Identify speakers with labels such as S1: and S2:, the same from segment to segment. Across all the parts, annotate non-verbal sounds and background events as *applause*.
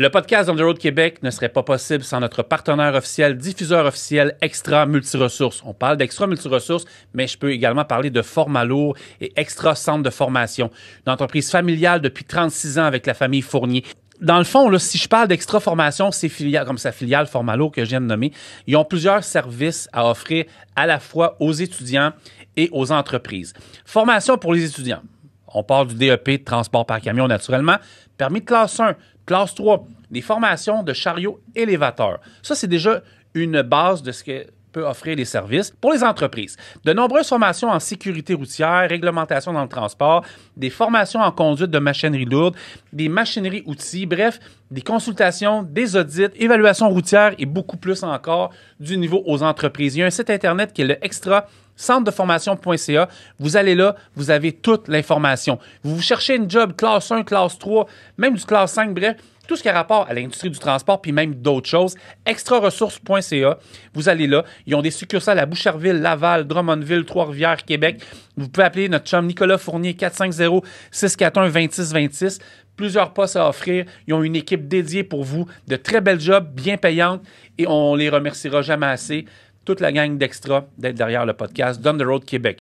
S1: Le podcast On the Road Québec ne serait pas possible sans notre partenaire officiel, diffuseur officiel Extra Multiresources. On parle d'Extra Multiresources, mais je peux également parler de Format Lourd et Extra Centre de formation. Une entreprise familiale depuis 36 ans avec la famille Fournier. Dans le fond, si je parle d'extra formation, c'est filiale, comme sa filiale Formalo que je viens de nommer, ils ont plusieurs services à offrir à la fois aux étudiants et aux entreprises. Formation pour les étudiants. On parle du DEP de transport par camion naturellement, permis de classe 1, Classe 3, des formations de chariot élévateur. Ça, c'est déjà une base de ce que peut offrir les services pour les entreprises. De nombreuses formations en sécurité routière, réglementation dans le transport, des formations en conduite de machinerie lourde, des machineries outils, bref, des consultations, des audits, évaluation routière et beaucoup plus encore du niveau aux entreprises. Il y a un site internet qui est le extra centre de formation.ca. Vous allez là, vous avez toute l'information. Vous, vous cherchez une job classe 1, classe 3, même du classe 5, bref, tout ce qui a rapport à l'industrie du transport, puis même d'autres choses, extraressources.ca. Vous allez là. Ils ont des succursales à Boucherville, Laval, Drummondville, Trois-Rivières, Québec. Vous pouvez appeler notre chum Nicolas Fournier 450-641-2626. Plusieurs postes à offrir. Ils ont une équipe dédiée pour vous, de très belles jobs, bien payantes, et on les remerciera jamais assez toute la gang d'extra d'être derrière le podcast Down the Road Québec.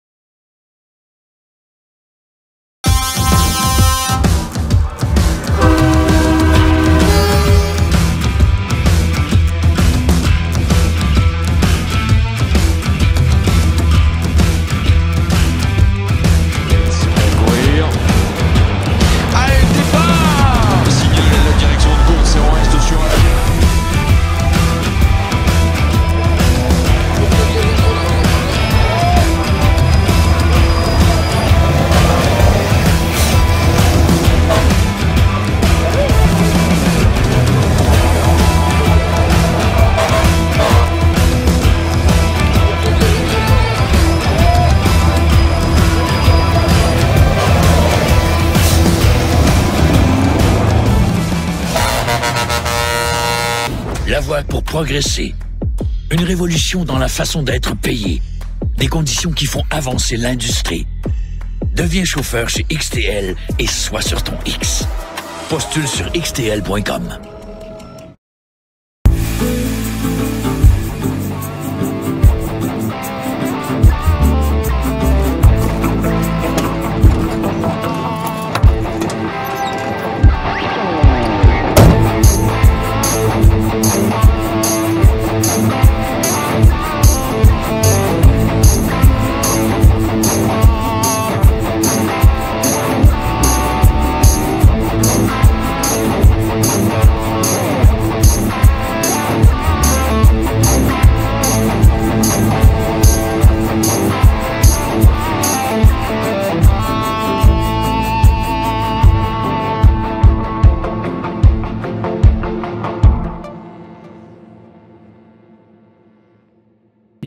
S2: Progresser. Une révolution dans la façon d'être payé. Des conditions qui font avancer l'industrie. Deviens chauffeur chez XTL et sois sur ton X. Postule sur xtl.com.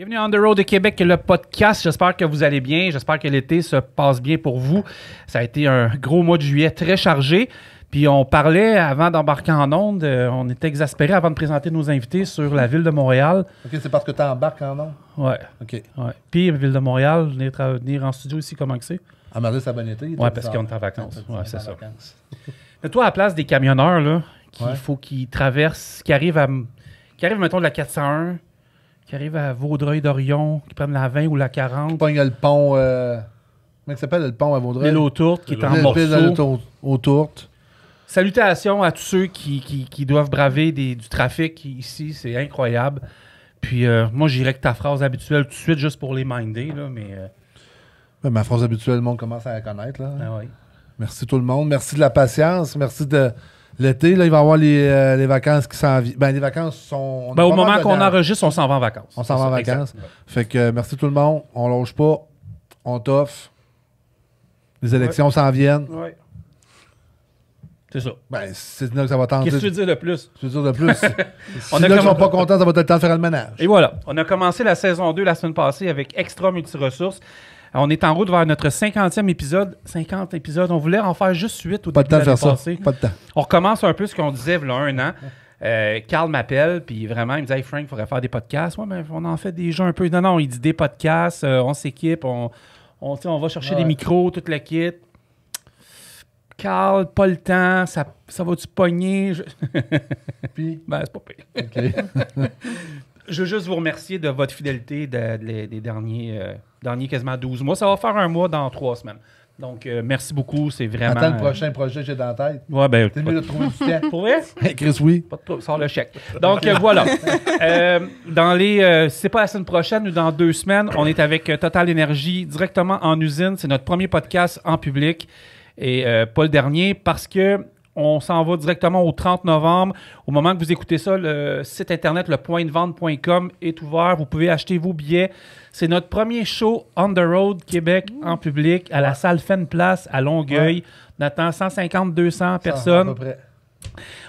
S1: Bienvenue à On the Road de Québec, le podcast. J'espère que vous allez bien. J'espère que l'été se passe bien pour vous. Ça a été un gros mois de juillet très chargé. Puis on parlait avant d'embarquer en onde, euh, on était exaspérés avant de présenter nos invités sur la ville de Montréal.
S3: Ok, c'est parce que tu embarques en nom.
S1: Ouais.
S3: Ok.
S1: ouais. Puis ville de Montréal, venir, venir en studio ici, comment que c'est?
S3: À bon été.
S1: Ouais, parce qu'on est en vacances. Ouais, c'est ça.
S3: vacances. *laughs*
S1: Mais toi, à la place des camionneurs, là, qu'il
S3: Ouais.
S1: faut qu'ils traversent, qui arrivent à. qui arrivent, mettons, de la 401, qui arrivent à Vaudreuil-Dorion, qui prennent la 20 ou la 40.
S3: Pogne le pont. Euh... Comment il s'appelle le pont à Vaudreuil?
S1: L'île aux tourtes, qui est en morceaux.
S3: aux tourtes.
S1: Salutations à tous ceux qui, qui- qui doivent braver des- du trafic ici, c'est incroyable. Puis euh, moi, j'irais que ta phrase habituelle tout de suite, juste pour les minder, là, mais... euh,
S3: Ouais, ma phrase habituelle, le monde commence à la connaître. Là.
S1: ah.
S3: Merci tout le monde. Merci de la patience. Merci de l'été. Là, il va y avoir les, euh, les vacances qui s'en viennent. Ben, les vacances sont.
S1: Ben, au moment qu'on enregistre, on s'en va en vacances.
S3: On s'en va en vacances. Fait que merci tout le monde. On loge pas. On t'offre. Les élections s'en viennent.
S1: Ouais. C'est ça.
S3: Ben, c'est là que ça va tenter.
S1: Qu'est-ce que tu veux dire de plus?
S3: Je veux dire de plus. *laughs* si
S1: On a
S3: là sont pas contents, ça va être le temps de faire le ménage.
S1: Et voilà, on a commencé la saison 2 la semaine passée avec Extra Multiresources. Euh, On est en route vers notre 50e épisode. 50 épisodes. On voulait en faire juste 8 au
S3: Pas de
S1: début
S3: temps de faire
S1: l'année
S3: ça.
S1: passée.
S3: Pas de temps.
S1: On recommence un peu ce qu'on disait il y a un an. Euh, Carl m'appelle, puis vraiment, il me dit Hey Frank, il faudrait faire des podcasts. Ouais, mais on en fait déjà un peu. Non, non, il dit des podcasts, euh, on s'équipe, on, on, on va chercher
S3: Ouais.
S1: des micros, toute la kit. Carl, pas le temps, ça, ça va-tu pogner? Je- *laughs*
S3: Puis,
S1: ben, c'est pas pire. *laughs* Je veux juste vous remercier de votre fidélité de- de- des derniers, euh, derniers quasiment 12 mois. Ça va faire un mois dans trois semaines. Donc, euh, merci beaucoup. C'est vraiment.
S3: Attends le prochain projet que j'ai dans la tête.
S1: euh, ouais, ben,
S3: C'est mieux de trouver du temps. *laughs*
S1: pour vrai?
S3: Chris, oui.
S1: Pas de trouble, sors le chèque. Donc euh, voilà. *laughs* Euh, dans les, euh, si c'est pas la semaine prochaine ou dans deux semaines, on est avec euh, Total Énergie directement en usine. C'est notre premier podcast en public et euh, pas le dernier parce que on s'en va directement au 30 novembre. Au moment que vous écoutez ça, le site internet lepointdevente.com est ouvert. Vous pouvez acheter vos billets. C'est notre premier show on the road Québec en public à la salle Fen Place à Longueuil. On attend 150-200 personnes.
S3: À peu près.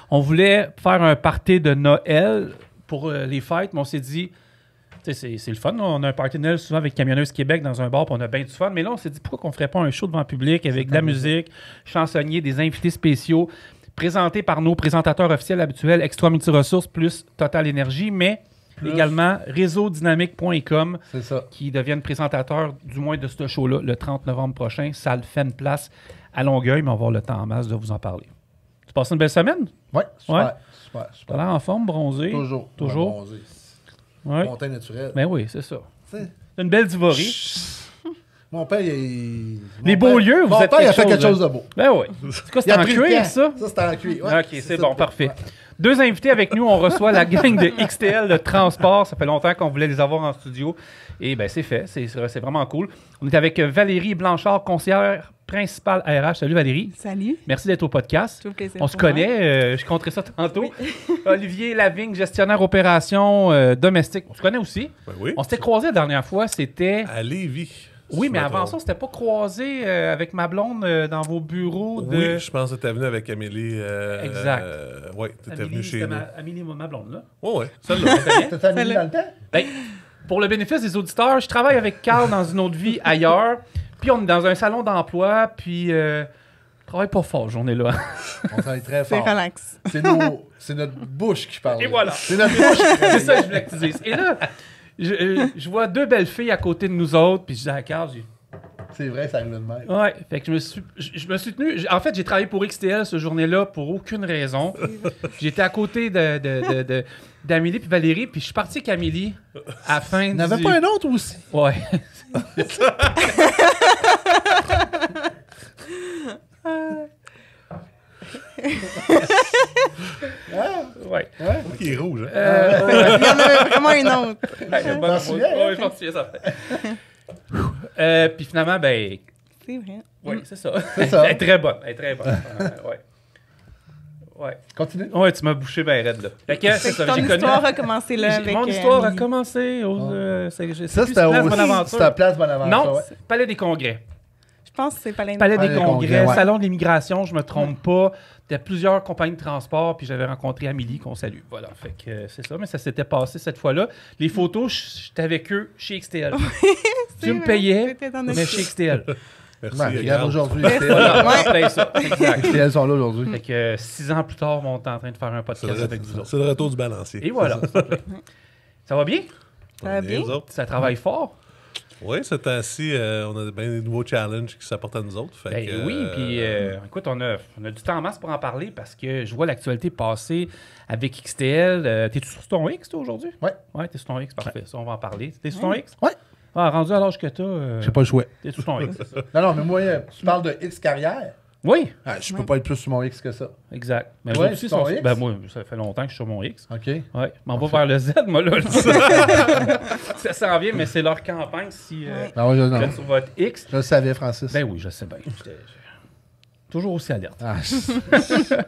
S1: On voulait faire un party de Noël pour euh, les fêtes, mais on s'est dit, c'est le fun. là. On a un party de Noël souvent avec Camionneuse Québec dans un bar, puis on a bien du fun. Mais là, on s'est dit, pourquoi qu'on ferait pas un show devant le public avec de la musique, chansonniers, des invités spéciaux, présentés par nos présentateurs officiels habituels, Extra Multiresources plus Total Énergie, mais
S3: Plus-
S1: également réseaudynamique.com
S3: ça.
S1: qui deviennent présentateurs du moins de ce show-là le 30 novembre prochain. Salle Fen Place à Longueuil, mais on va avoir le temps en masse de vous en parler. Tu passes une belle semaine?
S3: Ouais, super.
S1: Ouais.
S3: Super, super.
S1: l'air en forme, bronzé?
S3: Toujours.
S1: Toujours?
S3: Bronzé.
S1: Ouais.
S3: Montagne naturelle.
S1: Ben oui, c'est ça. C'est une belle divorie.
S3: Mon père, il.
S1: Les
S3: mon
S1: beaux
S3: père-
S1: lieux, vous
S3: Mon
S1: êtes
S3: père, il a fait quelque
S1: chose,
S3: de beau.
S1: Ben oui. C'est quoi,
S3: a
S1: en cuir, ça?
S3: Ça, c'était en cuir. Ouais,
S1: ok, c'est bon, parfait.
S3: Ouais.
S1: Deux invités avec nous. On reçoit la gang de XTL de transport. Ça fait longtemps qu'on voulait les avoir en studio. Et ben c'est fait. C'est vraiment cool. On est avec Valérie Blanchard, conseillère principale RH. Salut Valérie.
S4: Salut.
S1: Merci d'être au podcast.
S4: Tout plaisir
S1: On se connaît, euh, je compterai ça tantôt. *laughs* Olivier Lavigne, gestionnaire opération euh, domestique. On se connaît aussi.
S5: Ben oui.
S1: On s'était croisé la dernière fois, c'était.
S5: À Lévis.
S1: Oui, mais avant ça, on s'était pas croisé euh, avec ma blonde euh, dans vos bureaux de.
S5: Oui, je pense que t'es venu avec Amélie. euh,
S1: Exact.
S5: euh, oui, t'étais
S1: Amélie,
S5: venu chez
S1: c'était
S5: nous.
S1: ma, Amélie, ma blonde, là.
S5: Oui, oui, celle-là. *laughs*
S3: T'as ta mis dans le temps?
S1: Ben, pour le bénéfice des auditeurs, je travaille avec Carl dans une autre vie ailleurs. Puis on est dans un salon d'emploi, puis euh, je travaille pas fort, journée là.
S3: On travaille très
S4: C'est
S3: fort.
S4: relax.
S3: C'est nos- c'est notre bouche qui parle.
S1: Et voilà.
S3: C'est notre bouche qui *laughs*
S1: C'est ça que je voulais que tu dises. Et là, je, euh, je vois deux belles filles à côté de nous autres, puis je dis à Carl, j'ai-
S3: C'est vrai, ça arrive de même.
S1: Ouais, fait que je me suis, je, je me suis tenu. En fait, j'ai travaillé pour XTL ce journée-là pour aucune raison. J'étais à côté de, de, de- de- d'Amélie puis Valérie, puis je suis parti avec Amélie à la fin
S3: Il n'y en avait
S1: du-
S3: pas un autre aussi.
S1: Ouais. *laughs* *laughs* ouais.
S5: Qui est rouge, hein?
S1: Euh, ouais.
S4: Il y en avait vraiment une autre.
S1: Ouais, je m'en souviens, ça fait. Euh, puis finalement, ben,
S4: C'est vrai.
S1: oui, c'est ça.
S3: C'est ça.
S1: Elle est très bonne. Elle est très bonne. Euh, ouais. Ouais.
S3: Continue.
S1: Ouais, tu m'as bouché ben raide, là. Fait que c'est ça,
S4: ton
S1: j'ai connu.
S4: histoire a commencé là avec
S1: Mon
S4: euh,
S1: histoire a commencé au. euh, c'est- c'est
S3: Ça, c'était
S1: Place
S3: au
S1: Bonaventure.
S3: c'était à Place Bonaventure.
S1: Non,
S3: ouais.
S1: Palais des Congrès.
S4: Je pense que c'est
S1: Palais des
S3: Palais des
S1: Congrès,
S3: Congrès, ouais.
S1: Salon de l'immigration, je me trompe pas. Il y a plusieurs compagnies de transport, puis j'avais rencontré Amélie, qu'on salue. Voilà, fait que euh, c'est ça, mais ça s'était passé cette fois-là. Les photos, j'étais avec eux chez XTL. *laughs* Tu me payais, mais chez XTL. *laughs*
S5: Merci.
S3: Ouais, regarde aujourd'hui.
S1: Voilà, ça. Exact.
S3: Elles sont là aujourd'hui.
S1: Fait que euh, six ans plus tard, on est en train de faire un podcast avec vous autres.
S5: c'est le retour du balancier.
S1: Et voilà. *laughs* ça va bien?
S4: Ça va bien?
S1: Ça travaille fort?
S5: Oui, ce temps-ci, euh, on a bien des nouveaux challenges qui s'apportent à nous autres. Fait
S1: Ben
S5: que,
S1: oui,
S5: euh,
S1: puis euh, écoute, on a, on a du temps en masse pour en parler parce que je vois l'actualité passer avec XTL. Euh, T'es-tu sur ton X, toi, aujourd'hui?
S3: Ouais.
S1: Ouais, t'es sur ton X, parfait. Ça, on va en parler. T'es sur ton X?
S3: Ouais.
S1: Ah, rendu à l'âge que t'as, euh,
S3: J'ai pas le choix.
S1: t'es sur ton X. c'est ça.
S3: Non, non, mais moi, euh, tu parles de X carrière.
S1: Oui,
S3: Ah, je peux pas être plus sur mon X que ça.
S1: exact. Mais
S3: Ouais,
S1: moi aussi,
S3: sur ton
S1: sont-
S3: X?
S1: Ben moi, ça fait longtemps que je suis sur mon X.
S3: OK.
S1: Ouais, m'en va vers le Z, moi, là. *laughs* ça s'en vient, mais c'est leur campagne si euh,
S4: Ouais.
S3: Ah je,
S1: vous
S3: non.
S1: êtes sur votre X.
S3: je le savais, Francis.
S1: Ben oui, je sais bien. Toujours aussi alerte.
S3: Ah, *laughs*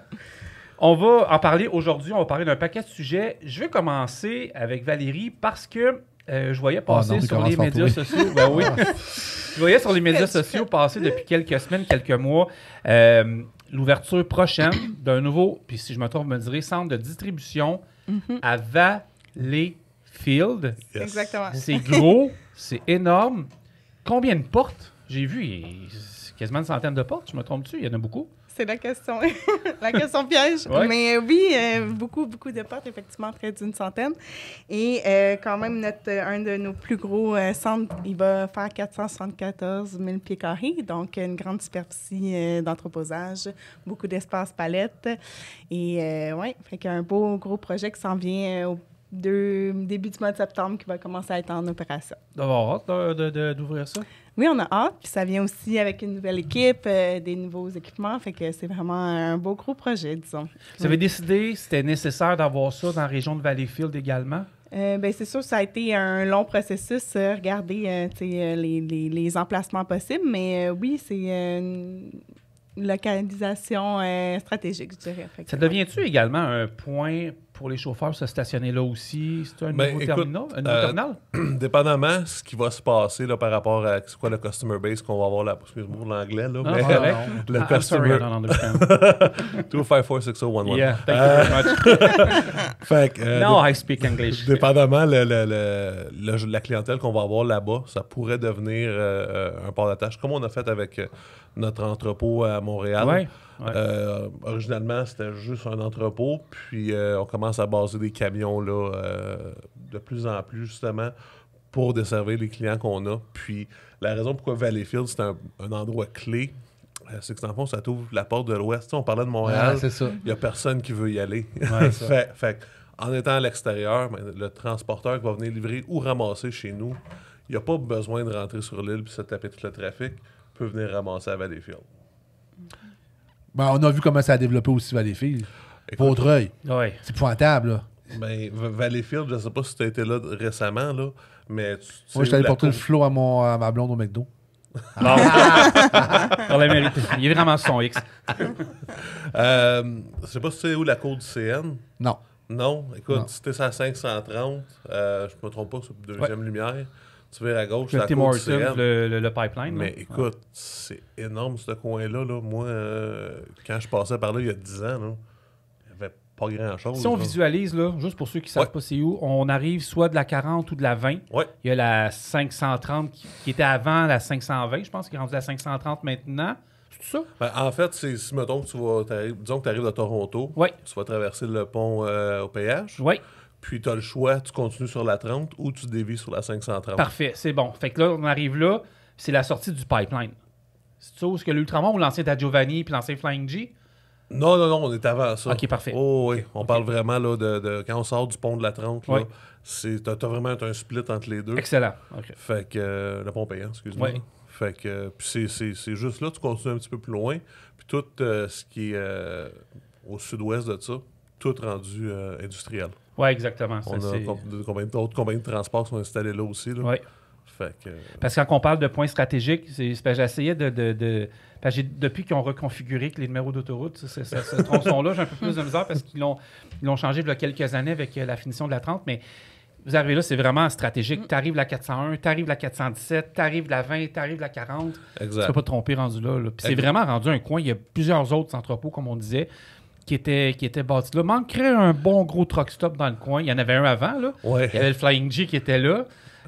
S1: On va en parler aujourd'hui. On va parler d'un paquet de sujets. Je vais commencer avec Valérie parce que euh, je voyais passer
S3: non, il
S1: sur les médias sociaux. Ben oui. *laughs* je voyais sur les médias sociaux passer depuis quelques semaines, quelques mois, euh, l'ouverture prochaine d'un nouveau, puis si je me trompe, me direz, centre de distribution à Valleyfield.
S5: yes.
S4: Exactement.
S1: C'est gros, c'est énorme. Combien de portes? J'ai vu, quasiment une centaine de portes, je me trompe-tu? Il y en a beaucoup.
S4: c'est la question, *laughs* la question piège.
S1: Ouais.
S4: Mais euh, oui, euh, beaucoup, beaucoup de portes, effectivement, près d'une centaine. Et euh, quand même, notre, euh, un de nos plus gros euh, centres, il va faire 474 000 pieds carrés, donc une grande superficie euh, d'entreposage, beaucoup d'espace palette. Et euh, oui, fait qu'il y a un beau gros projet qui s'en vient euh, au début du mois de septembre qui va commencer à être en opération.
S1: D'avoir hâte d'ouvrir ça?
S4: Oui, on a hâte. Puis ça vient aussi avec une nouvelle équipe, euh, des nouveaux équipements. Fait que c'est vraiment un beau gros projet, disons.
S1: Vous avez décidé c'était nécessaire d'avoir ça dans la région de Valleyfield également?
S4: Euh, ben, c'est sûr, ça a été un long processus, euh, regarder euh, les, les- les emplacements possibles. Mais oui, c'est une localisation stratégique, je dirais.
S1: Ça devient-tu également un point pour les chauffeurs se stationner là aussi? C'est un
S5: Ben,
S1: nouveau
S5: écoute,
S1: terminal? Un nouveau
S5: euh,
S1: terminal? *clears throat*
S5: Dépendamment ce qui va se passer là, par rapport à c'est quoi le customer base qu'on va avoir là. Excuse-moi pour l'anglais, là.
S1: Ah,
S5: mais
S1: correct. *laughs*
S5: le
S1: Ah, I'm sorry, I
S5: customer.
S1: don't understand. *laughs*
S5: 2546011.
S1: yeah, thank you very much. *laughs*
S5: Fait que, euh,
S1: Now I speak English.
S5: Dépendamment le- le- le- le- la clientèle qu'on va avoir là-bas, ça pourrait devenir euh, euh, un port d'attache, comme on a fait avec euh, notre entrepôt à Montréal.
S1: Ouais, ouais.
S5: Euh, originalement, c'était juste un entrepôt, puis euh, on commence à baser des camions là, euh, de plus en plus, justement, pour desservir les clients qu'on a. Puis la raison pourquoi Valleyfield, c'est un, un endroit clé, euh, c'est que dans le fond, ça t'ouvre la porte de l'Ouest. Tu sais, on parlait de Montréal.
S3: Ouais, c'est ça.
S5: Il n'y a personne qui veut y aller.
S1: Ouais, *laughs* ça.
S5: fait, en étant à l'extérieur, ben, le transporteur qui va venir livrer ou ramasser chez nous, il n'y a pas besoin de rentrer sur l'île puis se taper tout le trafic. Il peut venir ramasser à Valleyfield.
S3: Ben, on a vu comment ça a développé aussi Valleyfield. Vaudreuil.
S1: Ouais.
S3: C'est épouvantable, là.
S5: Ben, Valleyfield, je ne sais pas si tu as été là récemment, là, mais tu,
S3: Moi, j'étais allé porter le flot à, mon, à ma blonde au McDo.
S1: Bon. *laughs* On l'a mérité. Il est vraiment son X.
S5: Euh, je sais pas si tu sais où la cour du CN.
S3: Non.
S5: Non, écoute,
S3: Non.
S5: si t'es à 530, euh, je me trompe pas, c'est la deuxième lumière, tu vires à gauche,
S1: Le
S5: la
S1: Tim Hortons, le, le, le pipeline.
S5: Mais
S1: là.
S5: écoute, c'est énorme ce coin-là. Là. Moi, euh, quand je passais par là il y a 10 ans, là, il n'y avait pas grand-chose.
S1: Si on
S5: là.
S1: visualise, là, juste pour ceux qui ne savent
S5: Ouais.
S1: pas c'est où, on arrive soit de la 40 ou de la 20.
S5: Ouais,
S1: Il y a la 530 qui, qui était avant la 520, je pense, qui est rendue la 530 maintenant. C'est ça?
S5: Ben, en fait, c'est si mettons que tu vas, disons que tu arrives de Toronto,
S1: Oui.
S5: tu vas traverser le pont euh, au péage,
S1: Oui,
S5: puis tu as le choix, tu continues sur la 30 ou tu dévis sur la 530.
S1: parfait, c'est bon. Fait que là, on arrive là, c'est la sortie du pipeline. C'est ça où est-ce que l'Ultramont ou l'ancien Giovanni puis l'ancien Flying G?
S5: Non, non, non, on est avant ça.
S1: Ok, parfait.
S5: Oh, oui, on parle vraiment là, de, de- Quand on sort du pont de la 30, là,
S1: Ouais.
S5: c'est, t'as, t'as vraiment un split entre les deux.
S1: Excellent. OK.
S5: Fait que euh, le pont payant, excuse-moi.
S1: Ouais.
S5: Fait que euh, puis c'est, juste là, tu continues un petit peu plus loin, puis tout euh, ce qui est euh, au sud-ouest de ça, tout rendu industriel.
S1: Oui, exactement. ça,
S5: On a combien d'autres compagnies de transport qui sont installées là aussi. Là.
S1: Ouais.
S5: Fait que, euh,
S1: Parce que quand on parle de points stratégiques, j'essayais de. de, de- parce que j'ai- depuis qu'ils ont reconfiguré que les numéros d'autoroute, ce tronçon-là, *laughs* j'ai un peu plus de misère parce qu'ils l'ont, ils l'ont changé il y a quelques années avec euh, la finition de la 30. Mais vous arrivez là, c'est vraiment stratégique. Tu arrives la 401, tu arrives la 417, tu arrives la 20, tu arrives la 40. Tu ne
S5: exact.
S1: peux pas te tromper rendu là. là. Puis c'est
S5: Exact.
S1: vraiment rendu un coin. Il y a plusieurs autres entrepôts, comme on disait, qui étaient, qui étaient bâtis là. Manquerait un bon gros truck stop dans le coin. Il y en avait un avant. Là.
S5: Ouais.
S1: Il y avait le Flying G qui était là.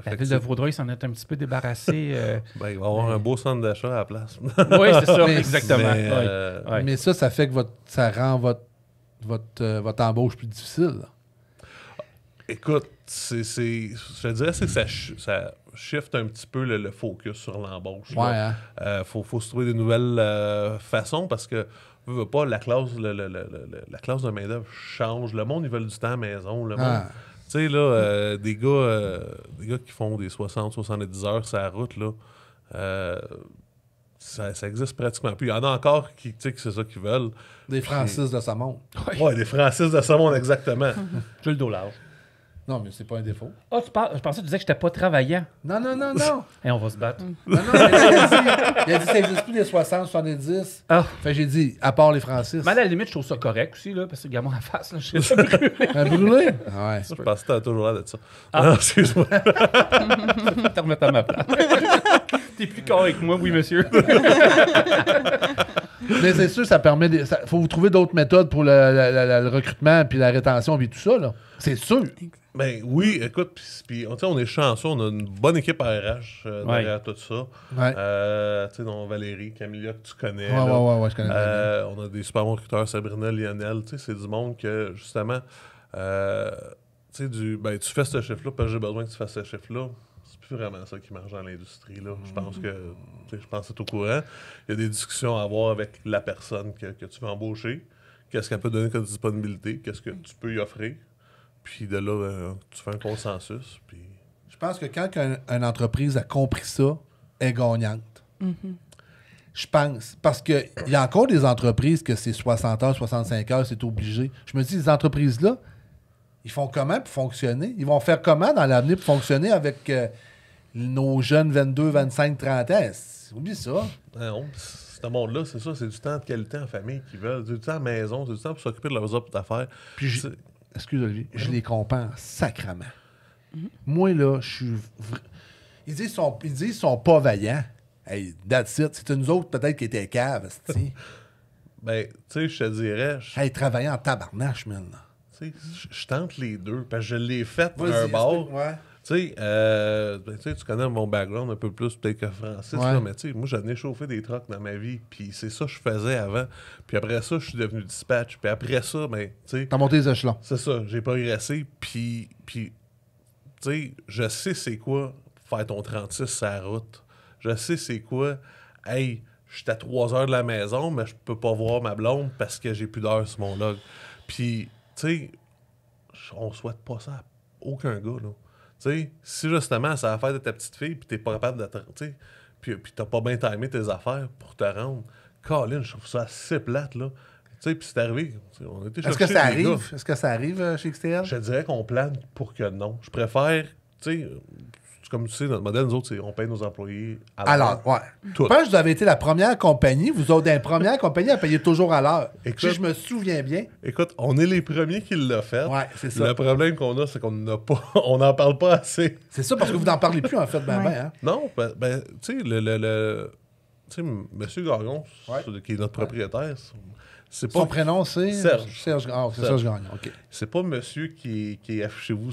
S1: La ville de. Vaudreuil s'en est un petit peu débarrassée. euh, *laughs*
S5: Ben, il va y avoir un beau centre d'achat à la place. *laughs*
S1: oui, c'est ça,
S3: Mais-
S1: exactement.
S5: Mais,
S1: Ouais.
S5: euh,
S1: Ouais.
S3: Mais ça, ça fait que votre, ça rend votre, votre, euh, votre embauche plus difficile.
S5: Écoute, c'est, c'est, je te dirais que ça, ça shift un petit peu le, le focus sur l'embauche. là.
S3: Ouais, hein?
S5: Euh, faut, faut se trouver de nouvelles euh, façons parce que veux, veux pas la classe le- le- le- le- la classe de main d'œuvre change. Le monde ils veulent du temps à la maison. Le monde,
S3: Ah.
S5: tu sais là, euh, des gars, euh, des gars qui font des 60-70 heures sur la route là, euh, ça, ça existe pratiquement plus. Il y en a encore qui, tu sais, que c'est ça qu'ils veulent.
S3: Des Francis de sa montre. *laughs*
S5: Ouais, des Francis de monde exactement. *laughs*
S1: J'ai le dos large.
S3: Non, mais c'est pas un défaut.
S1: Ah, tu parles, je pensais que tu disais que j'étais pas travaillant.
S3: Non, non, non, non. *laughs*
S1: Et on va se battre.
S3: non, non, mais il a dit, il a dit ça existe plus des 60, 70.
S1: Ah.
S3: Fait que j'ai dit, à part les Francis.
S1: Mais à la limite, je trouve ça correct aussi, là, parce que gamin en face, là, je sais *laughs* pas.
S3: Un brûlé? Ah ouais.
S5: Je pense que t'as toujours l'air de ça. Non, excuse-moi. *laughs*
S1: te remettre à ma place. T'es plus correct que moi, oui, monsieur.
S3: Mais c'est sûr, ça permet. Il faut vous trouver d'autres méthodes pour le, le- le- le recrutement, puis la rétention, puis tout ça. là. C'est sûr.
S5: Ben oui, écoute, puis- puis on, on est chanceux, on a une bonne équipe à RH euh,
S6: Ouais.
S5: derrière tout ça.
S3: Ouais.
S5: Euh, tu sais, donc Valérie, Camilla, que tu connais.
S3: Ouais,
S5: là.
S3: ouais, ouais, ouais, je connais.
S5: Euh, on a des super bons recruteurs, Sabrina, Lionel, tu sais, c'est du monde que, justement, euh, tu sais, du, ben, tu fais ce chiffre-là parce que j'ai besoin que tu fasses ce chiffre-là. C'est plus vraiment ça qui marche dans l'industrie, là. Je pense que, tu sais, je pense que c'est au courant. Il y a des discussions à avoir avec la personne que, que tu veux embaucher. Qu'est-ce qu'elle peut donner comme disponibilité? Qu'est-ce que tu peux y offrir? Puis de là, euh, tu fais un consensus, puis...
S3: Je pense que quand un- une entreprise a compris ça, elle est gagnante. Je pense. Parce qu'il y a encore des entreprises que c'est 60 heures, 65 heures, c'est obligé. Je me dis, ces entreprises-là, ils font comment pour fonctionner? Ils vont faire comment dans l'avenir pour fonctionner avec euh, nos jeunes 22, 25, 30 ans? Oublie ça.
S5: Ah non, ce monde-là, c'est ça, c'est du temps de qualité en famille qu'ils veulent. C'est du temps à la maison, c'est du temps pour s'occuper de leurs autres affaires.
S3: Puis Excuse Olivier, je les comprends sacrament. Moi, là, je suis. Ils disent qu'ils sont, ils disent sont pas vaillants. Hey, that's it. C'est nous autres, peut-être, qui étaient caves. *laughs*
S5: Ben, tu sais, je te dirais, je-
S3: Hey, travailler en tabarnache, man.
S5: tu sais, je tente les deux, parce que je l'ai fait
S3: Vas-y,
S5: un bord.
S3: ouais.
S5: Tu sais, euh, ben, tu connais mon background un peu plus peut-être que Francis,
S3: Ouais.
S5: là, mais tu sais, moi, j'en ai chauffé des trucks dans ma vie, puis c'est ça que je faisais avant. Puis après ça, je suis devenu dispatch. Puis après ça, ben, tu sais,
S3: T'as monté les échelons.
S5: c'est ça, j'ai progressé, puis, puis tu sais, je sais c'est quoi faire ton 36 sur la route. Je sais c'est quoi, hey, je suis à 3 heures de la maison, mais je peux pas voir ma blonde parce que j'ai plus d'heures sur mon log. Puis, tu sais, on souhaite pas ça à aucun gars, là. Tu sais, si justement, ça va faire de ta petite fille, puis t'es pas capable sais, puis, puis t'as pas bien timé tes affaires pour te rendre. Colin, je trouve ça assez plate, là. Tu sais, puis c'est arrivé. On été
S3: Est-ce que ça arrive? Est-ce que ça arrive euh, chez XTL?
S5: Je dirais qu'on plane pour que non. Je préfère, tu sais, comme tu sais, notre modèle, nous autres, c'est on paye nos employés à l'heure.
S3: Alors, ouais.
S5: Tout.
S3: Je pense que vous avez été la première compagnie, vous autres, la première compagnie à payer toujours à l'heure. Si je me souviens bien.
S5: Écoute, on est les premiers qui l'ont fait.
S3: Ouais, c'est ça.
S5: Le problème qu'on a, c'est qu'on n'a pas, *laughs* on n'en parle pas assez.
S3: C'est ça parce que vous n'en parlez plus, en fait, ben,
S4: Ouais.
S3: ben, hein.
S5: Non, ben, ben, tu sais, le, le, le- tu sais, M.
S3: Ouais.
S5: c'est- qui est notre propriétaire,
S3: Son
S5: pas,
S3: prénom, c'est
S5: Serge.
S3: Serge, ah, c'est
S5: Serge.
S3: Serge Gagnon,
S5: c'est pas monsieur qui, qui affiche vous,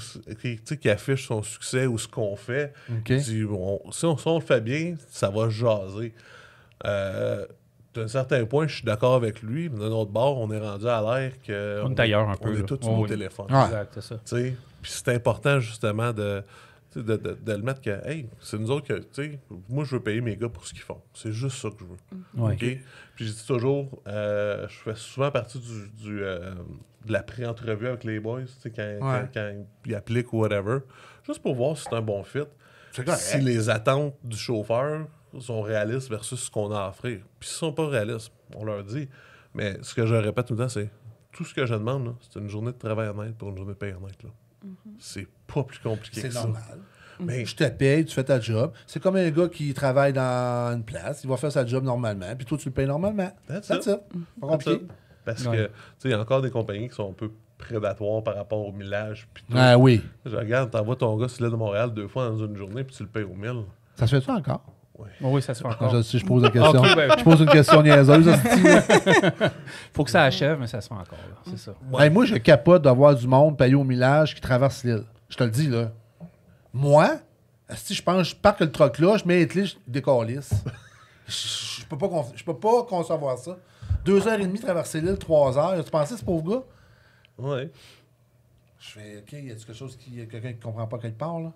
S5: qui, affiche son succès ou ce qu'on fait.
S3: OK.
S5: Il dit, on- si, on, si on le fait bien, ça va jaser. Euh, D'un certain point, je suis d'accord avec lui, mais d'un autre bord, on est rendu à l'air que.
S6: On est ailleurs un
S5: on
S6: peu,
S5: est
S6: là.
S5: tous sur
S6: Oh,
S5: nos
S6: oui.
S5: téléphones.
S3: Ouais.
S6: Exact, c'est ça.
S5: Puis c'est important justement de, de, de- de le mettre que, hey, c'est nous autres que, tu sais, moi je veux payer mes gars pour ce qu'ils font. C'est juste ça que je veux.
S6: Ouais.
S5: OK? Puis je dis toujours, euh, je fais souvent partie du, du, euh, de la pré-entrevue avec les boys, tu sais, quand,
S3: Ouais.
S5: quand, quand ils appliquent ou whatever, juste pour voir si c'est un bon fit. Si les attentes du chauffeur sont réalistes versus ce qu'on a à offrir. Puis s'ils sont pas réalistes, on leur dit. Mais ce que je répète tout le temps, c'est tout ce que je demande, là, c'est une journée de travail honnête pour une journée de paye honnête. là. C'est pas plus compliqué
S3: C'est
S5: que ça.
S3: normal.
S5: Mais
S3: Je te paye, tu fais ta job. C'est comme un gars qui travaille dans une place, il va faire sa job normalement, puis toi, tu le payes normalement.
S5: That's
S3: That's
S5: it.
S3: Pas compliqué.
S5: Parce
S6: Ouais.
S5: que, tu sais, il y a encore des compagnies qui sont un peu prédatoires par rapport au millage. Tout.
S3: Ah oui.
S5: Je regarde, t'envoies ton gars sur l'île de Montréal deux fois dans une journée, puis tu le payes au mille.
S3: Ça se fait ça encore?
S6: Oh oui, ça se fait
S3: Ah,
S6: encore.
S3: je, sais, je pose la question.
S6: Ok, ben-
S3: Je pose une question niaiseuse. *laughs*
S6: faut que ça achève, mais ça se fait encore. là. C'est ça.
S3: Hey, moi, je capote d'avoir du monde payé au millage qui traverse l'île. Je te le dis, là. Moi, si je pense, je parque le truck là, je mets les clés, je décalisse. Je je peux pas, je peux pas concevoir ça. Deux heures et demie traverser l'île, trois heures. Tu pensais, ce pauvre gars?
S5: Ouais.
S3: Je fais, OK, y a quelque chose qui. y a quelqu'un qui comprend pas quelque part, là?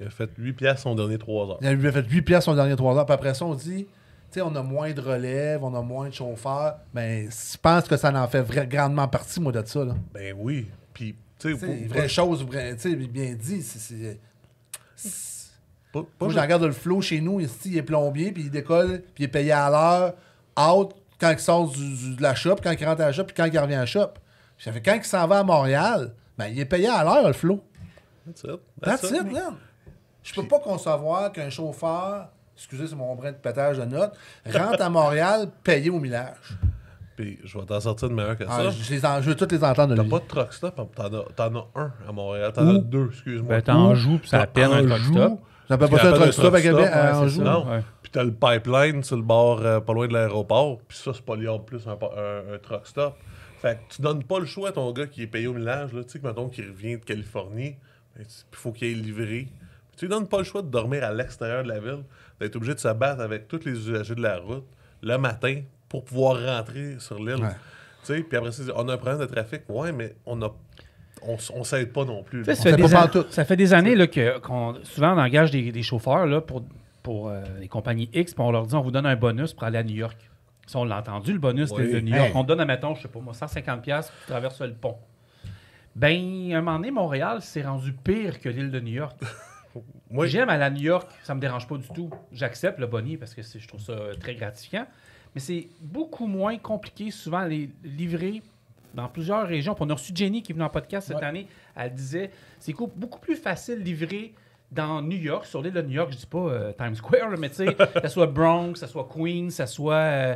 S5: Il a fait 8 piastres son dernier 3 heures.
S3: Il a fait 8 pièces son dernier 3 heures. Puis après ça, on dit, tu sais, on a moins de relève, on a moins de chauffeurs. Ben, je pense que ça en fait grandement partie, moi, de ça, là.
S5: Ben oui. Puis, tu
S3: sais, vraie chose, vrai- tu sais, bien dit. c'est-
S5: pas, pas,
S3: Moi, je regarde le flow chez nous, ici, il est plombier, puis il décolle, puis il est payé à l'heure, out, quand il sort du- du- de la shop, quand il rentre à la shop, puis quand il revient à la shop. Puis ça fait quand il s'en va à Montréal, ben, il est payé à l'heure, le flow.
S5: That's it.
S3: That's
S5: That's
S3: it, man. Je peux pas concevoir qu'un chauffeur, excusez, c'est mon brin de pétage de notes, rentre à Montréal payé au millage.
S5: Puis je vais t'en sortir de meilleur que
S3: Ah,
S5: ça.
S3: je, les en- je veux toutes les entendre de
S5: T'as pas de truck stop, t'en as, t'en as un à Montréal. T'en as deux, excuse-moi.
S6: Ben, t'en joues, puis ça peine un truck stop.
S3: J'appelle pas ça un
S5: appelle
S3: truck stop à Québec,
S1: c'est
S3: Anjou.
S1: ça.
S5: Non.
S1: Ouais.
S5: Puis t'as le pipeline sur le bord, euh, pas loin de l'aéroport. Puis ça, c'est pas lié en plus un, pa- un, un truck stop. Fait que tu donnes pas le choix à ton gars qui est payé au millage, là, tu sais, que mettons qu'il revient de Californie, il faut qu'il ait livré. Tu lui donnes pas le choix de dormir à l'extérieur de la ville, d'être obligé de se battre avec tous les usagers de la route le matin pour pouvoir rentrer sur l'île.
S3: Ouais.
S5: Tu sais, puis après ça, on a un problème de trafic. Ouais, mais on a on, on s'aide pas non plus.
S1: Ça,
S3: fait
S1: des
S3: pas
S1: an-
S3: pantoute.
S1: ça fait des années là, que, qu'on, souvent on engage des, des chauffeurs là, pour, pour euh, les compagnies X, puis on leur dit on vous donne un bonus pour aller à New York. Ça, on l'a entendu, le bonus
S5: Oui.
S1: de New York.
S3: Hey.
S1: On donne, admettons, je sais pas moi, 150$ piastres, puis tu traverses le pont. Ben, un moment donné, Montréal s'est rendu pire que l'île de New York. *laughs*
S5: Moi,
S1: J'aime aller à New York, ça me dérange pas du tout. J'accepte le boni parce que je trouve ça euh, très gratifiant. Mais c'est beaucoup moins compliqué souvent à les livrer dans plusieurs régions. Puis on a reçu Jenny qui est venue en podcast cette
S3: Ouais.
S1: année. Elle disait c'est co- beaucoup plus facile de livrer dans New York, sur l'île de New York, je dis pas euh, Times Square, là, mais tu sais, *laughs* que ce soit Bronx, que ce soit Queens, que ce soit euh,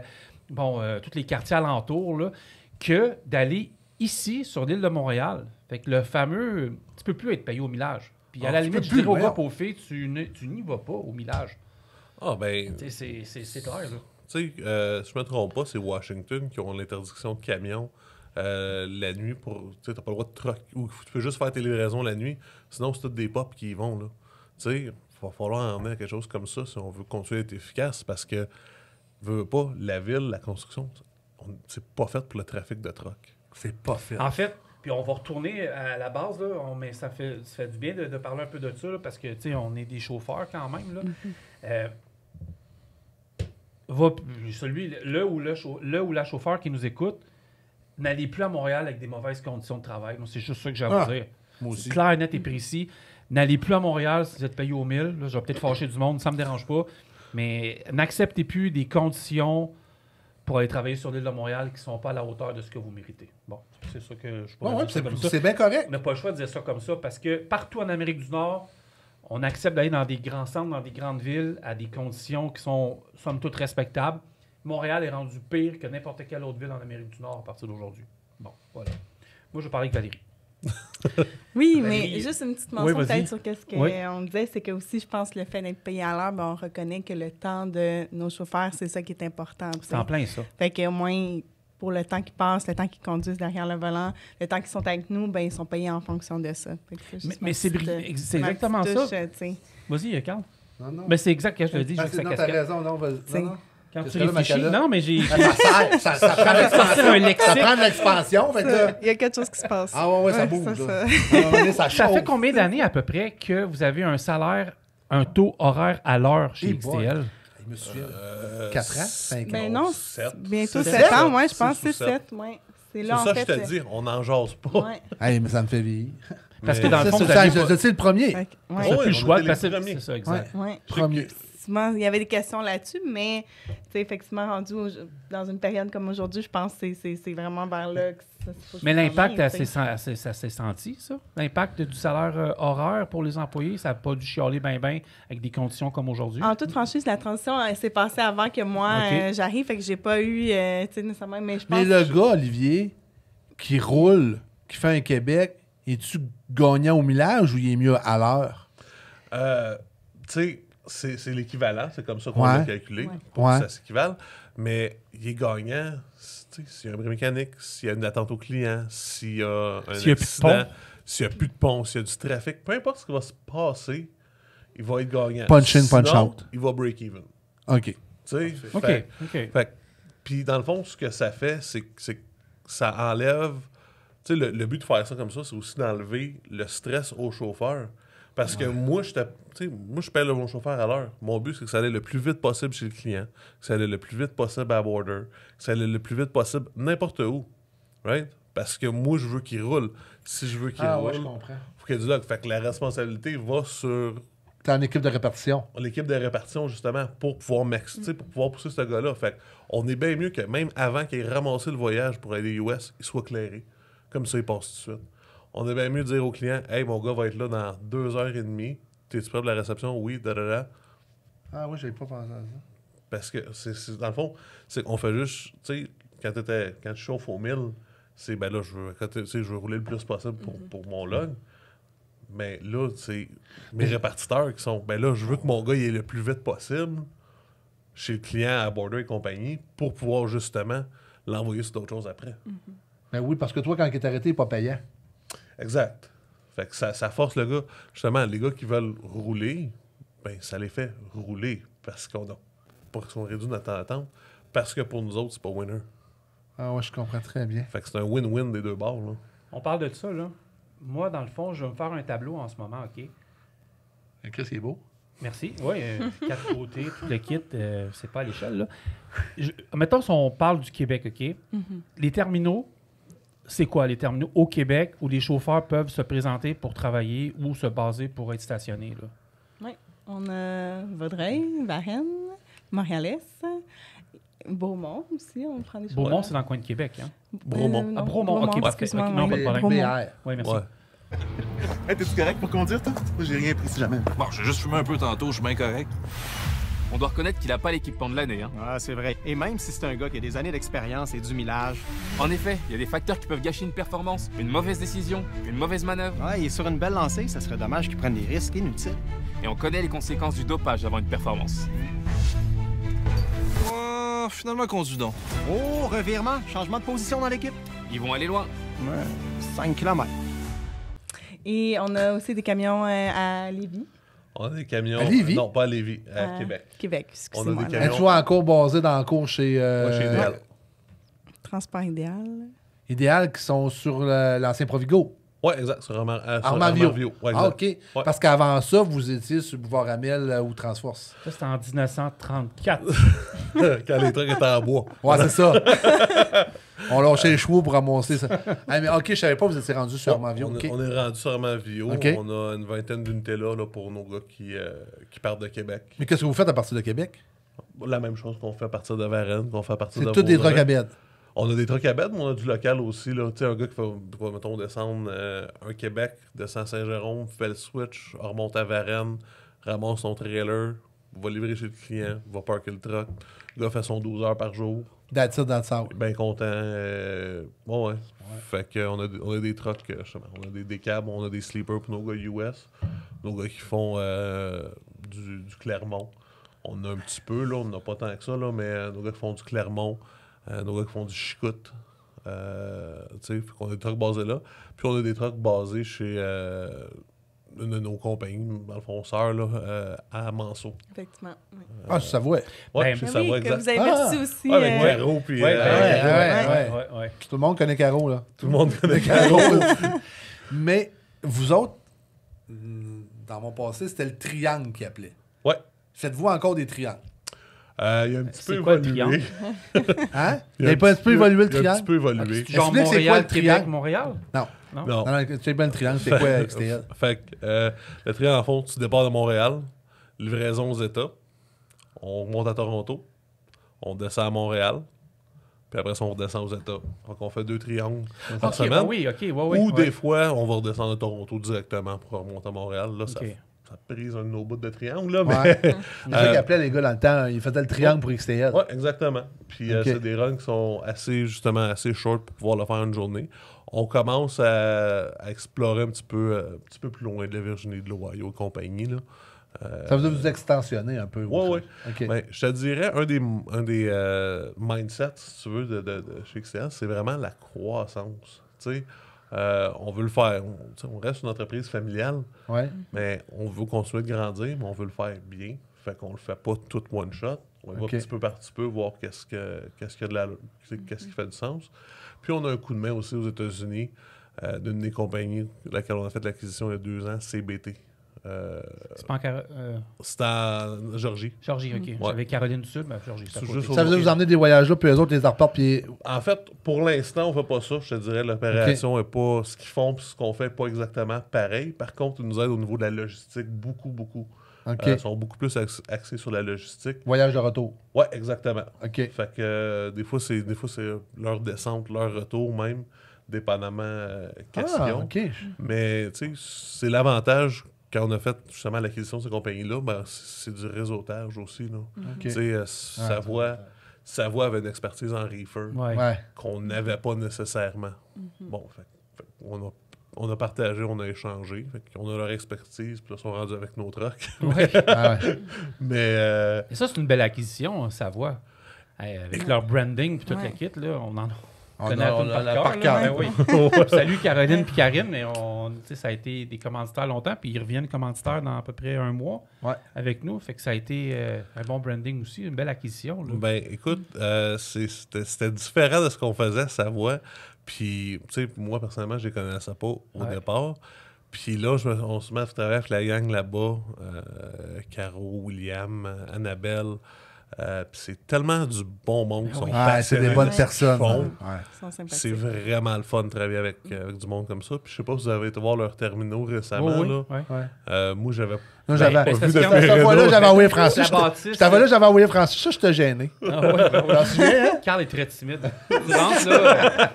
S1: bon, euh, tous les quartiers alentours, là, que d'aller ici, sur l'île de Montréal. Fait que le fameux, tu peux plus être payé au millage. Puis à
S3: Ah,
S1: la
S3: tu
S1: limite, gars
S3: voyons.
S1: aux filles, tu tu n'y vas pas au millage.
S5: ah ben,
S1: Tu C'est c'est- c'est clair, là.
S5: Tu sais, euh, si je me trompe pas, c'est Washington qui ont l'interdiction de camions euh, la nuit pour. Tu sais, t'as pas le droit de truck. Ou tu peux juste faire tes livraisons la nuit. Sinon, c'est toutes des pop qui y vont, là. Tu sais, il va falloir emmener à quelque chose comme ça si on veut continuer d'être efficace parce que, veut veut pas, la ville, la construction, on- c'est pas fait pour le trafic de truck.
S3: C'est pas fait.
S1: En fait, puis on va retourner à la base, là, on- mais ça fait, ça fait du bien de, de parler un peu de ça, là, parce que, tu sais, on est des chauffeurs quand même, là. Euh, va, celui, le ou, le, le ou la chauffeur qui nous écoute, n'allez plus à Montréal avec des mauvaises conditions de travail. C'est juste ça que j'ai à
S3: Ah,
S1: vous dire.
S3: Moi
S1: C'est
S3: aussi.
S1: clair, net et précis. N'allez plus à Montréal si vous êtes payé au 1000. Là, je vais peut-être fâcher du monde, ça me dérange pas. Mais n'acceptez plus des conditions pour aller travailler sur l'île de Montréal qui ne sont pas à la hauteur de ce que vous méritez. Bon, c'est ça que je pourrais dire
S3: c'est bien correct.
S1: On n'a pas le choix de dire ça comme ça parce que partout en Amérique du Nord, on accepte d'aller dans des grands centres, dans des grandes villes, à des conditions qui sont, somme toute, respectables. Montréal est rendu pire que n'importe quelle autre ville en Amérique du Nord à partir d'aujourd'hui. Bon, voilà. Moi, je vais parler avec Valérie. *laughs* *laughs*
S4: Oui,
S1: Valérie-
S4: mais juste une petite mention peut-être sur ce qu'on
S1: Oui.
S4: disait, c'est que aussi, je pense que le fait d'être payé à l'heure, ben, on reconnaît que le temps de nos chauffeurs, c'est ça qui est important.
S1: C'est en plein ça.
S4: Fait qu'au moins, pour le temps qu'ils passent, le temps qu'ils conduisent derrière le volant, le temps qu'ils sont avec nous, ben, ils sont payés en fonction de ça.
S1: Mais-
S4: ma
S1: mais c'est
S4: euh,
S1: exactement ça.
S4: euh.
S1: Vas-y, euh, Carl.
S3: Non, non.
S1: Mais c'est exact que je te dis,
S3: non, t'as raison. Non, non, non.
S1: Quand tu réfléchis, non, mais j'ai...
S3: Ça, sert, *laughs* ça, ça prend
S1: sortir un
S3: l'expansion.
S1: lexique.
S3: Ça prend de l'expansion. Fait que là,
S4: Il y a quelque chose qui se passe.
S3: Ah ouais, ouais, ça bouge.
S4: ça,
S1: fait combien d'années à peu près que vous avez un salaire, un taux horaire à l'heure chez. XTL?
S3: Je me souviens.
S5: Euh,
S3: 4 ans? 5 ans?
S4: Ben non,
S5: sept.
S4: bientôt
S5: Six,
S4: 7 ans, moi, je pense que c'est 7. Ouais. C'est
S5: C'est
S4: là, en
S5: ça
S4: fait.
S5: que je te dis, on n'en jase pas.
S4: ouais.
S3: Hey, mais ça me fait vieillir.
S1: Parce que dans le fond,
S3: c'est le premier.
S1: Plus le choix de passer... C'est ça, exact.
S3: Premier.
S4: Effectivement, il y avait des questions là-dessus, mais tu sais, effectivement, rendu au- dans une période comme aujourd'hui, je pense que c'est- c'est c'est vraiment vers là que ça que
S1: Mais l'impact, ça s'est senti, ça? L'impact du salaire euh, horaire pour les employés, ça n'a pas dû chialer bien, bien avec des conditions comme aujourd'hui?
S4: En toute franchise, la transition elle s'est passée avant que moi euh, j'arrive, fait que j'ai pas eu, euh, tu sais, nécessairement, mais je pense
S3: Mais le gars, Olivier, qui roule, qui fait un Québec, es-tu gagnant au millage ou il est mieux à l'heure?
S5: Euh, tu sais, c'est c'est l'équivalent, c'est comme ça qu'on
S3: Ouais.
S5: l'a calculé,
S4: Ouais.
S5: pour
S3: Ouais.
S5: que ça s'équivale. Mais il est gagnant s'il y a un bris mécanique, s'il y a une attente au client, s'il y a un
S1: S'il
S5: accident,
S1: pont.
S5: s'il n'y a plus de pont, s'il y a du trafic, peu importe ce qui va se passer, il va être gagnant.
S3: Punch in, punch out.
S5: Il va break even.
S3: OK.
S5: Tu sais,
S1: OK,
S5: puis dans le fond, ce que ça fait, c'est que c'est que ça enlève. Tu sais, le, le but de faire ça comme ça, c'est aussi d'enlever le stress au chauffeur. Parce que moi, je moi, je paye le mon chauffeur à l'heure. Mon but, c'est que ça aille le plus vite possible chez le client, que ça aille le plus vite possible à border, que ça aille le plus vite possible n'importe où. Right? Parce que moi, je veux qu'il roule. Si je veux qu'il
S3: Ah
S5: roule,
S3: ouais, je
S5: il
S3: comprends.
S5: faut qu'il y ait du log. Fait que la responsabilité va sur
S3: T'es en équipe de répartition.
S5: l'équipe de répartition justement pour pouvoir max, tu sais, pour pouvoir pousser ce gars-là. Fait on est bien mieux que même avant qu'il ait ramassé le voyage pour aller aux US, il soit clairé. Comme ça, il passe tout de suite. On est bien mieux de dire au client Hey, mon gars va être là dans deux heures et demie. T'es-tu prêt pour la réception? Oui, da, da, da.
S3: Ah oui, j'avais pas pensé à ça.
S5: Parce que, c'est, c'est- dans le fond, c'est qu'on fait juste, tu sais, quand, quand tu chauffes au 1000, c'est ben là, je veux, quand t'es- tu sais, je veux rouler le plus possible pour, pour mon log. Mais là, c'est mes répartiteurs qui sont. Ben là, je veux que mon gars il est le plus vite possible chez le client à Border et compagnie pour pouvoir justement l'envoyer sur d'autres choses après.
S3: Ben oui, parce que toi, quand il est arrêté, il n'est pas payant.
S5: Exact. Fait que ça, ça force le gars. Justement, les gars qui veulent rouler, ben ça les fait rouler parce qu'on a pas qu'ils sont réduits notre temps d'attente. Parce que pour nous autres, c'est pas winner.
S3: Ah ouais, je comprends très bien.
S5: Fait que c'est un win-win des deux bords. Là.
S6: On parle de ça, là. Moi, dans le fond, je vais me faire un tableau en ce moment, OK?
S3: Qu'est-ce qui est beau?
S6: Merci. Oui, euh, *laughs* quatre côtés, tout le kit, euh, c'est pas à l'échelle, là. Je- mettons, si on parle du Québec, OK? Les terminaux, c'est quoi les terminaux au Québec où les chauffeurs peuvent se présenter pour travailler ou se baser pour être stationnés, là?
S4: Oui. On a Vaudreuil, Varennes, Montréal-Est, Beaumont aussi. On prend des
S6: Beaumont, c'est dans le coin de Québec, hein?
S5: Bromont.
S4: non,
S6: Ah, Bromont, ok, parce que-
S4: excuse-moi,
S6: ok, non,
S4: oui,
S6: pas de problème.
S3: BR.
S6: Oui, merci.
S5: Ouais.
S7: Hey, t'es-tu correct pour conduire, toi? Moi, j'ai rien pris si jamais.
S8: Bon, j'ai juste fumé un peu tantôt, je suis bien correct.
S9: On doit reconnaître qu'il a pas l'équipement de l'année. Hein.
S10: Ah, c'est vrai. Et même si c'est un gars qui a des années d'expérience et du millage,
S9: En effet, il y a des facteurs qui peuvent gâcher une performance, une mauvaise décision, une mauvaise manœuvre.
S10: ah, il est sur une belle lancée, ça serait dommage qu'il prenne des risques inutiles.
S9: Et on connaît les conséquences du dopage avant une performance.
S8: Oh, finalement, conduis donc.
S10: Oh, revirement, changement de position dans l'équipe.
S9: Ils vont aller loin.
S10: Ouais, 5 km.
S4: Et on a aussi des camions euh, à Lévis,
S5: On a des camions.
S3: À Lévis?
S5: Non, pas à Lévis, à
S4: à
S5: Québec.
S4: Québec,
S5: On a
S4: excusez-moi.
S5: des camions.
S3: Es-tu encore basé dans le cours chez euh,
S5: Moi, chez Idéal.
S4: Transport idéal.
S3: Idéal qui sont sur le- l'ancien Provigo?
S5: Ouais, exact. C'est Armand, euh, sur
S3: Armavio.
S5: Armavio. Ouais,
S3: ah,
S5: exact.
S3: OK.
S5: Ouais.
S3: Parce qu'avant ça, vous étiez sur Boulevard Amel euh, ou Transforce.
S6: Ça, c'était en 1934. *laughs*
S5: Quand les trucs étaient en bois.
S3: Ouais, c'est ça. *laughs* On lâchait les chevaux pour ramasser ça. Ah, mais OK, je savais pas vous étiez rendu sur Armavio.
S5: on, on est rendu sur Armavio.
S3: OK.
S5: On a une vingtaine d'unités là, là, pour nos gars qui, euh, qui partent de Québec.
S3: Mais qu'est-ce que vous faites à partir de Québec?
S5: La même chose qu'on fait à partir de Varennes, qu'on fait à partir
S3: C'est
S5: de
S3: tous des trucs à bed.
S5: On a des trucs à bed, mais on a du local aussi. Là. Un gars qui va, va, mettons, descendre euh, un Québec, descend Saint-Jérôme, fait le switch, remonte à Varennes, ramasse son trailer, va livrer chez le client, va parker le truck. Le gars fait son 12 heures par jour.
S3: That's.
S5: Bien content. euh, bon, ouais. Fait qu'on a, on a des trucks, justement. On a des, des cabs, on a des sleepers pour nos gars US. Nos gars qui font euh, du, du Clermont. On a un petit peu, là. On n'a pas tant que ça, là. Mais euh, nos gars qui font du Clermont. nos gars qui font du Chicout. Euh, tu sais, qu'on a des trucks basés là. Puis on a des trucks basés chez une de nos compagnies, dans le fond, sœur, là, euh, à Manceau.
S4: Effectivement. Oui.
S3: Ah, je savais.
S5: Ouais,
S6: Ben,
S4: oui, que
S5: exact.
S4: vous avez
S3: Ah!
S4: aussi.
S5: Ouais, avec
S4: euh,
S5: Caro, puis
S6: Ouais,
S5: euh,
S3: ouais,
S5: Caro.
S3: ouais, ouais.
S6: ouais, ouais.
S3: Tout le monde connaît Caro, là.
S5: Tout le monde connaît
S3: Caro. *laughs* Mais vous autres, mm, dans mon passé, c'était le triangle qui appelait.
S5: Ouais.
S3: Faites-vous encore des triangles?
S5: Euh, il y a un petit
S6: C'est
S5: peu
S6: quoi le
S5: évolué. *laughs*
S3: Hein?
S5: Il
S3: pas un petit peu évolué le
S5: Il a un petit
S3: triangle?
S5: peu évolué.
S6: Genre
S3: c'est quoi
S6: Montréal,
S3: le
S6: Québec,
S3: triangle?
S6: Montréal?
S3: Non.
S6: Non?
S5: Non.
S3: Non, non, tu sais bien le triangle, c'est quoi XTL?
S5: Fait que euh, le triangle, en fond, tu départs de Montréal, livraison aux États, on monte à Toronto, on descend à Montréal, puis après ça, on redescend aux États. Donc, on fait deux triangles par
S6: Ok,
S5: semaine.
S6: ah oui, ok, ouais, ouais.
S5: Ou
S6: ouais.
S5: des fois, on va redescendre à Toronto directement pour remonter à Montréal. Là, ça,
S6: Ok.
S5: Ça prise un de nos bouts de triangle. Là, mais...
S3: Ouais. C'est ça
S5: Euh,
S3: appelaient les gars dans le temps. Ils faisaient le triangle pour XTL.
S5: Ouais, exactement. Puis euh, c'est des runs qui sont assez, justement, assez short pour pouvoir le faire une journée. On commence à, à explorer un petit peu, euh, un petit peu plus loin de la Virginie, de l'Ohio et compagnie. Là. Euh,
S3: Ça veut dire vous extensionner un peu.
S5: Ouais, ouais.
S3: OK.
S5: ben, je te dirais, un des, un des euh, mindsets, si tu veux, de, de, de chez XTL, c'est vraiment la croissance. Tu sais, euh, on veut le faire. On, reste une entreprise familiale,
S3: Ouais.
S5: mais on veut continuer de grandir, mais on veut le faire bien. Fait qu'on le fait pas tout one shot. On y va petit peu par petit peu, voir qu'est-ce que qu'est-ce qu'il y a de la qu'est-ce qui fait du sens. Puis on a un coup de main aussi aux États-Unis euh, d'une des compagnies laquelle on a fait l'acquisition il y a deux ans, CBT. Euh,
S6: C'est pas en Car- euh,
S5: c'est en Georgie.
S6: Georgie, ok. J'avais Caroline du Sud, mais Georgie,
S3: Ça veut dire vous emmenez des voyages là, puis eux autres les repartent, puis
S5: En fait, pour l'instant, on fait pas ça. Je te dirais, l'opération est pas. Ce qu'ils font puis ce qu'on fait pas exactement pareil. Par contre, ils nous aident au niveau de la logistique beaucoup, beaucoup. Euh, ils sont beaucoup plus ax- axés sur la logistique.
S3: Voyage de retour.
S5: Ouais, exactement.
S3: OK.
S5: Fait que euh, des fois, c'est des fois c'est leur descente, leur retour même, dépendamment euh, question.
S3: Ah, OK.
S5: Mais tu sais, c'est l'avantage quand on a fait justement l'acquisition de ces compagnies-là, ben, c'est du réseautage aussi. Là.
S3: OK.
S5: Tu sais, euh, Savoie, Savoie avait une expertise en reefer
S6: Ouais.
S3: Ouais.
S5: qu'on n'avait pas nécessairement.
S4: Mhm.
S5: Bon, fait, fait on a on a partagé, on a échangé. Fait on a leur expertise, puis là, ils sont rendus avec nos trucks. *laughs*
S1: Ouais.
S3: Ah ouais. *laughs*
S5: Mais euh,
S1: Et ça, c'est une belle acquisition, hein, Savoie. Hey, avec leur branding puis toute
S4: Ouais.
S1: la kit, là, on en
S3: On
S1: connaît
S3: a- on a la
S1: par cœur. Ben oui. *laughs* Salut Caroline et Karine, mais on, tu sais, ça a été des commanditaires longtemps, puis ils reviennent commanditaires dans à peu près un mois
S3: Ouais.
S1: avec nous. Fait que ça a été euh, un bon branding aussi, une belle acquisition. là.
S5: Ben, écoute, euh, c'était différent de ce qu'on faisait à Savoie. Puis, tu sais, moi, personnellement, je les connaissais pas au
S1: Ouais.
S5: départ. Puis là, je me- on se met à travailler avec la gang là-bas. euh, Caro, William, Annabelle. Euh, puis c'est tellement du bon monde qui sont
S3: Ouais, c'est des bonnes personnes. Ouais.
S4: Ils sont.
S5: C'est vraiment le fun de travailler avec, euh, avec du monde comme ça. Puis je sais pas si vous avez été voir leurs terminaux récemment.
S1: Oui,
S5: là. Euh, moi, j'avais
S3: Non, j'avais.
S1: ben, c'est
S3: j'avais envoyé Francis. Cette fois-là, j'avais envoyé Francis. Ça, j'étais gêné.
S1: Ah ouais, ben
S3: hein?
S1: Carl est très timide. Tu rentres, là.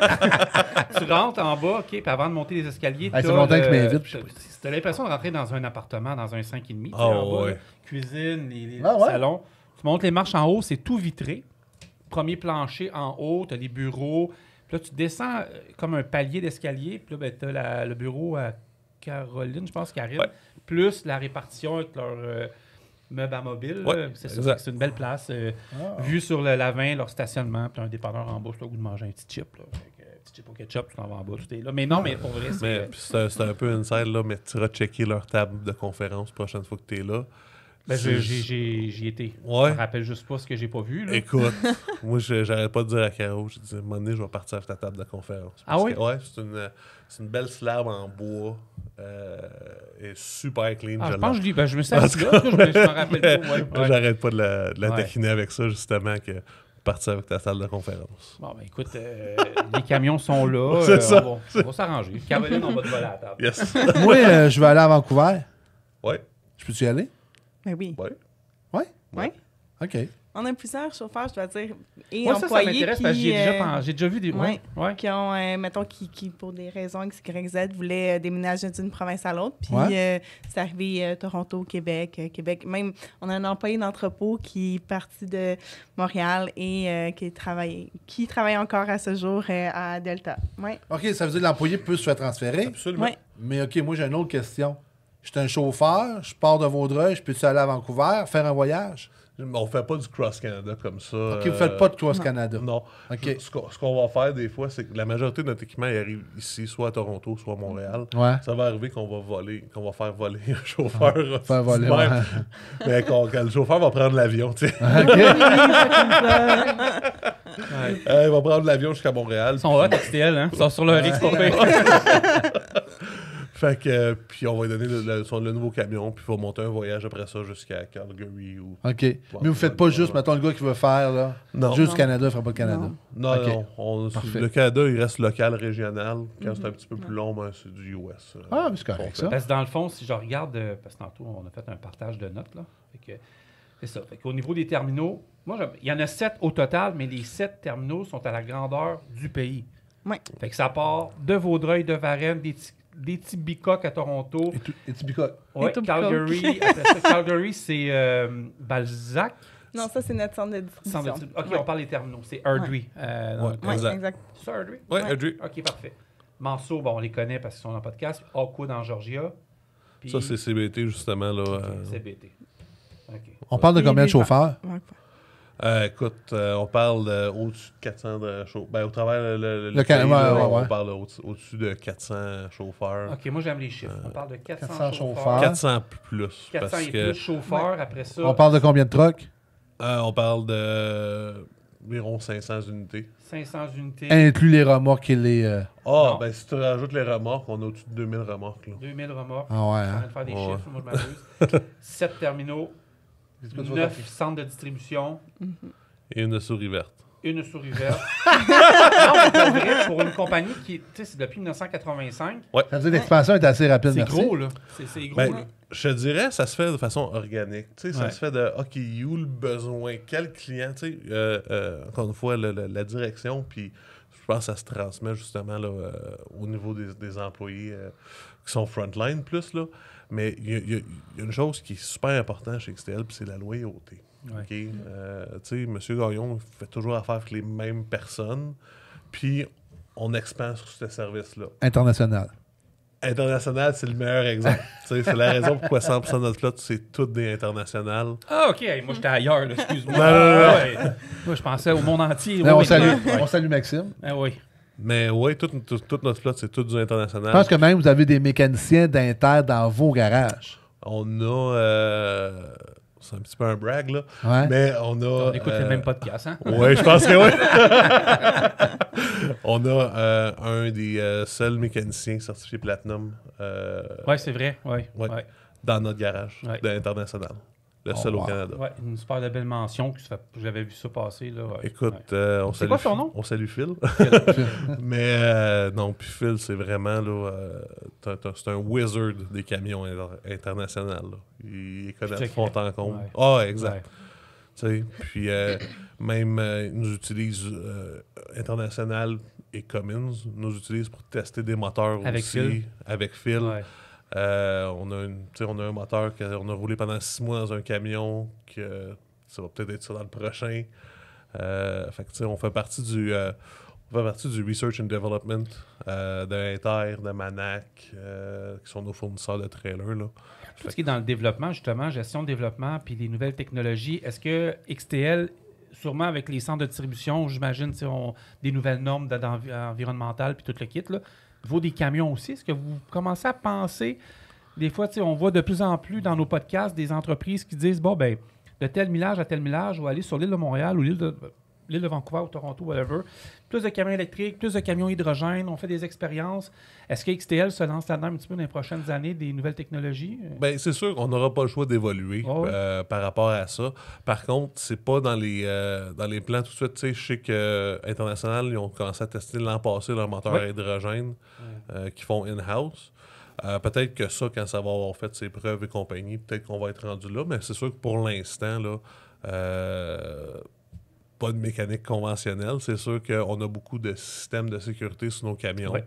S1: *laughs* tu rentres en bas, OK, puis avant de monter les escaliers,
S3: Hey, ça
S1: t'as
S3: fait longtemps
S1: le-
S3: qu'il m'invite, puis je
S1: t'as- l'impression de rentrer dans un appartement, dans un 5,5. tu sais,
S5: Ah ouais.
S1: là. Cuisine, les,
S3: Ah
S1: salons. Tu montes les marches en haut, c'est tout vitré. Premier plancher en haut, t'as des bureaux. Puis là, tu descends euh, comme un palier d'escalier. Puis là, ben, t'as la- le bureau à Caroline, je pense, Karine.
S5: Ouais.
S1: Plus la répartition avec leur euh, meuble à mobile.
S5: Ouais,
S1: c'est ça. C'est une belle place. euh,
S3: Ah.
S1: Vue sur le Lavin, leur stationnement, puis un dépanneur en bas, tu as goût de manger un petit chip. Là. Fait que, euh, petit chip au ketchup, tu t'en vas en bas, tout est là. Mais non, mais pour vrai, c'est.
S5: Mais puis c'est un, peu inside, là, mais tu iras checker leur table de conférence la prochaine fois que tu es là.
S1: Ben, j'y étais.
S5: Ouais.
S1: Je me rappelle juste pas ce que j'ai pas vu. Là.
S5: Écoute, *laughs* moi, je- j'arrête pas de dire à Caro, je dis, à un moment donné, je vais partir avec ta table de conférence.
S1: Ah oui?
S5: que, ouais, c'est une, c'est une belle slab en bois. Euh, et super clean.
S1: Ah, je
S5: je
S1: pense que je, ben, je me suis assis là, je me je m'en rappelle pas. Ouais, *laughs*
S5: Moi. J'arrête pas de la, de la
S1: Ouais.
S5: taquiner avec ça, justement, que partir avec ta salle de conférence.
S1: Bon, ben écoute, euh, les camions sont là. *laughs*
S5: C'est
S1: euh,
S5: ça.
S1: On va, on va s'arranger. Caroline, on va te voler à la table.
S5: Yes.
S3: Moi, euh, je vais aller à Vancouver.
S5: ouais,
S3: Je peux-tu y aller?
S4: Ben oui.
S5: ouais.
S3: Ouais?
S4: Oui.
S3: OK.
S4: On a plusieurs chauffeurs, je dois dire, et
S1: Moi, ça, ça
S4: employés
S1: m'intéresse
S4: qui,
S1: parce que j'ai déjà,
S4: euh,
S1: j'ai déjà vu des.
S4: ouais.
S1: Ouais. ouais.
S4: qui ont, euh, mettons, qui, qui, pour des raisons X, Y, Z, voulaient euh, déménager d'une province à l'autre. Puis
S3: Ouais.
S4: euh, c'est arrivé euh, Toronto, Québec, euh, Québec. Même, on a un employé d'entrepôt qui est parti de Montréal et euh, qui, travaille, qui travaille encore à ce jour euh, à Delta. Ouais.
S3: OK, ça veut dire que l'employé peut se faire transférer?
S5: Absolument.
S4: Ouais.
S3: Mais OK, moi, j'ai une autre question. Je suis un chauffeur, je pars de Vaudreuil, je peux-tu aller à Vancouver, faire un voyage?
S5: On fait pas du cross-Canada comme ça.
S3: OK, vous
S5: euh,
S3: faites pas de Cross-Canada.
S5: Non.
S3: OK.
S5: Ce qu'on ce qu'on va faire des fois, c'est que la majorité de notre équipement il arrive ici, soit à Toronto, soit à Montréal.
S3: Ouais.
S5: Ça va arriver qu'on va voler, qu'on va faire voler un chauffeur.
S3: Faire voler, ouais. *laughs*
S5: Mais le chauffeur va prendre l'avion, tu sais. *laughs*
S3: OK.
S5: Euh, il va prendre l'avion jusqu'à Montréal.
S1: Ils sont hot, XTL, hein? Ils sont sur leur X. *laughs*
S5: Fait que, puis on va lui donner le, le- son- le nouveau camion, puis il va monter un voyage après ça jusqu'à Calgary ou.
S3: OK. Mais vous faites pas juste, mettons, le gars qui veut faire, là.
S5: Non.
S3: Juste
S4: Non.
S3: Canada, il fera pas le Canada.
S4: Non.
S5: Non, on- le Canada, il reste local, régional. Quand c'est un petit peu plus long, ben, c'est du US. euh,
S3: Ah, mais c'est correct, ça.
S1: Parce que dans le fond, si je regarde, euh, parce que tantôt, on a fait un partage de notes, là. C'est ça. Fait qu'au niveau des terminaux, moi, il y en a sept au total, mais les sept terminaux sont à la grandeur du pays.
S4: Ouais.
S1: Fait que ça part de Vaudreuil, de Varennes, des, des petits bicoques à Toronto.
S3: Et, tu- et tu bicoques.
S1: Ouais,
S4: tout
S1: Calgary. ça, Calgary, c'est euh, Balzac.
S4: Non, ça, c'est notre centre de distribution.
S1: Centre de- OK,
S4: Ouais.
S1: on parle des terminaux. C'est euh,
S5: Ouais.
S1: le cas.
S4: Ouais,
S5: Exact.
S4: exact.
S1: C'est ça,
S5: Ouais. Audrey.
S1: OK, parfait. Manceau, bon, on les connaît parce qu'ils sont dans le podcast. Hawkwood en Georgia. Puis
S5: Ça, c'est CBT, justement. Là, euh,
S1: CBT. OK.
S3: On parle de
S4: Et
S3: combien de chauffeurs?
S5: Euh, écoute, euh, on parle euh, au-dessus de 400 de chauffeurs. Ben, au travers le, le,
S3: Le
S5: pays,
S3: Can-
S5: là,
S3: ouais, ouais,
S5: on
S3: ouais.
S5: parle au- au-dessus de 400 chauffeurs.
S1: OK, moi, j'aime les chiffres. On parle de 400,
S3: 400
S1: chauffeurs.
S3: chauffeurs.
S5: 400 plus.
S1: 400
S5: parce
S1: et
S5: que,
S1: plus chauffeurs. Après ça,
S3: On parle de combien de trucks?
S5: euh, on parle de euh, environ 500 unités.
S1: 500 unités,
S3: Inclus les remorques et les. euh,
S5: Ah,
S1: Non.
S5: ben si tu rajoutes les remorques, on a au-dessus de 2000 remorques. Là.
S1: 2000 remorques.
S3: Ah ouais, hein?
S1: train de faire des
S5: Ouais.
S1: chiffres, moi, je m'amuse. *laughs* 7 terminaux, 9 centres de distribution,
S5: Et une souris verte.
S1: une souris verte. *laughs* non, mais pour vrai, pour une compagnie qui, tu sais, c'est depuis 1985,
S3: Ça veut dire que l'expansion est assez rapide,
S1: c'est gros, là. C'est gros,
S5: Ben,
S1: là.
S5: je te dirais, ça se fait de façon organique. Tu sais, ça
S1: Ouais.
S5: se fait de, OK, où le besoin? Quel client? Tu sais, euh, euh, encore une fois, le- le- la direction, puis je pense que ça se transmet justement là, euh, au niveau des, des employés euh, qui sont frontline plus. Là. Mais il y, a- y y une chose qui est super importante chez XTL, puis c'est la loyauté.
S1: Ouais.
S5: OK? Euh, tu sais, M. Gagnon fait toujours affaire avec les mêmes personnes, puis on expand sur ce service-là.
S3: International.
S5: International, c'est le meilleur exemple. *laughs* Tu sais, c'est la raison pourquoi 100% de notre flotte, c'est toutes des internationales.
S1: Ah, OK. Moi, j'étais ailleurs, excuse-moi.
S5: Non, non, non, non.
S1: Ouais. Moi, je pensais au monde entier.
S3: Là, on, salue,
S1: ouais.
S3: on salue Maxime.
S1: Ah, oui.
S5: Mais oui, toute, toute- toute notre flotte, c'est tout du international.
S3: Je pense que même vous avez des mécaniciens d'Inter dans vos garages.
S5: On a. euh, c'est un petit peu un brag, là.
S3: Ouais.
S5: Mais on a.
S1: On écoute
S5: euh,
S1: le même podcast, hein?
S5: Oui, je pense que oui. *laughs* on a euh, un des euh, seuls mécaniciens certifiés Platinum euh,
S1: Oui, c'est vrai. Oui.
S5: Ouais.
S1: Ouais.
S5: dans notre garage
S1: Ouais.
S5: d'international. Le
S3: Oh,
S5: seul au
S3: wow.
S5: Canada.
S1: Ouais, une super de belle mention. que J'avais vu ça passer. Là, ouais.
S5: Écoute,
S1: Ouais.
S5: euh, on
S1: C'est
S5: salue
S1: quoi son
S5: Phil-
S1: nom?
S5: On salue Phil. *laughs* Mais euh, non, puis Phil, c'est vraiment là, euh, c'est un wizard des camions inter- internationaux. là. Il connaît de fond en comble.
S1: Ouais.
S5: Ah, exact.
S1: Ouais.
S5: Tu sais, Puis euh, même euh, ils nous utilisent euh, International et Cummins nous utilisent pour tester des moteurs
S1: Avec
S5: aussi.
S1: Phil.
S5: Avec Phil. Euh, on, a une- on a un moteur qu'on a roulé pendant six mois dans un camion, que ça va peut-être être ça dans le prochain. Euh, fait que, on fait partie du euh, on fait partie du Research and Development de Inter, de Manac, qui sont nos fournisseurs de trailers. Là.
S1: Tout ce qui est dans le développement, justement, gestion de développement, puis les nouvelles technologies, est-ce que XTL, sûrement avec les centres de distribution, j'imagine, des nouvelles normes environnementales, puis tout le kit, niveau des camions aussi, est-ce que vous commencez à penser, des fois, on voit de plus en plus dans nos podcasts des entreprises qui disent, bon, ben, de tel millage à tel millage, on va aller sur l'île de Montréal ou l'île de, l'île de Vancouver ou Toronto, whatever. Plus de camions électriques, plus de camions hydrogène, on fait des expériences. Est-ce que XTL se lance là-dedans un petit peu dans les prochaines années, des nouvelles technologies?
S5: Ben, c'est sûr qu'on n'aura pas le choix d'évoluer
S1: ouais.
S5: euh, par rapport à ça. Par contre, c'est pas dans les, euh, dans les plans tout de suite. Tu sais, je sais que euh, International, ils ont commencé à tester l'an passé leur moteur à hydrogène euh, qu'ils font in-house. Euh, peut-être que ça, quand ça va avoir fait ses preuves et compagnie, peut-être qu'on va être rendu là, mais c'est sûr que pour l'instant, là, euh, pas de mécanique conventionnelle. C'est sûr qu'on a beaucoup de systèmes de sécurité sur nos camions.
S1: Ouais.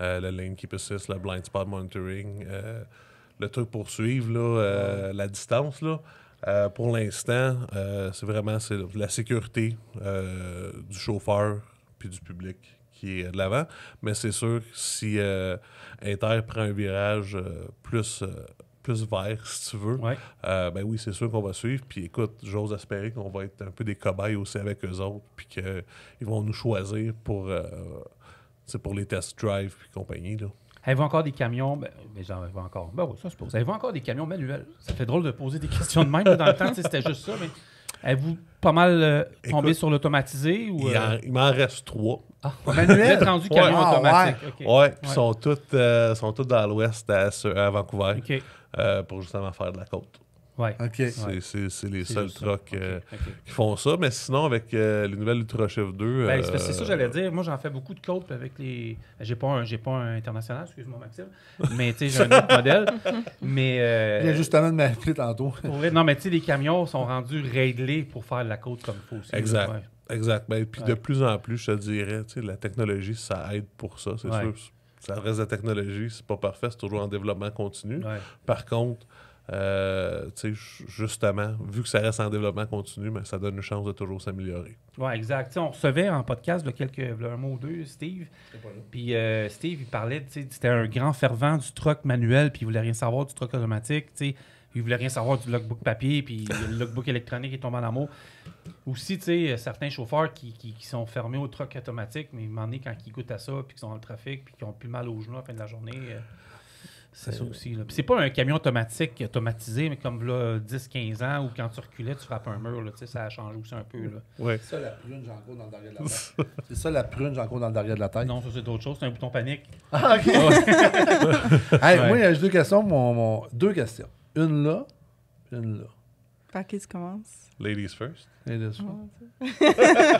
S5: Euh, le Lane Keep Assist, le Blind Spot Monitoring, euh, le truc pour suivre là, euh, la distance. Là. Pour l'instant, c'est vraiment la sécurité du chauffeur puis du public qui est de l'avant. Mais c'est sûr que si Inter prend un virage plus, plus vert, si tu veux,
S1: Ouais.
S5: euh, ben oui, c'est sûr qu'on va suivre. Puis écoute, j'ose espérer qu'on va être un peu des cobayes aussi avec eux autres, puis qu'ils vont nous choisir pour, euh, pour les test drive puis compagnie. Là.
S1: Avez-vous encore des camions? Ben, ben, j'en encore. Ben oui, ça se pose. Avez-vous encore des camions manuels? Ça fait drôle de poser des *laughs* questions de même. là, dans le temps, c'était juste ça, mais avez-vous pas mal euh, tombé
S5: Écoute,
S1: sur l'automatisé? Ou,
S5: Il,
S1: euh,
S5: il m'en reste trois.
S1: Ah,
S3: Manuel?
S1: vous êtes rendu *laughs* camion
S3: Ouais. Ah,
S1: automatique. OK.
S5: Ouais, puis sont toutes euh, sont toutes dans l'ouest à, Vancouver
S1: OK.
S5: euh, pour justement faire de la côte.
S1: Ouais.
S3: OK.
S5: C'est- C'est c'est les
S1: C'est
S5: seuls trucks euh, qui font ça. Mais sinon, avec euh, les nouvelles Ultra Chef 2.
S1: Ben,
S5: euh,
S1: c'est ça que j'allais dire. Moi, j'en fais beaucoup de côtes avec les. J'ai pas un, j'ai pas un international, excuse-moi, Maxime. Mais tu sais, j'ai un autre modèle. *laughs* Mais. euh,
S3: Il vient justement de m'appeler tantôt.
S1: vrai, non, mais tu sais, les camions sont rendus réglés pour faire la côte comme il faut.
S5: Exact.
S1: Ouais.
S5: Exact. Ben, puis de plus en plus, je te dirais, tu sais, la technologie, ça aide pour ça, c'est
S1: Ouais.
S5: sûr. Ça reste la technologie, c'est pas parfait, c'est toujours en développement continu.
S1: Ouais.
S5: Par contre, euh, justement, vu que ça reste en développement continu, ben, ça donne une chance de toujours s'améliorer.
S1: Oui, exact. On recevait en podcast là, quelques, là, un mot ou deux, Steve. Puis euh, Steve, il parlait, tu sais, c'était un grand fervent du truck manuel, puis il voulait rien savoir du truck automatique. tu sais. Il voulait rien savoir du logbook papier, puis le *laughs* logbook électronique est tombé en amour. Aussi, tu sais, certains chauffeurs qui, qui- qui sont fermés au truck automatique, mais à un moment donné, quand ils goûtent à ça, puis qu'ils sont dans le trafic, puis qu'ils ont plus mal aux genoux à la fin de la journée, euh, c'est ça aussi. c'est pas un camion automatique, automatisé, mais comme là, 10-15 ans, où quand tu reculais, tu frappes un mur, là, tu sais, ça a changé aussi un peu. Là.
S5: Ouais.
S3: C'est ça la prune, j'en cours dans le derrière de la tête. *laughs* C'est ça la prune, j'en cours dans le derrière de la tête.
S1: Non, ça c'est d'autres choses, c'est un bouton panique. *laughs*
S3: Ah, OK. *laughs* Hey,
S1: Ouais.
S3: Moi, j'ai deux questions. Mon, mon- Deux questions. Une là, puis une là.
S4: Par qui tu commences?
S5: Ladies first.
S3: Ça.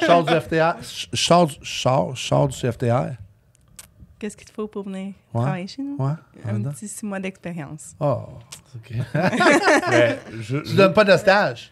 S3: Je sors du FTR. Sors- je sors du FTR.
S4: Qu'est-ce qu'il te faut pour venir
S3: Ouais.
S4: travailler chez nous?
S3: Ouais.
S4: Un petit six mois d'expérience.
S3: Oh, OK. *laughs*
S5: Mais je,
S3: Tu donnes pas de stage?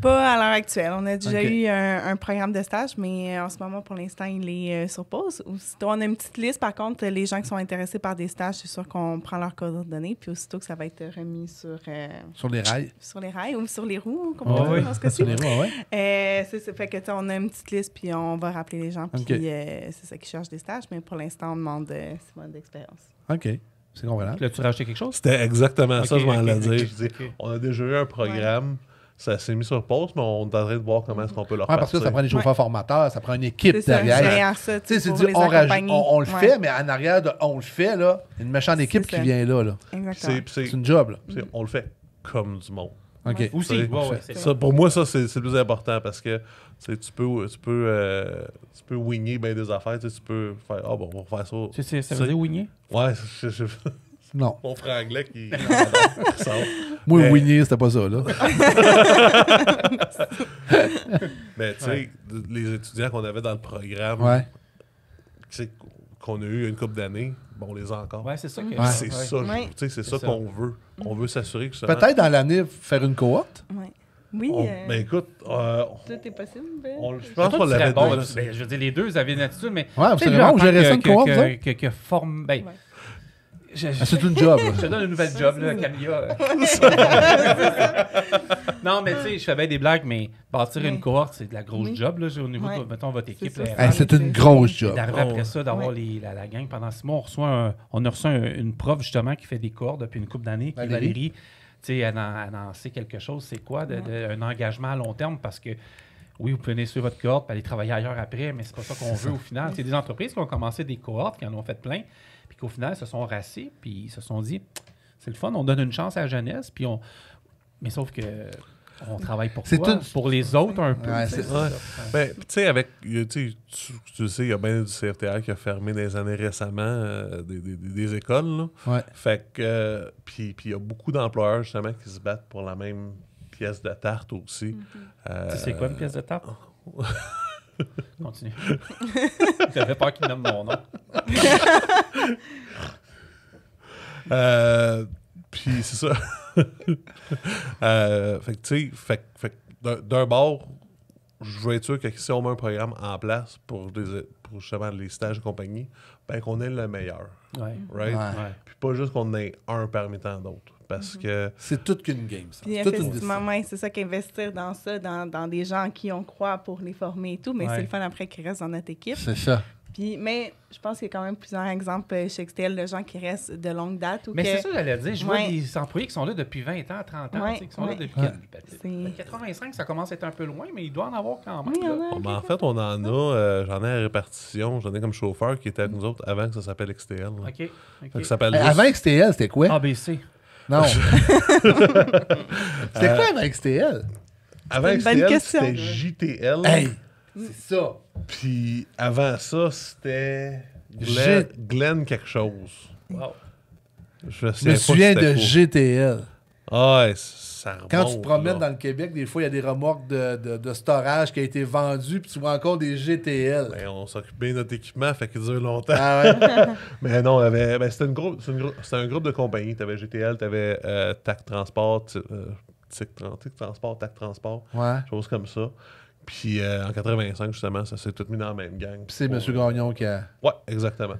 S4: Pas à l'heure actuelle. On a déjà eu un, un programme de stage, mais euh, en ce moment, pour l'instant, il est euh, sur pause. Aussitôt, on a une petite liste. Par contre, les gens qui sont intéressés par des stages, c'est sûr qu'on prend leurs coordonnées. Puis aussitôt que ça va être remis sur, euh,
S3: Sur les rails.
S4: sur les rails ou sur les roues, comme
S1: Ah
S4: on dit
S1: oui.
S4: dans ce cas-ci.
S3: Sur les rails, ouais.
S4: Euh, c'est ça. Fait que, on a une petite liste, puis on va rappeler les gens. Puis euh, c'est ça qui cherche des stages. Mais pour l'instant, on demande euh, six mois d'expérience.
S3: OK. C'est convenable.
S1: Là, tu rajouté quelque chose?
S5: C'était exactement ça, je m'en allais dire. Je dis,
S1: ok.
S5: On a déjà eu un programme, ça s'est mis sur pause, mais on est en train de voir comment est-ce qu'on peut le
S3: Ouais,
S5: repartir.
S3: parce que ça prend des chauffeurs formateurs, ça prend une équipe
S4: C'est ça,
S3: derrière.
S4: ça,
S3: Tu sais,
S4: tu sais,
S3: c'est
S4: pour
S3: dit,
S4: les
S3: on, on, on le
S4: Ouais.
S3: fait, mais en arrière de on le fait, là, une méchante équipe
S4: C'est
S3: qui vient là. là.
S4: Exactement.
S5: C'est- c'est-
S3: C'est une job. Là.
S5: c'est- on le fait comme du monde.
S3: OK.
S1: Aussi, ouais, ouais, c'est
S5: ça, pour moi, ça, c'est c'est le plus important parce que tu sais, tu peux, tu peux, euh, tu peux wingner bien des affaires. Tu peux faire, ah bon, on va faire ça.
S1: Tu sais, ça veut dire wigner?
S5: Ouais, je, je-
S3: Non.
S5: mon frère anglais qui. *laughs*
S3: Moi,
S5: Mais-
S3: Winnie, c'était pas ça. Là. *laughs*
S5: Mais tu sais, les étudiants qu'on avait dans le programme,
S3: Ouais.
S5: tu sais, qu'on a eu une couple d'années, bon, on les a encore.
S1: Ouais, c'est ça. Que...
S3: Ouais.
S5: C'est
S1: Ouais.
S5: ça, c'est ça
S1: ça.
S5: qu'on veut. On veut s'assurer que justement,
S3: Peut-être dans l'année, faire une cohorte?
S4: Ouais. Oui,
S5: on-
S4: euh,
S5: ben écoute, euh,
S4: tout est possible. Ben.
S5: on, je pense qu'on l'avait
S1: bon, ben, Je veux dire, les deux, avez une attitude, mais.
S3: Ouais, gérez
S1: que-
S3: ça, une
S1: que-
S3: cohorte,
S1: que- que- que forme- ben,
S4: Ouais.
S1: Je-
S3: Ah, C'est une job. *laughs*
S1: Je te donne une nouvelle job, là, Camilla. *laughs* non, mais tu sais, je fais bien des blagues, mais bâtir une cohorte, c'est de la grosse
S4: Oui.
S1: job, là, au niveau de, mettons, votre équipe.
S4: c'est
S3: une grosse job.
S1: D'arriver après ça, d'avoir la, la gang pendant six mois, on, reçoit un- on a reçu un- une prof justement qui fait des cours depuis une couple d'années, qui est
S3: Valérie.
S1: Tu sais, elle, en- elle en sait quelque chose. C'est quoi de, de- un engagement à long terme? Parce que oui, vous pouvez suivre votre cohorte et aller travailler ailleurs après, mais c'est pas ça qu'on veut au final. C'est des entreprises qui ont commencé des cohortes, qui en ont fait plein, puis qu'au final, se sont rassés, puis ils se sont dit c'est le fun, on donne une chance à la jeunesse, puis on. Mais sauf que on travaille pour Pour les autres un peu.
S3: Ouais,
S1: tu.
S5: Ben, tu sais, avec. il y a- Tu, sais, tu- sais, il y a bien du CFTR qui a fermé des années récemment, euh, des, des- des écoles. Là.
S3: Ouais.
S5: Fait que. euh, puis puis il y a beaucoup d'employeurs, justement, qui se battent pour la même pièce de tarte aussi. Euh,
S1: Tu sais, c'est quoi une pièce de tarte? *laughs* Continue. *laughs* J'avais peur qu'il nomme mon nom. *laughs*
S5: Euh, puis c'est ça. *laughs* Euh, fait que, tu sais, fait, que- fait que d'un- d'un bord, je veux être sûr que si on met un programme en place pour, des, pour justement les stages et compagnie, ben qu'on ait le meilleur.
S1: Ouais.
S5: Right?
S3: Ouais.
S5: Puis pas juste qu'on ait un parmi tant d'autres. Parce que.
S3: C'est toute qu'une game, ça.
S4: Puis
S3: C'est toute une
S4: effectivement, c'est ça qu'investir dans ça, dans, dans des gens qui on croit pour les former et tout, mais
S1: Ouais.
S4: c'est le fun après qu'ils restent dans notre équipe.
S3: C'est ça.
S4: Puis, mais je pense qu'il y a quand même plusieurs exemples chez XTL de gens qui restent de longue date. Ou
S1: Mais
S4: que
S1: c'est ça que j'allais dire. Je vois
S4: Ouais.
S1: des employés qui sont là depuis 20 ans, 30 ans,
S4: Ouais,
S1: tu sais, qui sont là depuis
S3: Ouais.
S1: ben, 85, ça commence à être un peu loin, mais il doit en avoir quand même.
S4: Oui, en.
S5: Bon, ben, en fait, on en a. euh, j'en ai à répartition. J'en ai comme chauffeur qui était avec nous autres avant que ça s'appelle XTL. là.
S1: OK.
S5: Ça juste-
S3: Avant XTL, c'était quoi?
S1: ABC.
S3: Non. *laughs* c'était quoi avant XTL?
S5: Avant
S4: une bonne
S5: XTL,
S4: question.
S5: c'était JTL.
S3: Hey! C'est ça.
S5: Puis avant ça, c'était Glenn, Glenn quelque chose.
S1: Wow.
S3: Je
S5: Je
S3: me souviens de
S5: quoi.
S3: GTL.
S5: Ah ouais, ça remonte,
S3: Quand tu te promènes
S5: là.
S3: dans le Québec, des fois, il y a des remorques de, de, de storage qui a été vendues, puis tu vois encore des GTL.
S5: Ben, on s'occupe bien de notre équipement, fait qu'il dure longtemps.
S3: Ah ouais? *laughs*
S5: Mais non, ben, c'était, grou- un groupe de compagnies. Tu avais GTL, tu avais TAC Transport, euh, Tic Tran- Tic Transport, TAC Transport,
S3: Ouais.
S5: choses comme ça. Puis euh, en 85, justement, ça s'est tout mis dans la même gang.
S3: Puis c'est M. Gagnon qui a.
S5: Ouais, exactement.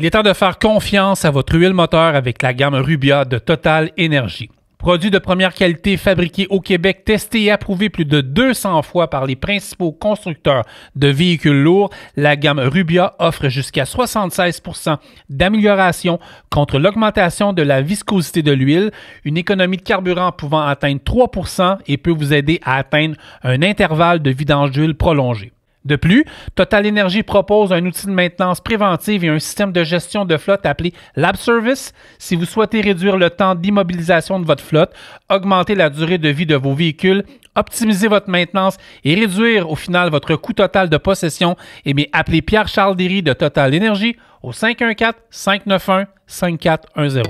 S6: Il est temps de faire confiance à votre huile moteur avec la gamme Rubia de Total Energy. Produit de première qualité fabriqué au Québec, testé et approuvé plus de 200 fois par les principaux constructeurs de véhicules lourds, la gamme Rubia offre jusqu'à 76% d'amélioration contre l'augmentation de la viscosité de l'huile, une économie de carburant pouvant atteindre 3% et peut vous aider à atteindre un intervalle de vidange d'huile prolongé. De plus, Total Energy propose un outil de maintenance préventive et un système de gestion de flotte appelé Lab Service. Si vous souhaitez réduire le temps d'immobilisation de votre flotte, augmenter la durée de vie de vos véhicules, optimiser votre maintenance et réduire au final votre coût total de possession, eh appelez Pierre-Charles Derry de Total Energy au 514-591-5410.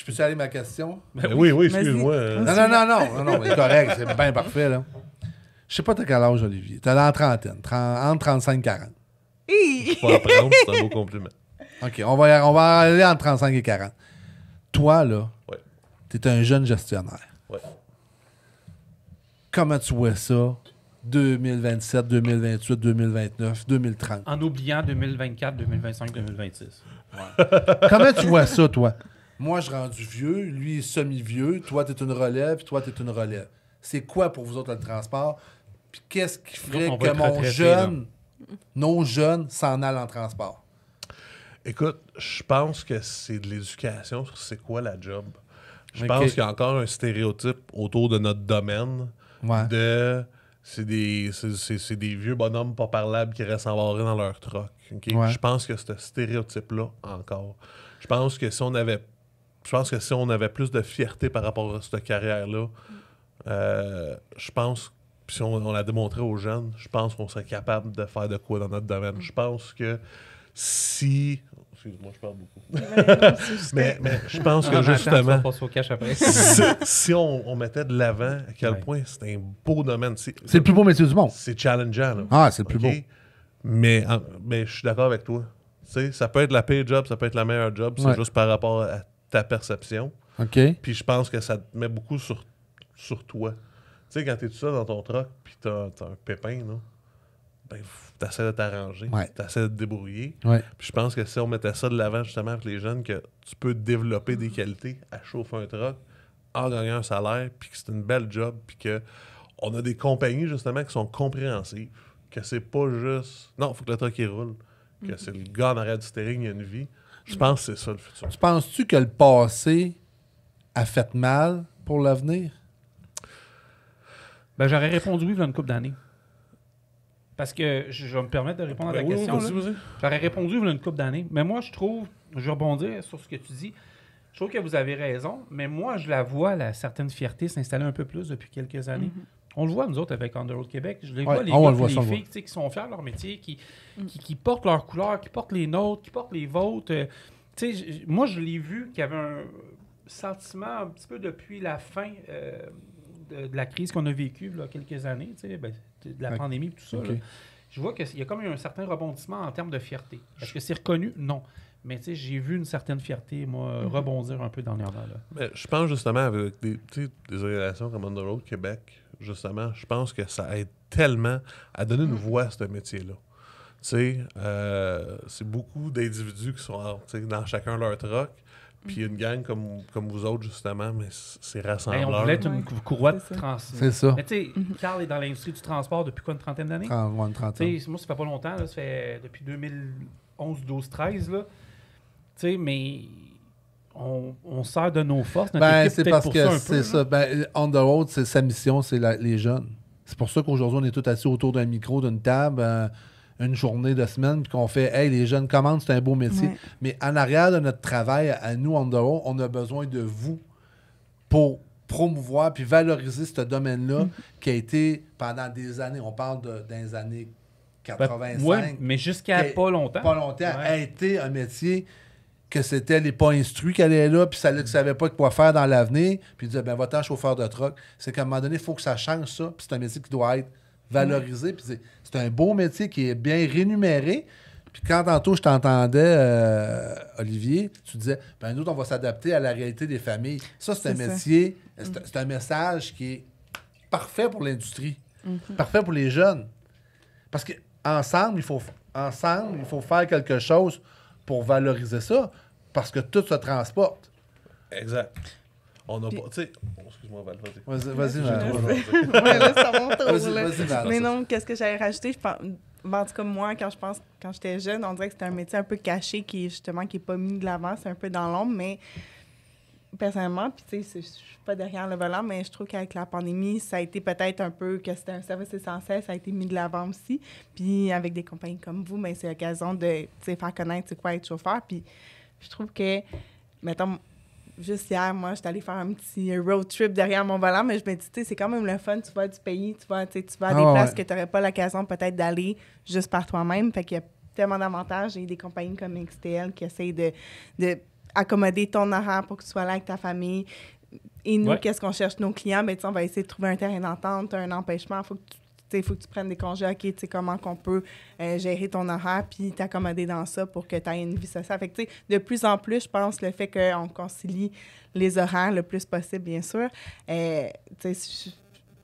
S3: Je peux-tu aller ma question?
S5: Ben oui, oui,
S4: Vas-y.
S5: excuse-moi.
S3: Non, non, non, non, non, non, c'est correct, c'est bien parfait, là. Je sais pas t'as quel âge, Olivier. T'as dans la trentaine, tren- entre 35 et 40.
S4: Hi!
S5: Faut apprendre, c'est un beau compliment.
S3: OK, on va, y- on va aller entre 35 et 40. Toi, là,
S5: Ouais.
S3: t'es un jeune gestionnaire.
S5: Ouais.
S3: Comment tu vois ça 2027, 2028, 2029, 2030.
S1: En oubliant 2024, 2025, 2026.
S3: Comment tu vois ça, toi? Moi, je suis rendu vieux, lui est semi-vieux, toi, tu es une relève, puis toi, tu es une relève. C'est quoi pour vous autres le transport? Puis qu'est-ce qui ferait que mon jeune, nos jeunes, s'en allent en transport?
S5: Écoute, je pense que c'est de l'éducation sur c'est quoi la job. Je pense qu'il y a encore un stéréotype autour de notre domaine
S3: Ouais.
S5: de c'est des, c'est, des vieux bonhommes pas parlables qui restent embarrés dans leur troc.
S3: Ouais.
S5: Je pense que ce stéréotype-là, encore. Je pense que si on avait je pense que si on avait plus de fierté par rapport à cette carrière-là, euh, je pense, puis si on, on l'a démontré aux jeunes, je pense qu'on serait capable de faire de quoi dans notre domaine. Je pense que si. Excuse-moi, je parle beaucoup. mais, *laughs* mais je pense
S1: Ah,
S5: que
S1: attends, tu
S5: justement,
S1: vas passer au cash après.
S5: si, si on, on mettait de l'avant à quel
S1: Ouais.
S5: point c'est un beau domaine. C'est
S3: C'est le plus beau métier du monde.
S5: c'est challengeant. là.
S3: Ah, c'est le plus beau.
S5: Mais, en- mais je suis d'accord avec toi. Tu sais, ça peut être la pire job, ça peut être la meilleure job, c'est
S3: Ouais.
S5: juste par rapport à ta perception.
S3: OK?
S5: Puis je pense que ça te met beaucoup sur, sur toi. Tu sais, quand t'es tout seul dans ton truck, puis t'as t'as un pépin, là, ben, t'essaies de t'arranger,
S3: Ouais.
S5: t'essaies de te débrouiller.
S3: Ouais.
S5: Puis je pense que si on mettait ça de l'avant justement avec les jeunes, que tu peux développer des qualités à chauffer un truck en gagnant un salaire, puis que c'est une belle job, puis que on a des compagnies justement qui sont compréhensives, que c'est pas juste non, faut que le truck il roule, que c'est le gars en arrière du steering, il y a une vie. Je pense que c'est ça le futur.
S3: Tu penses-tu que le passé a fait mal pour l'avenir?
S1: Ben, j'aurais répondu oui il y a une couple d'années. Parce que je, je vais me permettre de répondre à ta
S5: Ben oui,
S1: question.
S5: vas-y.
S1: J'aurais répondu il y a une couple d'années. Mais moi, je trouve, je vais rebondir sur ce que tu dis. Je trouve que vous avez raison, mais moi, je la vois, la certaine fierté s'installer un peu plus depuis quelques années. On le voit, nous autres, avec Underworld Québec. Je les
S3: Ouais,
S1: vois, les
S3: ah, on
S1: gars
S3: le voit,
S1: les
S3: ça,
S1: filles tu sais, qui sont fiers de leur métier, qui, qui, qui portent leurs couleurs, qui portent les nôtres, qui portent les vôtres. Euh, tu sais, j- moi, je l'ai vu qu'il y avait un sentiment un petit peu depuis la fin euh, de, de la crise qu'on a vécue, là, quelques années, tu sais, ben, de de la pandémie et tout ça. Là. Je vois qu'il y a comme eu un certain rebondissement en termes de fierté. Est-ce que c'est reconnu? Non. Mais tu sais, j'ai vu une certaine fierté, moi, rebondir un peu dernièrement. Là.
S5: Mais je pense justement avec des, des organisations comme Road Québec, justement, je pense que ça aide tellement à donner une voix à ce métier-là. Tu sais, euh, c'est beaucoup d'individus qui sont dans chacun leur truck. Puis une gang comme, comme vous autres, justement, mais c'est
S1: Ben,
S5: rassembleur.
S1: on voulait être une courroie de
S4: C'est ça.
S1: trans.
S3: C'est ça.
S1: Mais tu sais, Carl est dans l'industrie du transport depuis quoi, une trentaine d'années?
S3: 30, ouais, une trentaine.
S1: Moi, ça fait pas longtemps, là, ça fait depuis 2011, 12, 13, là. Tu sais, mais on, on sert de nos forces. Notre
S3: Ben, c'est parce
S1: pour
S3: que
S1: ça un peu,
S3: c'est ça. Ben, on the road, c'est sa mission, c'est la- les jeunes. C'est pour ça qu'aujourd'hui, on est tous assis autour d'un micro, d'une table, euh, une journée de semaine, puis qu'on fait Hey, les jeunes commandent, c'est un beau métier.
S4: Ouais.
S3: Mais en arrière de notre travail, à nous, on the road, on a besoin de vous pour promouvoir puis valoriser ce domaine-là qui a été pendant des années, on parle de, des années
S1: Ben,
S3: 85,
S1: ouais, mais jusqu'à pas longtemps.
S3: pas longtemps,
S1: Ouais.
S3: a été un métier que c'était les pas instruits qui allaient là, puis ça ne savait pas quoi faire dans l'avenir, puis ils disaient, ben, va-t'en chauffeur de truck. C'est qu'à un moment donné, il faut que ça change ça, puis c'est un métier qui doit être valorisé, puis c'est- un beau métier qui est bien rémunéré. Puis quand tantôt je t'entendais, euh, Olivier, tu disais, ben nous, on va s'adapter à la réalité des familles. Ça, c'est un
S4: ça.
S3: métier, c'est c'est un message qui est parfait pour l'industrie,
S4: Mm-hmm.
S3: parfait pour les jeunes. Parce que ensemble, il faut ensemble, il faut faire quelque chose pour valoriser ça, parce que tout se transporte.
S5: Exact. On n'a pas. Tu sais. oh, Excuse-moi, Val, vas-y.
S3: Vas-y, vas-y.
S4: Mais non, qu'est-ce que j'allais rajouter? Je pense, ben, en tout cas, moi, quand je pense, quand j'étais jeune, on dirait que c'était un métier un peu caché qui, justement, qui n'est pas mis de l'avant. C'est un peu dans l'ombre, mais personnellement, puis tu sais, je suis pas derrière le volant, mais je trouve qu'avec la pandémie, ça a été peut-être un peu que c'était un service essentiel, ça a été mis de l'avant aussi. Puis avec des compagnies comme vous, ben, c'est l'occasion de faire connaître c'est quoi être chauffeur. Puis je trouve que, mettons, juste hier, moi, j'étais allée faire un petit road trip derrière mon volant, mais je me dis, tu sais, c'est quand même le fun. Tu vas du pays, tu vas, tu vas à des
S3: Ah,
S4: places
S3: ouais.
S4: que tu n'aurais pas l'occasion peut-être d'aller juste par toi-même. Fait qu'il y a tellement d'avantages. Et des compagnies comme XTL qui essayent de, de accommoder ton horaire pour que tu sois là avec ta famille. Et nous,
S1: Ouais.
S4: qu'est-ce qu'on cherche? Nos clients? Ben, tu sais, on va essayer de trouver un terrain d'entente, un empêchement. Faut que tu il faut que tu prennes des congés. OK, tu sais, comment qu'on peut euh, gérer ton horaire puis t'accommoder dans ça pour que tu aies une vie sociale. Fait que, tu sais, de plus en plus, je pense, le fait qu'on concilie les horaires le plus possible, bien sûr. euh, tu sais,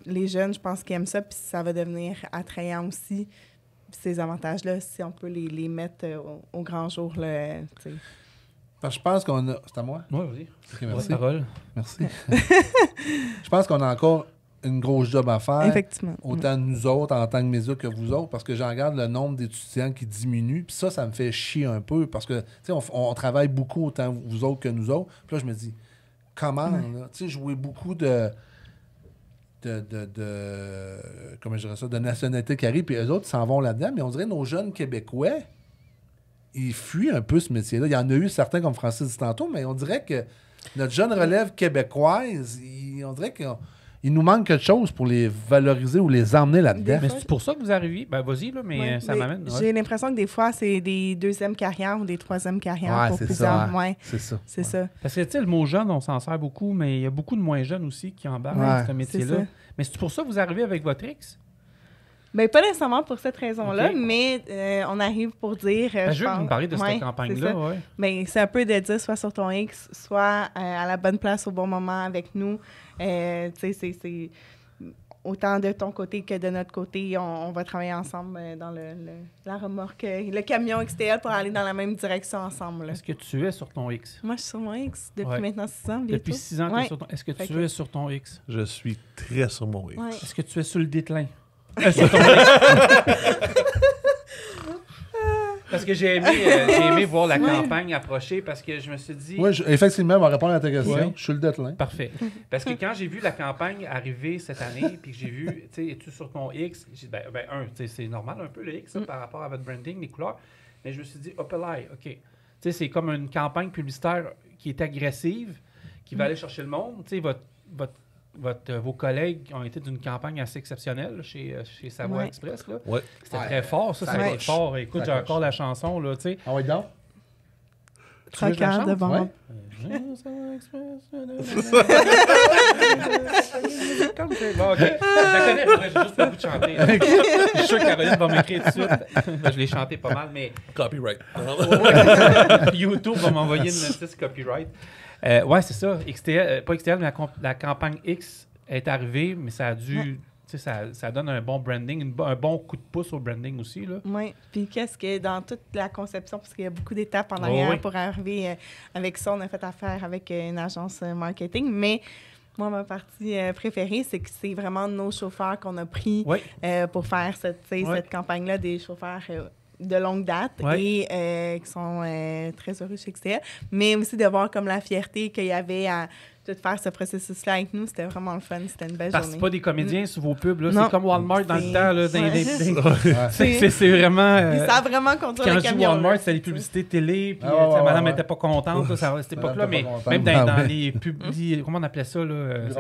S4: je- les jeunes, je pense qu'ils aiment ça, puis ça va devenir attrayant aussi, ces avantages-là, si on peut les, les mettre euh, au, au grand jour. Là,
S3: je pense qu'on a. C'est à moi?
S1: Oui, vas-y.
S3: Merci.
S1: Parole.
S3: Merci. *laughs* je pense qu'on a encore une grosse job à faire.
S4: Effectivement.
S3: Autant nous autres en tant que médias que vous autres, parce que j'en regarde le nombre d'étudiants qui diminue. Puis ça, ça me fait chier un peu parce que, tu sais, on, on travaille beaucoup autant vous autres que nous autres. Puis là, je me dis, comment, là? Tu sais, jouer beaucoup de. De, de, de- comment je dirais ça, de nationalités qui arrivent, puis eux autres s'en vont là-dedans, mais on dirait nos jeunes Québécois, ils fuient un peu ce métier-là. Il y en a eu certains, comme Francis dit tantôt, mais on dirait que notre jeune relève québécoise, il- on dirait qu'il il nous manque quelque chose pour les valoriser ou les emmener là-dedans.
S1: Mais c'est pour ça que vous arrivez. Ben, vas-y, là, mais
S4: Ouais,
S1: ça m'amène. ouais.
S4: J'ai l'impression que des fois, c'est des deuxièmes carrières ou des troisièmes carrières
S3: Ouais,
S4: pour
S3: c'est
S4: plusieurs.
S3: ça, ouais.
S4: Ouais,
S3: C'est ça.
S4: c'est ça.
S1: Parce que, tu sais, le mot jeune, on s'en sert beaucoup, mais il y a beaucoup de moins jeunes aussi qui embarquent
S3: Ouais,
S1: dans ce métier-là. Mais c'est pour ça que vous arrivez avec votre X?
S4: Mais pas nécessairement pour cette raison-là, mais euh, on arrive pour dire. euh,
S1: Ben, je veux que vous
S4: pense-
S1: me parliez de
S4: Ouais,
S1: cette campagne-là.
S4: c'est
S1: ouais.
S4: Mais c'est un peu de dire soit sur ton X, soit euh, à la bonne place au bon moment avec nous. Euh, tu sais, c'est- c'est autant de ton côté que de notre côté. On, on va travailler ensemble euh, dans le, le- la remorque, le camion XTL pour aller dans la même direction ensemble.
S1: Est-ce que tu es sur ton X?
S4: Moi, je suis sur mon X depuis
S1: Ouais.
S4: maintenant six ans.
S1: Depuis
S4: bientôt.
S1: six ans, tu es
S4: Ouais.
S1: sur ton... est-ce que
S4: Fait
S1: tu
S4: que-
S1: es sur ton X?
S5: Je suis très sur mon X.
S4: Ouais.
S1: Est-ce que tu es sur le déclin? X. *laughs* Parce que j'ai aimé, euh, j'ai aimé voir la campagne approcher parce que je me suis dit...
S3: Oui, je- effectivement, on va répondre à ta question.
S1: Ouais.
S3: Je suis le déclin.
S1: Parfait. *laughs* Parce que quand j'ai vu la campagne arriver cette année, puis que j'ai vu, tu sais, es-tu sur ton X? J'ai dit, ben, ben, un, tu sais, c'est normal un peu le X ça, par rapport à votre branding, les couleurs. Mais je me suis dit, hop là, OK. Tu sais, c'est comme une campagne publicitaire qui est agressive, qui va aller chercher le monde. Tu sais, votre, votre, votre- euh, vos collègues ont été d'une campagne assez exceptionnelle chez, euh, chez Savoie
S4: Ouais.
S1: Express. Là.
S5: Ouais.
S1: C'était
S3: Ouais,
S1: très fort, ça,
S3: ça
S1: c'était fort. Écoute, j'ai encore la chanson, là, tu sais.
S3: Ah oui, donc?
S1: Tu veux que je la
S4: Trois quarts
S1: chante?
S4: devant.
S3: Ouais.
S1: Bon, ok. Je la connais, j'ai juste pas le goût de chanter. là. Je suis sûr que Caroline va m'écrire tout de suite. Ben, je l'ai chanté pas mal, mais
S5: Copyright.
S1: YouTube va m'envoyer une notice copyright. Euh, ouais, c'est ça. XTL, euh, pas XTL, mais la, comp- la campagne X est arrivée, mais ça a dû. Ça, ça donne un bon branding, une un bon coup de pouce au branding aussi. Là.
S4: Oui. Puis qu'est-ce que dans toute la conception, parce qu'il y a beaucoup d'étapes en
S1: Oh,
S4: arrière
S1: oui.
S4: pour arriver euh, avec ça, on a fait affaire avec euh, une agence euh, marketing, mais moi, ma partie euh, préférée, c'est que c'est vraiment nos chauffeurs qu'on a pris
S1: Oui.
S4: euh, pour faire cette, cette campagne-là, des chauffeurs euh, de longue date et qui sont très heureux chez XTL, mais aussi de voir comme la fierté qu'il y avait à tout faire ce processus-là avec nous, c'était vraiment le fun, c'était une belle
S1: Parce que
S4: journée.
S1: c'est pas des comédiens sur vos pubs. là. C'est comme Walmart dans le temps. Là, *laughs* C'est- c'est- c'est vraiment. euh,
S4: ça a vraiment conduit
S1: Quand je dis. Walmart, c'était les publicités télé, puis
S3: Ah,
S1: euh,
S3: ouais,
S1: madame
S3: ouais,
S1: n'était pas contente, là, ça, à cette époque-là, mais même dans, *laughs* les publi... Comment on appelait ça, là?
S3: Les?
S1: Je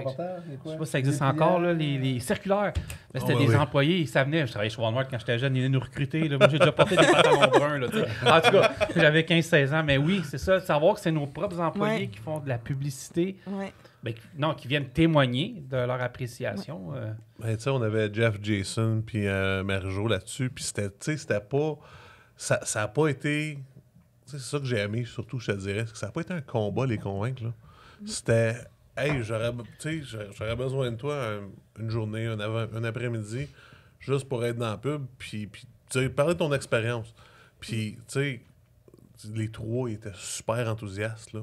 S1: sais pas si ça existe encore, là, les, les circulaires. Mais c'était
S5: Ah, ouais,
S1: des
S5: oui.
S1: employés, ça venait. Je travaillais chez Walmart quand j'étais jeune, ils venaient nous recruter. Moi, j'ai déjà porté des pantalons *laughs* bruns. En tout cas, j'avais 15-16 ans. Mais oui, c'est ça, de savoir que c'est nos propres employés qui font de la publicité,
S4: Ouais.
S1: ben, non, qui viennent témoigner de leur appréciation. euh,
S5: Ben, tu sais, on avait Jeff Jason puis euh, Marjo là-dessus, puis c'était, tu sais, c'était pas... Ça ça a pas été... tu sais, C'est ça que j'ai aimé, surtout, je te dirais, c'est que ça n'a pas été un combat, les convaincre, là. C'était... Hey, j'aurais, tu sais, j'aurais- besoin de toi un- une journée, un, avant- un après-midi, juste pour être dans la pub, puis, puis tu sais, parler de ton expérience. Puis, tu sais, les trois ils étaient super enthousiastes, là.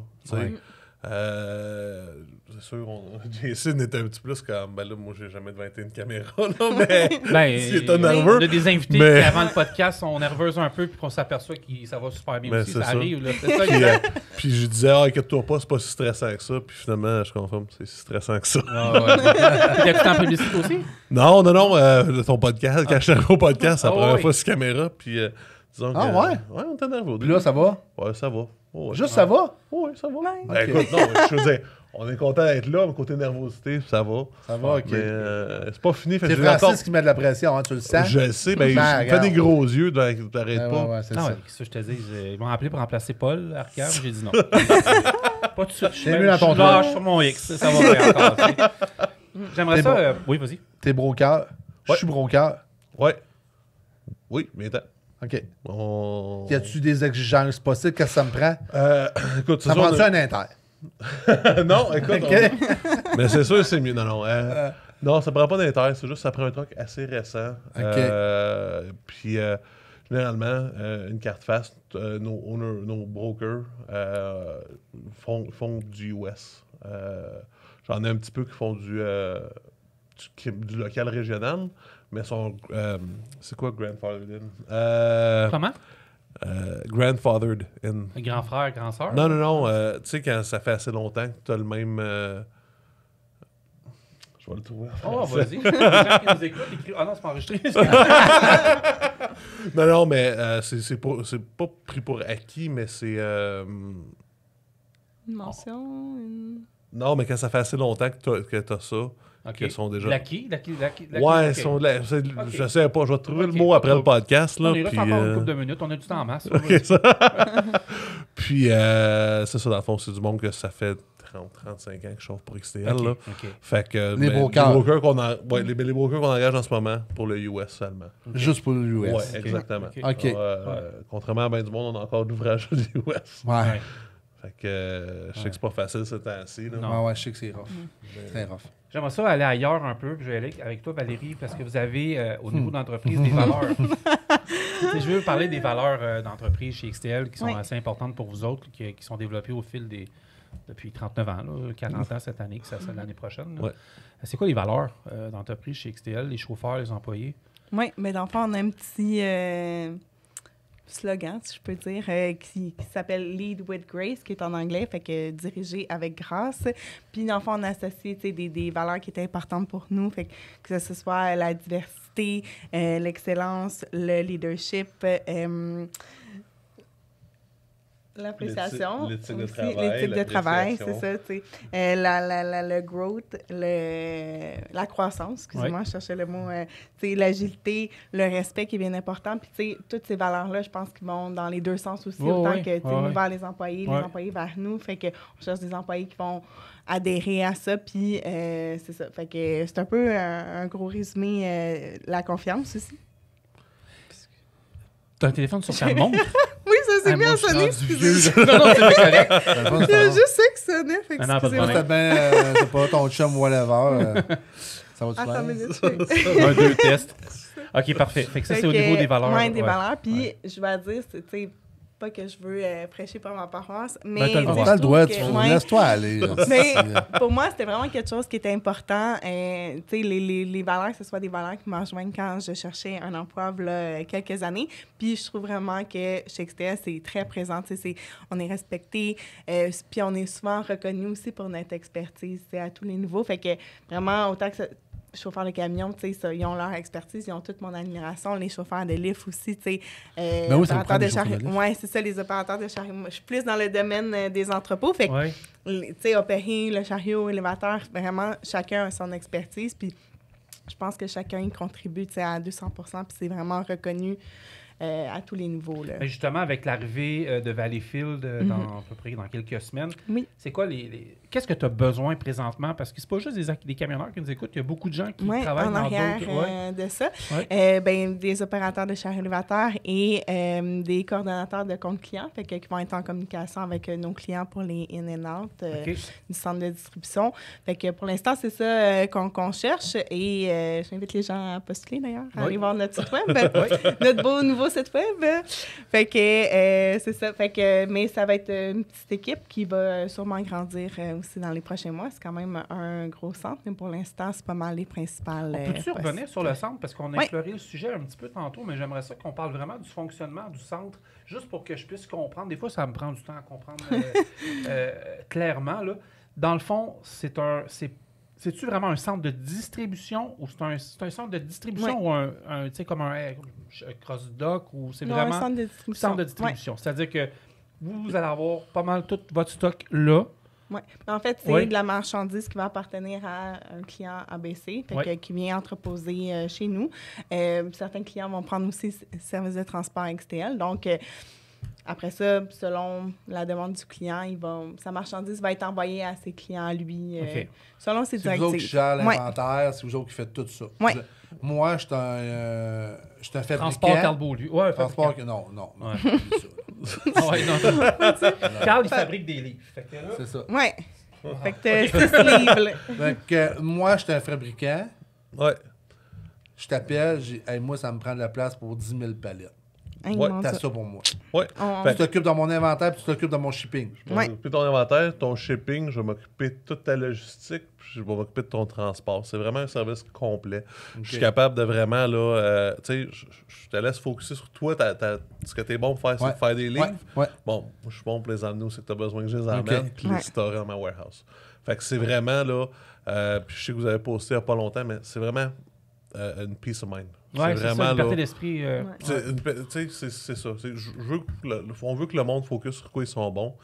S5: Euh, c'est sûr, on, *laughs* Jason était un petit plus comme, ben là, moi, j'ai jamais devant une caméra, *laughs* là, mais
S1: Ben, *laughs*
S5: était nerveux.
S1: On a des invités
S5: mais-
S1: qui, avant le podcast, sont nerveux un peu, puis qu'on s'aperçoit que ça va super bien
S5: Ben,
S1: aussi. Ça,
S5: ça.
S1: arrive. là. Ça,
S5: puis, euh, puis je disais, ah, inquiète-toi pas, c'est pas si stressant que ça. Puis finalement, je confirme, c'est si stressant que ça.
S1: Ah, ouais. En publicité aussi?
S5: Non, non, non, euh, ton podcast, quand je suis arrivé au podcast, c'est la
S1: Ah,
S5: première
S1: oui.
S5: fois sur caméra, puis euh, disons
S3: Ah,
S5: que,
S3: ouais?
S5: Ouais, on était nerveux.
S3: Puis là, ça va?
S5: Ouais, ça va. Oh, ouais.
S3: Juste ça va?
S5: Ouais, ça va.
S4: Ouais.
S5: Ben, écoute, non, je veux dire, on est content d'être là, mais côté nervosité, ça va.
S3: Ça va, ok.
S5: Mais euh, c'est pas fini.
S3: C'est Francis
S5: encore-
S3: qui met de la pression, hein, tu le sens?
S5: Je le sais, mais
S3: Ben,
S5: il me fait des gros yeux, t'arrêtes
S3: Ouais,
S5: pas.
S3: ouais, ouais, c'est
S1: Ah
S3: ça.
S1: je te dis? Ils m'ont appelé pour remplacer Paul Arcam. J'ai dit non. *laughs* pas tout de suite. Je suis lâche sur mon X. Ça va bien tu. J'aimerais ça.
S3: bon.
S1: euh, Oui, vas-y.
S3: T'es broker. Je suis broker.
S5: Ouais. Oui, mais attends.
S3: OK.
S5: On...
S3: Y a-tu des exigences possibles? Qu'est-ce que ça me prend?
S5: Euh, *coughs* écoute,
S3: Ça me
S5: sûr,
S3: prend
S5: on
S3: ça
S5: a-
S3: un inter? *laughs*
S5: non, écoute. On- Mais c'est sûr, c'est mieux. Non, non. euh, Non, ça prend pas d'inter, c'est juste que ça prend un truc assez récent.
S3: Ok.
S5: Euh, puis euh, généralement, euh, une carte euh, nos, owners- nos brokers euh, font, font du US. Euh, J'en ai un petit peu qui font du, euh, du, du local régional, mais sont. euh, c'est quoi grandfathered in? Euh,
S1: Comment?
S5: euh, grandfathered in.
S1: Grand frère, grand sœur?
S5: Non, non, non. euh, tu sais, quand ça fait assez longtemps que tu as le même. euh, Je vais le trouver.
S1: Oh, vas-y. Les gens qui nous écoutent, écrivent- Ah non, c'est pas enregistré. *laughs* *laughs*
S5: Non, non, mais euh, c'est c'est pas, c'est pas pris pour acquis, mais c'est. euh,
S4: Une mention, une...
S5: Non, mais quand ça fait assez longtemps que tu as, ça,
S1: Ok.
S5: qu'ils sont déjà.
S1: L'acquis,
S5: Ouais,
S1: ok.
S5: ils sont de la- c'est-
S1: Ok.
S5: je sais pas, je vais trouver le mot après le podcast. Là,
S1: On y reste
S5: puis,
S1: encore une
S5: euh,
S1: couple de minutes. On a du temps en masse. *laughs*
S5: Ok, ça. *laughs* puis, euh, c'est ça, dans le fond, c'est du monde que ça fait 30, 35 ans que je chauffe pour XTL. Là. Fait que,
S3: Les brokers.
S5: qu'on en- ouais, les, les brokers qu'on engage en ce moment pour le US seulement.
S3: Juste pour l'US.
S5: Ouais, exactement.
S1: Ok.
S3: Ok.
S5: Euh, Contrairement à bien du monde, on a encore d'ouvrages du US.
S3: Ouais.
S1: Ouais.
S5: Fait que euh, je sais que c'est pas facile ce temps-ci. là.
S1: Non.
S3: Ouais, ouais, je sais que c'est rough. C'est rough.
S1: J'aimerais ça aller ailleurs un peu. puis Je vais aller avec toi, Valérie, parce que vous avez, euh, au niveau d'entreprise, des *laughs* valeurs. Je veux parler des valeurs euh, d'entreprise chez XTL qui sont
S4: Oui.
S1: assez importantes pour vous autres, qui, qui sont développées au fil des. depuis 39 ans, là, 40 ans cette année, que ça c'est l'année prochaine.
S5: Ouais.
S1: C'est quoi les valeurs euh, d'entreprise chez XTL, les chauffeurs, les employés?
S4: Oui, mais dans le fond, on a un petit euh, slogan, si je peux dire, euh, qui, qui s'appelle Lead with Grace, qui est en anglais, fait que diriger avec grâce. Puis dans le fond, on associe des, des valeurs qui étaient importantes pour nous, fait que, que ce soit la diversité, euh, l'excellence, le leadership, euh, l'appréciation,
S5: L'éthique de
S4: aussi,
S5: travail,
S4: l'éthique de travail, c'est ça, tu sais. Euh, la, la, la- le growth, le, la croissance, excusez-moi, je cherchais le mot, euh, tu sais, l'agilité, le respect qui est bien important. Puis, tu sais, toutes ces valeurs-là, je pense qu'ils vont dans les deux sens aussi, autant que, tu nous vers les employés, les employés vers nous. Fait que on cherche des employés qui vont adhérer à ça, puis euh, c'est ça. Fait que c'est un peu un, un gros résumé, la confiance aussi.
S1: T'as un téléphone sur ta montre? *laughs*
S4: Oui, ça s'est
S1: Ah, suis
S4: sonné,
S1: rendu
S4: excusez.
S1: non, non, c'est correct.
S4: Il y
S3: c'est
S4: a
S3: pas-
S4: juste ça qui sonnait, fait que
S1: Ah non, pas de
S4: excusez-moi.
S3: C'était bien, euh, c'est pas ton chum whatever. euh, *laughs* ça va te
S4: Attends une
S3: faire?
S4: oui.
S1: un, deux, test. OK, parfait. Fait que ça, c'est au niveau des valeurs.
S4: ouais, des valeurs. Puis, je vais dire, c'est, tu sais, pas que je veux euh, prêcher par ma paroisse, mais.
S1: Ben, t'as le droit.
S3: le tu
S4: que- ouais.
S3: laisse-toi aller. *laughs*
S4: Mais pour moi, c'était vraiment quelque chose qui était important. Euh, tu sais, les, les, les valeurs, que ce soit des valeurs qui rejoignent quand je cherchais un emploi il y a quelques années. Puis je trouve vraiment que chez XTS, c'est très présent. Tu sais, c'est- on est respecté. euh, puis on est souvent reconnu aussi pour notre expertise à tous les niveaux. Fait que vraiment, autant que ça- chauffeurs de camion, tu sais, ça, ils ont leur expertise, ils ont toute mon admiration. Les chauffeurs de lift aussi, tu sais. euh,
S3: Ben oui,
S4: opérateurs de
S3: lift.
S4: Ouais, c'est ça, les opérateurs de chariot. Je suis plus dans le domaine euh, des entrepôts. Fait
S1: Ouais.
S4: tu sais, opérer le chariot, l'élévateur, vraiment, chacun a son expertise. Puis je pense que chacun y contribue tu sais, à 200 Puis c'est vraiment reconnu euh, à tous les niveaux. Là.
S1: Mais justement, avec l'arrivée euh, de Valleyfield euh, dans, à peu près dans quelques semaines,
S4: Oui.
S1: c'est quoi les. les- Qu'est-ce que tu as besoin présentement? Parce que c'est pas juste des, camionneurs qui nous écoutent, il y a beaucoup de gens qui travaillent
S4: en
S1: dans d'autres. ouais.
S4: de ça.
S1: Ouais.
S4: Ben, des opérateurs de chariot élévateur et des coordonnateurs de compte client, fait que, qui vont être en communication avec nos clients pour les in and out euh,
S1: OK.
S4: du centre de distribution. Fait que pour l'instant, c'est ça qu'on cherche et j'invite les gens à postuler d'ailleurs, à
S1: Oui.
S4: aller voir notre site web, *laughs* notre beau nouveau site web. Fait que euh, c'est ça. Fait que, mais ça va être une petite équipe qui va euh, sûrement grandir euh, aussi dans les prochains mois. C'est quand même un gros centre, mais pour l'instant, c'est pas mal les principales.
S1: On peut-tu revenir sur le centre? Parce qu'on a
S4: Oui.
S1: exploré le sujet un petit peu tantôt, mais j'aimerais ça qu'on parle vraiment du fonctionnement du centre, juste pour que je puisse comprendre. Des fois, ça me prend du temps à comprendre euh, *laughs* euh, clairement. Là. Dans le fond, c'est un. c'est c'est-tu vraiment un centre de distribution ou c'est un, c'est un centre de distribution
S4: Oui.
S1: ou un, un, tu sais, comme un, euh, cross-dock ou c'est vraiment
S4: un centre de distribution.
S1: centre de? C'est-à-dire que vous, vous allez avoir pas mal tout votre stock là.
S4: Oui. En fait, c'est
S1: Oui.
S4: de la marchandise qui va appartenir à un client ABC, fait
S1: Oui.
S4: que- qui vient entreposer euh, chez nous. Euh, certains clients vont prendre aussi service de transport XTL. Donc, euh, après ça, selon la demande du client, il va, sa marchandise va être envoyée à ses clients à lui, euh, selon ses
S3: C'est vous autres qui
S4: directives. Ouais.
S3: l'inventaire, c'est vous autres qui faites tout ça.
S4: Ouais.
S3: Je- Moi, je suis un, euh, fabricant.
S1: Transport Carl Beaulieu. Ouais,
S3: Transport, non, non. non,
S1: Ouais. *laughs* ouais, non, non. *laughs* Carl, il fabrique des livres.
S3: C'est ça.
S4: Oui. Fait que t'as six livres. là.
S3: Fait que, euh, moi, je suis un fabricant.
S5: Ouais.
S3: Je t'appelle, j'ai- hey, moi, ça me prend de la place pour 10 000 palettes.
S4: Hey,
S5: Ouais,
S4: mon
S3: T'as ça pour moi.
S5: Ouais.
S4: On-
S3: Tu t'occupes de mon inventaire, puis tu t'occupes de mon shipping.
S5: Je vais
S4: Ouais.
S5: m'occuper de ton inventaire, ton shipping, je vais m'occuper de toute ta logistique, puis je vais m'occuper de ton transport. C'est vraiment un service complet. Je suis capable de vraiment, là, euh, tu sais, je- te laisse focuser sur toi. ce que tu es bon pour faire, c'est
S3: Ouais.
S5: de faire des livres.
S3: Ouais, ouais.
S5: Bon, je suis bon pour les emmener où c'est que tu as besoin que je les emmène, puis
S4: Ouais.
S5: les storer dans ma warehouse. Fait que c'est vraiment, là, euh, puis je sais que vous avez posté il n'y a pas longtemps, mais c'est vraiment euh, une peace of mind.
S1: Ouais, c'est ça,
S5: vraiment,
S1: liberté
S5: là,
S1: d'esprit. euh,
S4: Ouais.
S5: c'est une pe- tu sais, c'est c'est ça. C'est- je- je veux que le- on veut que le monde focus sur quoi ils sont bons.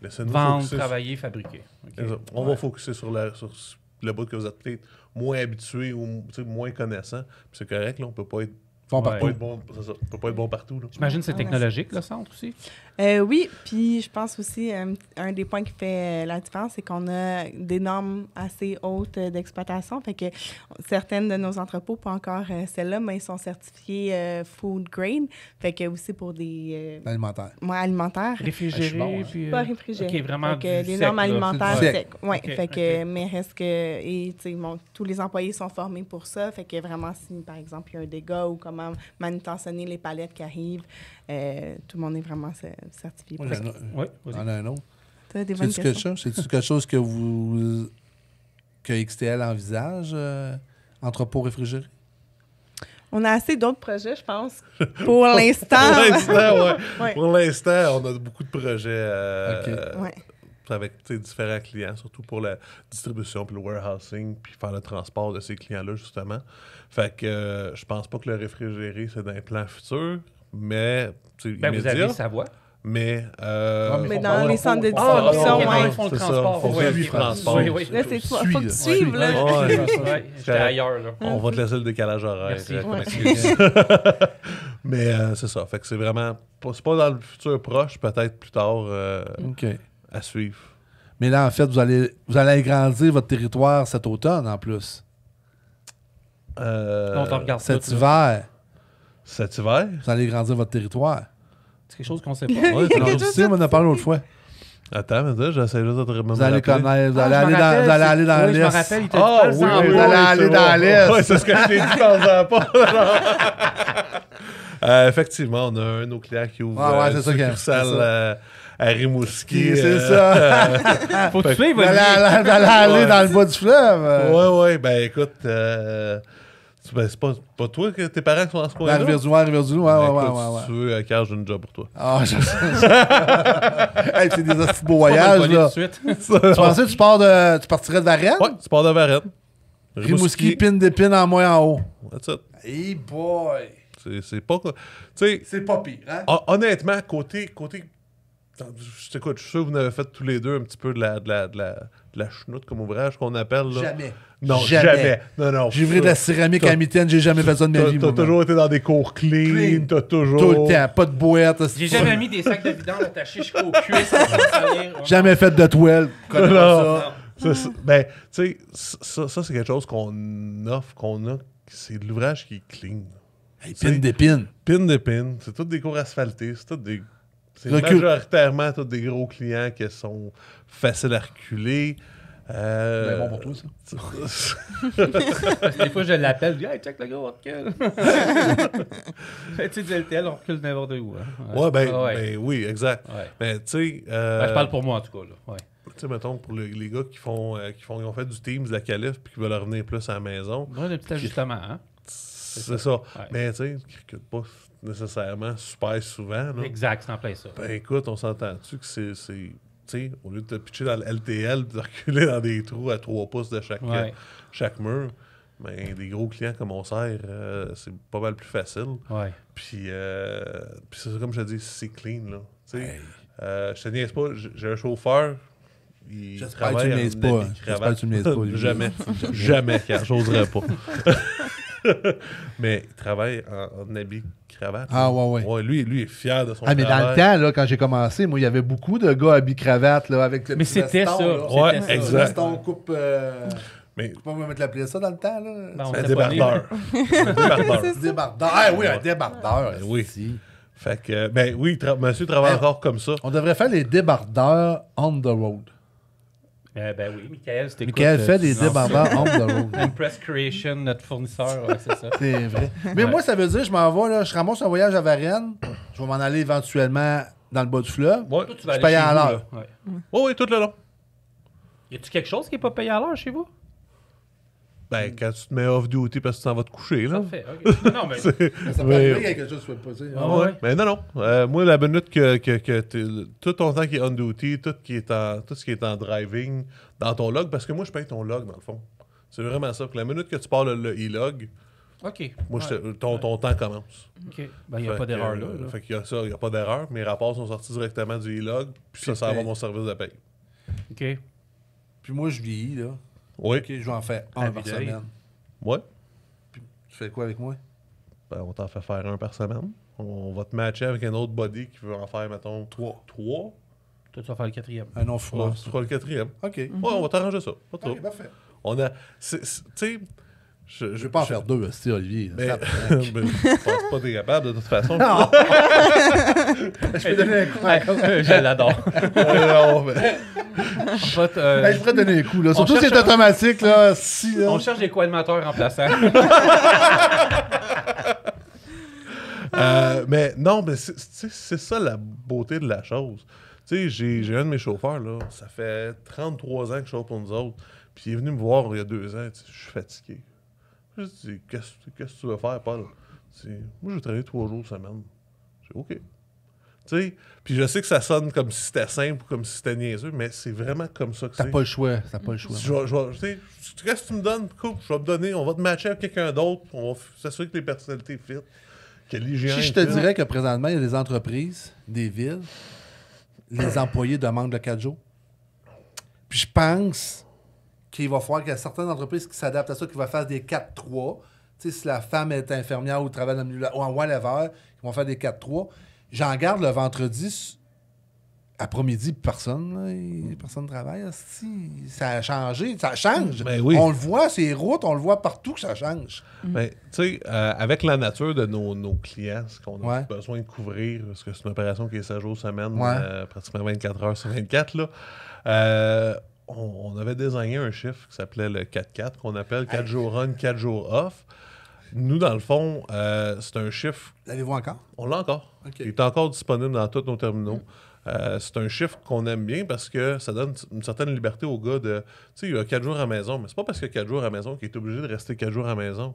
S5: Laissez-nous
S1: Vendre,
S5: focuser sur-
S1: travailler, fabriquer. Ok.
S5: c'est ça. On va focuser sur, la, sur le bout que vous êtes peut-être moins habitué ou tu sais, moins connaissant. Puis C'est correct, là, on peut pas être,
S3: Bon,
S1: Ouais.
S3: partout.
S5: pas être bon, ça, on peut pas être bon partout. Là.
S1: J'imagine que c'est
S4: Ah ouais,
S1: technologique, le centre aussi.
S4: Euh, oui, puis je pense aussi, euh, un des points qui fait euh, la différence, c'est qu'on a des normes assez hautes d'exploitation. Fait que certaines de nos entrepôts, pas encore euh, celles-là, mais ils sont certifiés euh, food grade. Fait que aussi pour des euh,
S3: Alimentaire.
S4: mois alimentaires.
S3: je suis
S1: Réfrigéré.
S3: bon, hein.
S1: puis,
S4: Pas réfrigéré.
S1: Ok, vraiment
S4: Fait que
S1: du
S4: les
S1: sec,
S4: normes
S1: là,
S4: alimentaires
S3: sec.
S4: secs. Ouais,
S1: Ok,
S4: fait que, mais reste que, et, tu sais, bon, tous les employés sont formés pour ça. Fait que vraiment, si par exemple, il y a un dégât ou comment manutentionner les palettes qui arrivent, euh, tout le monde est vraiment cer- certifié
S1: Ouais, vas-y.
S3: j'en ai un autre.
S4: Des bonnes
S3: quelque chose, c'est-tu quelque chose que vous que XTL envisage, euh, entrepôt réfrigéré?
S4: On a assez d'autres projets, je pense, *laughs* pour l'instant.
S5: Pour l'instant, ouais. *laughs*
S4: Ouais.
S5: Pour l'instant, on a beaucoup de projets euh, euh,
S4: Ouais.
S5: avec différents clients, surtout pour la distribution, puis le warehousing, puis faire le transport de ces clients-là, justement. Fait que euh, je pense pas que le réfrigéré, c'est d'un plan futur, mais tu sais,
S1: Ben, vous avez Savoie.
S5: Mais, euh,
S3: Ouais, mais
S4: Mais
S3: faut
S4: dans les centres de
S3: faut-
S5: Ah, ok,
S4: ouais.
S1: ils font le
S5: c'est ça.
S1: transport.
S5: Faut
S1: Ouais,
S5: suivre le transport.
S1: Oui, oui.
S4: Là, c'est toi. Faut que tu suives, là.
S5: Ouais.
S1: Ouais, J'étais ailleurs, là.
S5: On va te laisser le décalage horaire.
S1: Merci.
S4: Ouais. *laughs*
S5: Mais euh, c'est ça. Fait que c'est vraiment. C'est pas dans le futur proche, peut-être plus tard euh,
S3: OK.
S5: à suivre.
S3: Mais là, en fait, vous allez, vous allez agrandir votre territoire cet automne, en plus.
S5: Euh,
S1: On t'en regarde
S3: Cet
S1: tout, là.
S5: Cet hiver?
S3: vous allez agrandir votre territoire.
S1: C'est quelque chose qu'on sait pas. *laughs*
S3: Je sais, on en a parlé l'autre fois.
S5: Attends, mais là, j'essaie juste de te
S3: Vous allez connaître, vous
S1: Ah,
S3: allez
S1: je
S3: aller dans, vous allez aller dans
S1: oui, je me
S3: l'Est.
S1: rappelle, il t'a
S5: Ah,
S1: dit pas le
S5: oui, oui,
S3: Vous
S5: oui,
S3: allez
S5: c'est
S3: aller dans l'Est.
S5: C'est ce que je t'ai dit dans un pas. *laughs* Euh, effectivement, on a un de nos clients qui ouvre
S3: Ah ouais,
S5: euh, succursale, euh, à Rimouski.
S3: C'est ça.
S1: Faut que tu suives,
S3: Vous allez,
S1: Olivier.
S3: aller- vous allez aller
S5: Ouais.
S3: dans le bas du fleuve.
S5: Ouais, ouais, ben écoute, euh, ben, c'est pas, pas toi que tes parents sont dans ce coin-là?
S3: Rivière-du-Loup, Rivière-du-Loup, ouais,
S5: Ben,
S3: ouais, ouais, ouais,
S5: Si tu veux, euh, Carl, j'ai une job pour toi.
S3: Ah, je sais. *laughs* hey, c'est des de beaux voyages, là.
S1: tout de suite. *laughs*
S3: Tu pensais que tu, pars de, tu partirais de Varennes?
S5: Ouais, tu pars de Varennes.
S3: Rimouski, pine d'épine en moins en haut.
S5: That's it.
S3: Hey boy!
S5: C'est- pas. Tu sais,
S3: C'est pas pire, hein?
S5: hon- honnêtement, côté. côté je t'écoute, je suis sûr que vous en avez fait tous les deux un petit peu de la, de la, de la, de la chenoute comme ouvrage qu'on appelle. Là.
S3: Jamais.
S5: Non,
S3: Jamais.
S5: jamais. Non, non.
S3: J'ai ouvert de la céramique à mitaine, j'ai jamais fait ça de ma
S5: T'as
S3: vie.
S5: t'as toujours été dans des cours clean,
S3: Clean.
S5: t'as toujours.
S3: Tout le temps, pas de boîte.
S1: J'ai jamais mis des sacs de vidange attachés jusqu'au cuisse. sans *laughs* salir.
S3: Jamais fait de toile.
S5: Non.
S3: ça.
S5: Ça, c'est- ben, tu sais, ça, ça c'est quelque chose qu'on offre, qu'on a. C'est de l'ouvrage qui est clean.
S3: Hey, pine d'épine.
S5: Pin de pin, c'est tous des cours asphaltés, c'est tous des. C'est
S3: Recul.
S5: majoritairement tous des gros clients qui sont faciles à reculer. Euh,
S3: Ben, bon pour toi, ça. *laughs*
S1: Des fois, je l'appelle, je dis Hey, check le gros recul. *laughs* tu sais, du LTL, on recule n'importe où. hein.
S5: Ouais, ben,
S1: Ah ouais.
S5: ben oui, exact.
S1: Ouais.
S5: Mais tu sais. euh,
S1: Ben, je parle pour moi, en tout cas. Là. Ouais.
S5: Tu sais, mettons, pour le- les gars qui font, euh, qui font, qui ont fait du Teams, de la Calif, puis qui veulent revenir plus à la maison,
S1: Ouais, un petit ajustement. Hein?
S5: c'est ça. Mais tu sais, qui ne reculent pas nécessairement super souvent. là.
S1: Exact, c'est en plein ça.
S5: Ben écoute, on s'entend-tu que c'est. c'est- Tu sais, au lieu de te pitcher dans le LTL, de *laughs* reculer dans des trous à 3 pouces de chaque,
S1: Ouais.
S5: chaque mur, ben, des gros clients comme on sert, euh, c'est pas mal plus facile.
S1: Ouais.
S5: Puis, euh, puis c'est comme je te dis, c'est clean. Là. Tu sais, euh, je te niaise pas, j'ai un chauffeur. il
S3: J'espère que tu me
S5: en
S3: niaises pas, hein. J'espère que tu me niaises pas. *laughs*
S5: Jamais. Jamais, car j'oserais pas. *laughs* *laughs* Mais il travaille en, en habit cravate.
S3: Ah, ouais, ouais.
S5: lui, lui est fier de son
S3: Ah, mais dans le temps, là, quand j'ai commencé, moi, il y avait beaucoup de gars habillés cravate, là, avec le
S1: Mais c'était ça.
S5: Ouais,
S1: ça.
S5: exact.
S3: Veston coupe. Euh...
S5: Mais
S3: pas comment mettre l'appeler ça dans le temps, là.
S1: Ben, on
S5: un débardeur. un débardeur. *laughs*
S3: Débardeur. Ah oui, un débardeur.
S5: Ben oui.
S3: si.
S5: Fait que, ben oui, tra- monsieur travaille
S3: Ben,
S5: encore comme ça.
S3: On devrait faire les débardeurs on the road.
S1: Euh, ben oui, Michael, c'était
S3: Michael fait des bas on the road.
S1: Impress Creation, notre fournisseur, ouais, c'est ça.
S3: C'est vrai. *laughs* Mais moi, ça veut dire, je m'en vais, là, je ramasse un voyage à Varennes, je vais m'en aller éventuellement dans le bas du fleuve.
S5: Ouais.
S1: Toi, tu vas
S3: Je
S1: aller
S3: paye à l'heure.
S5: Oui, oui, tout le long.
S1: Y a-tu quelque chose qui est pas payé à l'heure chez vous?
S5: Ben, quand tu te mets off-duty parce que tu t'en vas te coucher, là.
S1: Parfait, ok. Non,
S3: mais. *laughs* Ça peut
S5: mais-
S3: arriver qu'il y a quelque chose qui soit pas, tu sais.
S1: Ah
S5: Ouais?
S1: ouais.
S5: Mais non, non. Euh, moi, la minute que, que, que t'es- tout ton temps qui est on duty, tout, qui est en, tout ce qui est en driving dans ton log, parce que moi, je paye ton log, dans le fond. C'est vraiment ça. Que la minute que tu pars le, le e-log,
S1: Ok.
S5: moi, je
S1: Ouais.
S5: te- ton, ton temps commence.
S1: Ok. Ben, y a
S5: Fait
S1: pas
S5: que,
S1: d'erreur là.
S5: euh,
S1: là.
S5: Fait qu'il y a ça, il n'y a pas d'erreur. Mes rapports sont sortis directement du e-log, puis ça,
S3: Puis
S5: ça va
S3: paye.
S5: mon service de paye.
S1: Ok.
S3: Puis moi, je vieillis, là.
S5: Oui.
S3: OK, je vais en faire un par semaine.
S5: Ouais.
S3: Tu fais quoi avec moi?
S5: Ben, on t'en fait faire un par semaine. On va te matcher avec un autre body qui veut en faire, mettons,
S3: Trois.
S5: trois?
S1: Toi, tu vas faire le quatrième.
S3: Un non froid.
S5: tu feras le quatrième.
S3: OK.
S5: Ouais, on va t'arranger ça. Pas trop.
S3: OK, parfait.
S5: On a. Tu sais. Je,
S3: Je vais pas en faire deux, c'est Olivier.
S5: Mais, *laughs* mais je pense pas que t'es capable de toute façon.
S3: Non. *laughs* je peux donner un coup.
S1: Ouais, *laughs* je l'adore.
S5: Non, mais-
S1: euh,
S3: Hey, je pourrais donner un coup. Là. Surtout si c'est
S1: un-
S3: automatique. Là, si, là.
S1: On cherche des co-animateurs remplaçants.
S5: Euh, mais non, mais c'est- ça la beauté de la chose. Tu sais, j'ai un de mes chauffeurs, là, ça fait 33 ans que je chauffe pour nous autres. Puis il est venu me voir il y a deux ans, je suis fatigué. Je dis, qu'est-ce qu'est-ce que tu veux faire, Paul? Dit, Moi, je vais travailler trois jours semaine. J'ai OK. Tu sais, puis je sais que ça sonne comme si c'était simple ou comme si c'était niaiseux, mais c'est vraiment comme ça que
S3: T'as
S5: c'est.
S3: pas le choix. T'as pas le choix.
S5: Je je sais, Qu'est-ce que tu me donnes? Cool, je vais te donner. On va te matcher avec quelqu'un d'autre. On va s'assurer que les personnalités fit. Que.
S3: Si je te
S5: fit.
S3: dirais que présentement, il y a des entreprises, des villes, les employés demandent le 4 jours. Puis je pense qu'il va falloir qu'il y a certaines entreprises qui s'adaptent à ça, qui vont faire des 4-3. Tu sais, si la femme est infirmière ou travaille dans le milieu, ou en whatever, ils vont faire des 4-3. J'en garde le vendredi après-midi, personne, là, et personne ne travaille. asti. Ça a changé, ça change.
S5: Ben oui.
S3: On le voit, ces routes, on le voit partout que ça change.
S5: Ben, tu sais, euh, avec la nature de nos, nos clients, ce qu'on a
S3: Ouais.
S5: besoin de couvrir, parce que c'est une opération qui est 7 jours semaine,
S3: Ouais.
S5: euh, pratiquement 24 heures sur 24, là, euh, on, on avait désigné un chiffre qui s'appelait le 4-4, qu'on appelle 4 jours on, 4 jours off. Nous, dans le fond, euh, c'est un chiffre
S3: L'avez-vous encore?
S5: On l'a encore. Il est encore disponible dans tous nos terminaux. Euh, c'est un chiffre qu'on aime bien parce que ça donne une certaine liberté au gars de. Tu sais, il a quatre jours à la maison, mais c'est pas parce qu'il a quatre jours à la maison qu'il est obligé de rester quatre jours à la maison.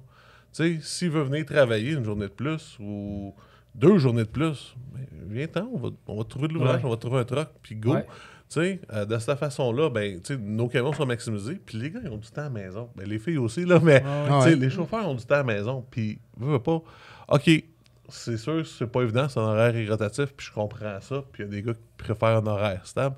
S5: Tu sais, s'il veut venir travailler une journée de plus ou deux journées de plus, ben, viens-t'en, on va, on va trouver de l'ouvrage,
S1: Ouais.
S5: on va trouver un truck, puis go.
S1: Ouais.
S5: Tu sais, euh, de cette façon-là, ben, nos camions sont maximisés, puis les gars, ils ont du temps à la maison. Ben, les filles aussi, là, mais
S3: Ah ouais.
S5: les chauffeurs ont du temps à la maison, puis, veux, pas. OK, c'est sûr c'est pas évident, c'est un horaire irrotatif, puis je comprends ça, puis il y a des gars qui préfèrent un horaire stable.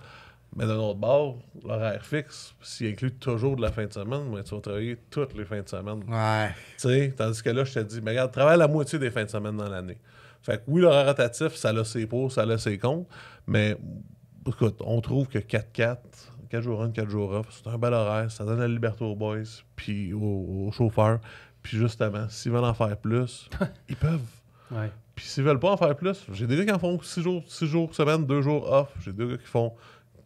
S5: Mais d'un autre bord, l'horaire fixe, s'il inclut toujours de la fin de semaine, ben, tu vas travailler toutes les fins de semaine.
S3: Ouais.
S5: Tu sais, tandis que là, je te dis, mais regarde, travaille la moitié des fins de semaine dans l'année. Fait que oui, l'horaire rotatif, ça a ses pour, ça a ses contre, mais écoute, on trouve que 4-4, 4 jours on, 4 jours off, c'est un bel horaire, ça donne la liberté aux boys, puis aux, aux chauffeurs. Puis justement, s'ils veulent en faire plus, *laughs* ils peuvent.
S1: Ouais.
S5: Puis s'ils veulent pas en faire plus, j'ai des gars qui en font 6 jours, six jours semaine, 2 jours off. J'ai des gars qui font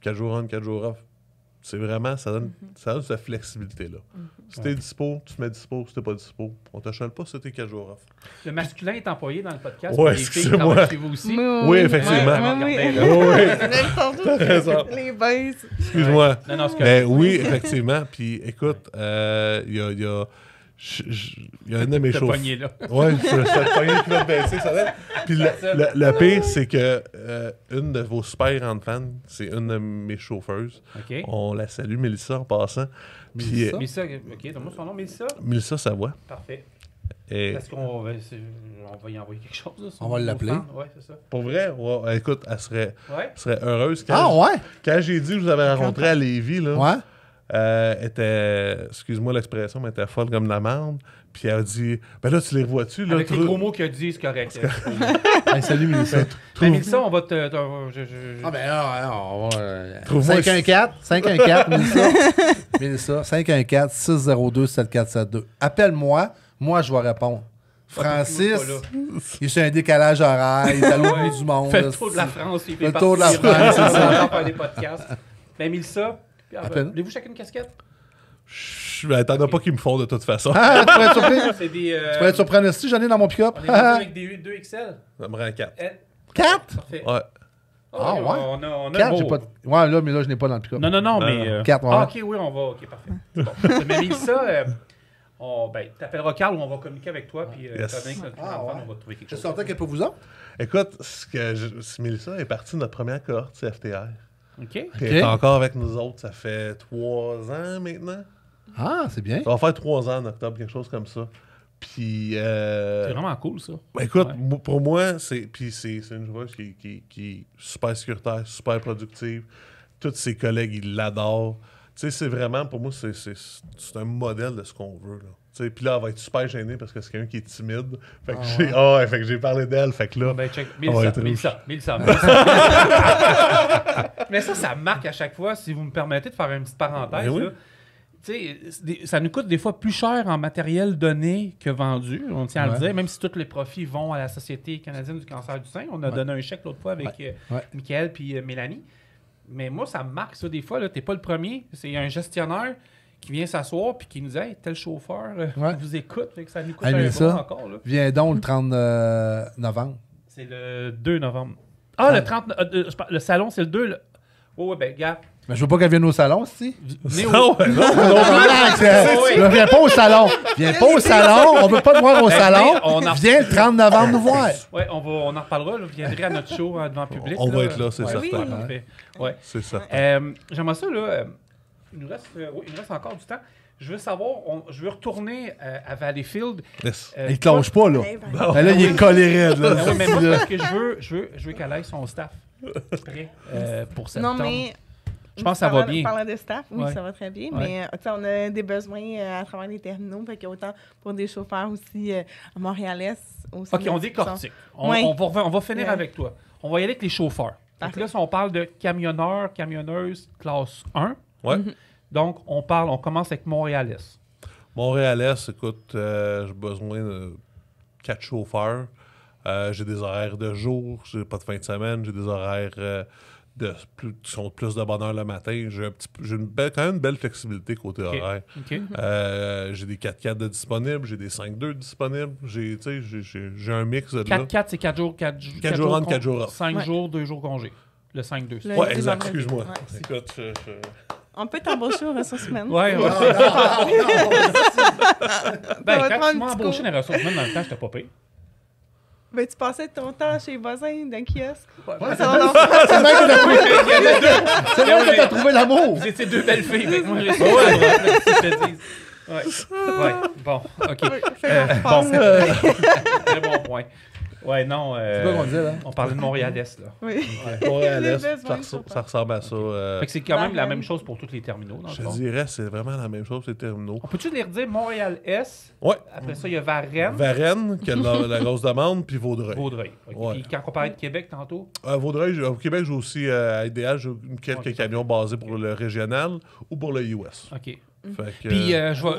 S5: 4 jours on, 4 jours off. C'est vraiment, ça donne, ça donne cette flexibilité-là. Si t'es dispo, tu te mets dispo. Si t'es pas dispo, on te chale pas si t'es 4 jours off.
S1: Le masculin est employé dans le podcast.
S5: Ouais, excusez-moi. Oui, effectivement.
S4: Oui, oui.
S5: Oui,
S4: les.
S5: Excuse-moi.
S1: Non, non, c'est
S5: Mais oui, effectivement. Puis écoute, euh, il y a. il y a il y a un de mes chauffeurs.
S1: pogné là.
S5: Ouais, je cette poignée qui va te baisser, ça va. Puis le pire, c'est que euh, une de vos super grandes fans, c'est une de mes chauffeuses.
S1: OK.
S5: On la salue, Mélissa, en passant. Puis euh,
S1: Mélissa, OK, donne-moi son nom, Mélissa.
S5: Mélissa Savoie.
S1: Parfait.
S5: Et
S1: Parce qu'on va, on va y envoyer quelque chose. là,
S3: On va l'appeler.
S1: Ouais, c'est ça.
S5: pour vrai, ouais, écoute, elle serait,
S1: Ouais.
S5: serait heureuse. Quand,
S3: Ah ouais?
S5: quand j'ai dit que je vous avais rencontré à Lévis, là,
S3: Ouais?
S5: Euh, était, excuse-moi l'expression, mais elle était folle comme la merde. Puis elle a dit, ben là, tu les revois-tu? Là,
S1: Avec les gros mots qu'il a dit, c'est correct. *laughs* *laughs*
S3: Hey, salut, Mélissa.
S1: Ben, Mélissa, on va te. je- je- je-
S3: Ah ben là, on va... euh,
S5: Trouve-moi
S3: 514, 514, *laughs* Mélissa. Mélissa, 514 602 7472. Appelle-moi, moi je vais répondre. Francis, il est sur un décalage horaire, il est à l'autre bout du monde.
S1: Fait le tour de la France. Il
S3: Fait
S1: fait
S3: le tour de la France, c'est
S1: euh,
S3: ça.
S1: faire des podcasts. Ben, Mélissa, Puis, ah,
S3: À
S1: ben,
S3: peine.
S1: Voulez-vous chacune une casquette?
S5: Je ben, t'en as pas qui me font de toute façon.
S3: Ah, tu pourrais être surpris. *laughs*
S1: C'est des. euh,
S3: Tu pourrais être surpris esti, j'en ai dans mon pick-up.
S1: On est avec *laughs* des 2 XL.
S5: Ça me rend 4.
S1: Eh,
S3: 4?
S1: Parfait.
S5: Ouais.
S3: Ah,
S1: ok,
S3: ouais?
S1: On a, on a
S3: 4,
S1: beau.
S3: j'ai pas. Ouais, là, mais là, je n'ai pas dans le pick-up.
S1: Non, non, non,
S5: Non,
S1: mais.
S5: non.
S1: euh,
S3: Quatre, ouais.
S1: Ah, ok, oui, on va. Ok, parfait. C'est Bon. mais *laughs* Mélissa, euh, on, ben, t'appelleras Carl ou on va communiquer avec toi. Puis, euh,
S5: Yes.
S1: étant donné que notre
S3: Ah,
S1: enfant,
S3: ouais.
S1: on va trouver quelque
S3: Je
S1: chose.
S3: sentais qu'elle pour vous autres.
S5: Écoute, ce que je, Mélissa est partie de notre première cohorte CFTR.
S1: Ok.
S5: Elle est encore avec nous autres, ça fait trois ans maintenant.
S3: Ah, c'est bien.
S5: Ça va faire trois ans en octobre, quelque chose comme ça. Puis, euh,
S1: C'est vraiment cool, ça.
S5: ben, écoute,
S1: Ouais.
S5: pour moi, c'est puis c'est c'est une joueuse qui, qui, qui est super sécuritaire, super productive. Tous ses collègues, ils l'adorent. Tu sais, c'est vraiment, pour moi, c'est- c'est c'est un modèle de ce qu'on veut. Là. Puis là, elle va être super gênée parce que c'est quelqu'un qui est timide. Fait que j'ai ah ouais, fait que j'ai parlé d'elle. Fait que là,
S1: Ben, check.
S5: on va
S1: Mélissa,
S5: être
S1: Mélissa, Mélissa, Mélissa. Mais ça, ça marque à chaque fois, si vous me permettez de faire une petite parenthèse.
S5: Ben oui.
S1: là. Des- ça nous coûte des fois plus cher en matériel donné que vendu, on tient à
S3: Ouais.
S1: le dire, même si tous les profits vont à la Société canadienne du cancer du sein. On a donné un chèque l'autre fois avec euh. Michael puis euh, Mélanie. Mais moi, ça me marque ça des fois. Tu n'es pas le premier. C'est un gestionnaire qui vient s'asseoir puis qui nous dit Hey, tel chauffeur euh,
S3: Ouais.
S1: vous écoute. Fait que ça nous coûte
S3: Hey,
S1: un
S3: mais ça-
S1: encore. là.
S3: Viens donc le 30 euh, novembre.
S1: C'est le 2 novembre. Ah, le 30. euh, euh, le salon, c'est le 2. Le... Oh, ouais, ben, gars.
S3: Mais je veux pas qu'elle vienne au salon, si.
S1: Venez au-
S5: Ah non,
S3: Non, euh,
S1: oui.
S3: Viens pas au salon. Viens pas au salon. On veut pas te voir au
S1: Ben,
S3: salon. Viens le 30 novembre nous voir.
S1: Ouais, on, va, on en reparlera. Là. Vous viendrez à notre show hein, devant le public.
S5: On va être là, c'est
S1: Ouais,
S5: certain.
S1: parfait. Ouais.
S5: c'est ça.
S1: Euh, J'aimerais ça, là. Il, nous reste, euh, oui, il nous reste encore du temps. Je veux savoir, on- je veux retourner euh, à Valleyfield.
S5: Yes.
S1: Euh,
S3: Il te lâche pas, là.
S4: Hey, ben,
S3: Ben là, il est collé raide, là.
S1: Oui, mais moi, *laughs* parce que je veux, je veux, je veux qu'elle ait son staff prêt euh, pour septembre.
S4: Non, mais.
S1: Je pense que ça va
S4: parlant-
S1: bien.
S4: Parlant de staff, oui,
S1: Ouais.
S4: ça va très bien.
S1: Ouais.
S4: Mais euh, tu sais, on a des besoins euh, à travers les terminaux. Fait qu'il y a autant pour des chauffeurs aussi euh, à Montréal-Est. Aussi,
S1: OK, on dit
S4: qui sont-
S1: cortique. On,
S4: Ouais.
S1: on va, reven- on va finir
S4: Ouais.
S1: avec toi. On va y aller avec les chauffeurs. Donc
S4: Parfait.
S1: là, si on parle de camionneurs, camionneuses classe 1,
S5: Ouais.
S1: donc on parle, on commence avec Montréal-Est.
S5: Montréal-Est, écoute, euh, j'ai besoin de quatre chauffeurs. Euh, j'ai des horaires de jour, j'ai pas de fin de semaine, j'ai des horaires euh, de plus, qui sont plus de bonne heure le matin. J'ai un petit peu- j'ai une belle, quand même une belle flexibilité côté
S1: OK.
S5: horaire.
S1: OK.
S5: Euh, j'ai des 4x4 de disponibles, j'ai des 5-2 disponibles, j'ai tu sais, j'ai- j'ai j'ai un mix de là.
S1: 4-4, c'est 4 jours, 4 jours.
S5: Quatre jours on, quatre jours off.
S1: 5
S4: Ouais.
S1: jours, 2 jours congé. Le 5-2.
S4: Le-
S5: Ouais,
S4: les
S5: exact, excuse-moi.
S4: Ouais.
S5: Écoute, je- je-
S4: On peut t'embaucher aux ressources humaines.
S1: Ouais, ouais. ben,
S4: va
S1: quand tu m'as embauché dans les ressources humaines, dans le temps, j'étais pas payé.
S4: Ben, tu passais ton temps chez les voisins d'un kiosque.
S3: Ouais, *laughs* c'est vrai que t'as trouvé- c'est vrai que t'as trouvé l'amour.
S1: Vous étiez deux belles filles, mais moi, j'ai. Ouais, ouais, je te dis. Ouais. bon, OK. Euh, bon. *laughs* Très bon point. Ouais, non. euh,
S3: C'est quoi qu'on disait, là?
S1: On parlait de Montréal-Est, là.
S4: Oui.
S5: Montréal-Est,
S4: Les
S5: ça, ressemble à ça. euh,
S1: Fait que c'est quand même la même chose pour tous les terminaux, dans le
S5: je
S1: fond.
S5: dirais, c'est vraiment la même chose, les terminaux.
S1: On peut-tu les redire Montréal-Est?
S5: Ouais.
S1: Après ça, il y a Varennes,
S5: Varennes, qui a la, *laughs* la grosse demande, puis Vaudreuil.
S1: Vaudreuil.
S5: Ouais.
S1: Puis quand on parlait de Québec tantôt,
S5: À Vaudreuil, au Québec, j'ai aussi euh, à Idéal, j'ai quelques camions basés pour le régional ou pour le US.
S1: OK.
S5: Fait que,
S1: Puis euh, je vais...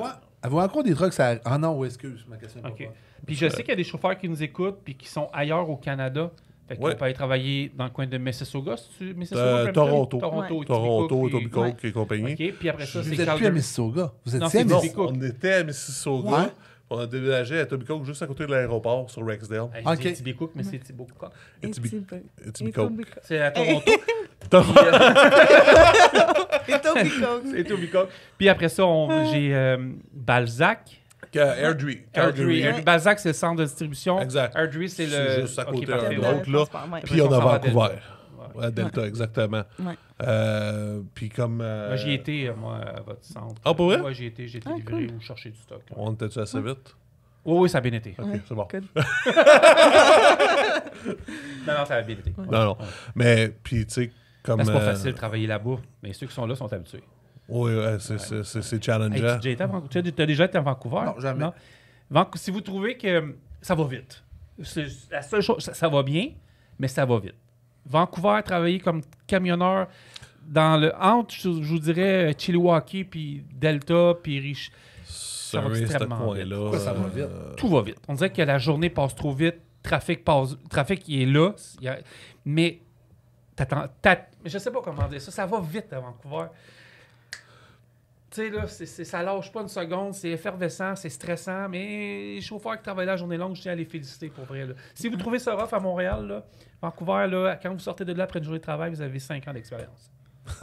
S3: Avez-vous encore des trucs, ça. Ah non, excuse, ma question. est pas.
S1: Puis je sais qu'il y a des chauffeurs qui nous écoutent puis qui sont ailleurs au Canada. Fait qu'on
S5: Ouais.
S1: peut aller travailler dans le coin de Mississauga, c'est-tu Mississauga?
S5: Euh? Toronto.
S1: Toronto,
S5: Toronto,
S1: Etobicoke,
S5: Etobicoke
S1: puis-
S5: et compagnie.
S1: OK, puis après ça,
S3: Vous
S1: c'est
S3: êtes plus à. Mississauga. Vous êtes
S1: Non,
S3: ici à Mississauga.
S5: On était à Mississauga.
S3: Ouais.
S5: On a déménagé à Etobicoke, juste à côté de l'aéroport, sur Rexdale.
S1: Hey,
S3: OK.
S1: je dis Etobicoke, mais c'est Etobicoke.
S5: Etobicoke.
S4: Et.
S1: C'est à Toronto. *laughs*
S4: Etobicoke. *laughs* *laughs*
S1: c'est Etobicoke. Puis après ça, on- j'ai euh, Balzac.
S5: Airdrie.
S1: Airdrie.
S4: Ouais.
S1: Balzac, c'est le centre de distribution.
S5: Exact.
S1: Airdrie, c'est le.
S5: C'est juste à côté
S1: parfait.
S5: de l'autre, là.
S4: ouais.
S5: Puis on a
S1: à
S5: Vancouver.
S1: Delta.
S5: Ouais, à Delta, exactement. *laughs*
S4: Ouais.
S5: Euh, puis comme. euh,
S1: Moi, j'y étais, euh, moi, à votre centre.
S5: Ah, pour vrai?
S1: Moi, j'y étais, j'ai été
S4: Ah,
S1: livré
S4: cool.
S1: ou chercher du stock. là.
S5: On était-tu assez vite?
S1: Oui, oui, ça a bien été.
S5: Ok, c'est bon. *laughs*
S1: Non, non, ça a bien été.
S5: Non, non. Mais, puis, tu sais, comme.
S1: C'est pas
S5: euh,
S1: facile de travailler là-bas, mais ceux qui sont là sont habitués.
S5: Oui, ouais, c'est-
S1: Hey, tu
S5: challengeant.
S1: as déjà été à Vancouver? Tu as- déjà été à Vancouver?
S3: Non, jamais.
S1: Vancou- si vous trouvez que ça va vite, c'est la seule chose, ça, ça va bien, mais ça va vite. Vancouver, travailler comme camionneur dans le entre, je, je vous dirais, Chilliwackee, puis Delta, puis Rich, va
S5: Surrey, ce
S1: extrêmement
S3: Pourquoi ça va vite?
S5: euh,
S1: tout va vite. On dirait que la journée passe trop vite, trafic passe, trafic il est là, il y a- mais t'attends, je sais pas comment dire ça, ça va vite à Vancouver. Tu sais, là, c'est, c'est- ça lâche pas une seconde, c'est effervescent, c'est stressant, mais les chauffeurs qui travaillent la journée longue, je tiens à les féliciter pour vrai. là. Si vous trouvez ça rough à Montréal, là, Vancouver, là, quand vous sortez de là après une journée de travail, vous avez 5 ans d'expérience. *laughs*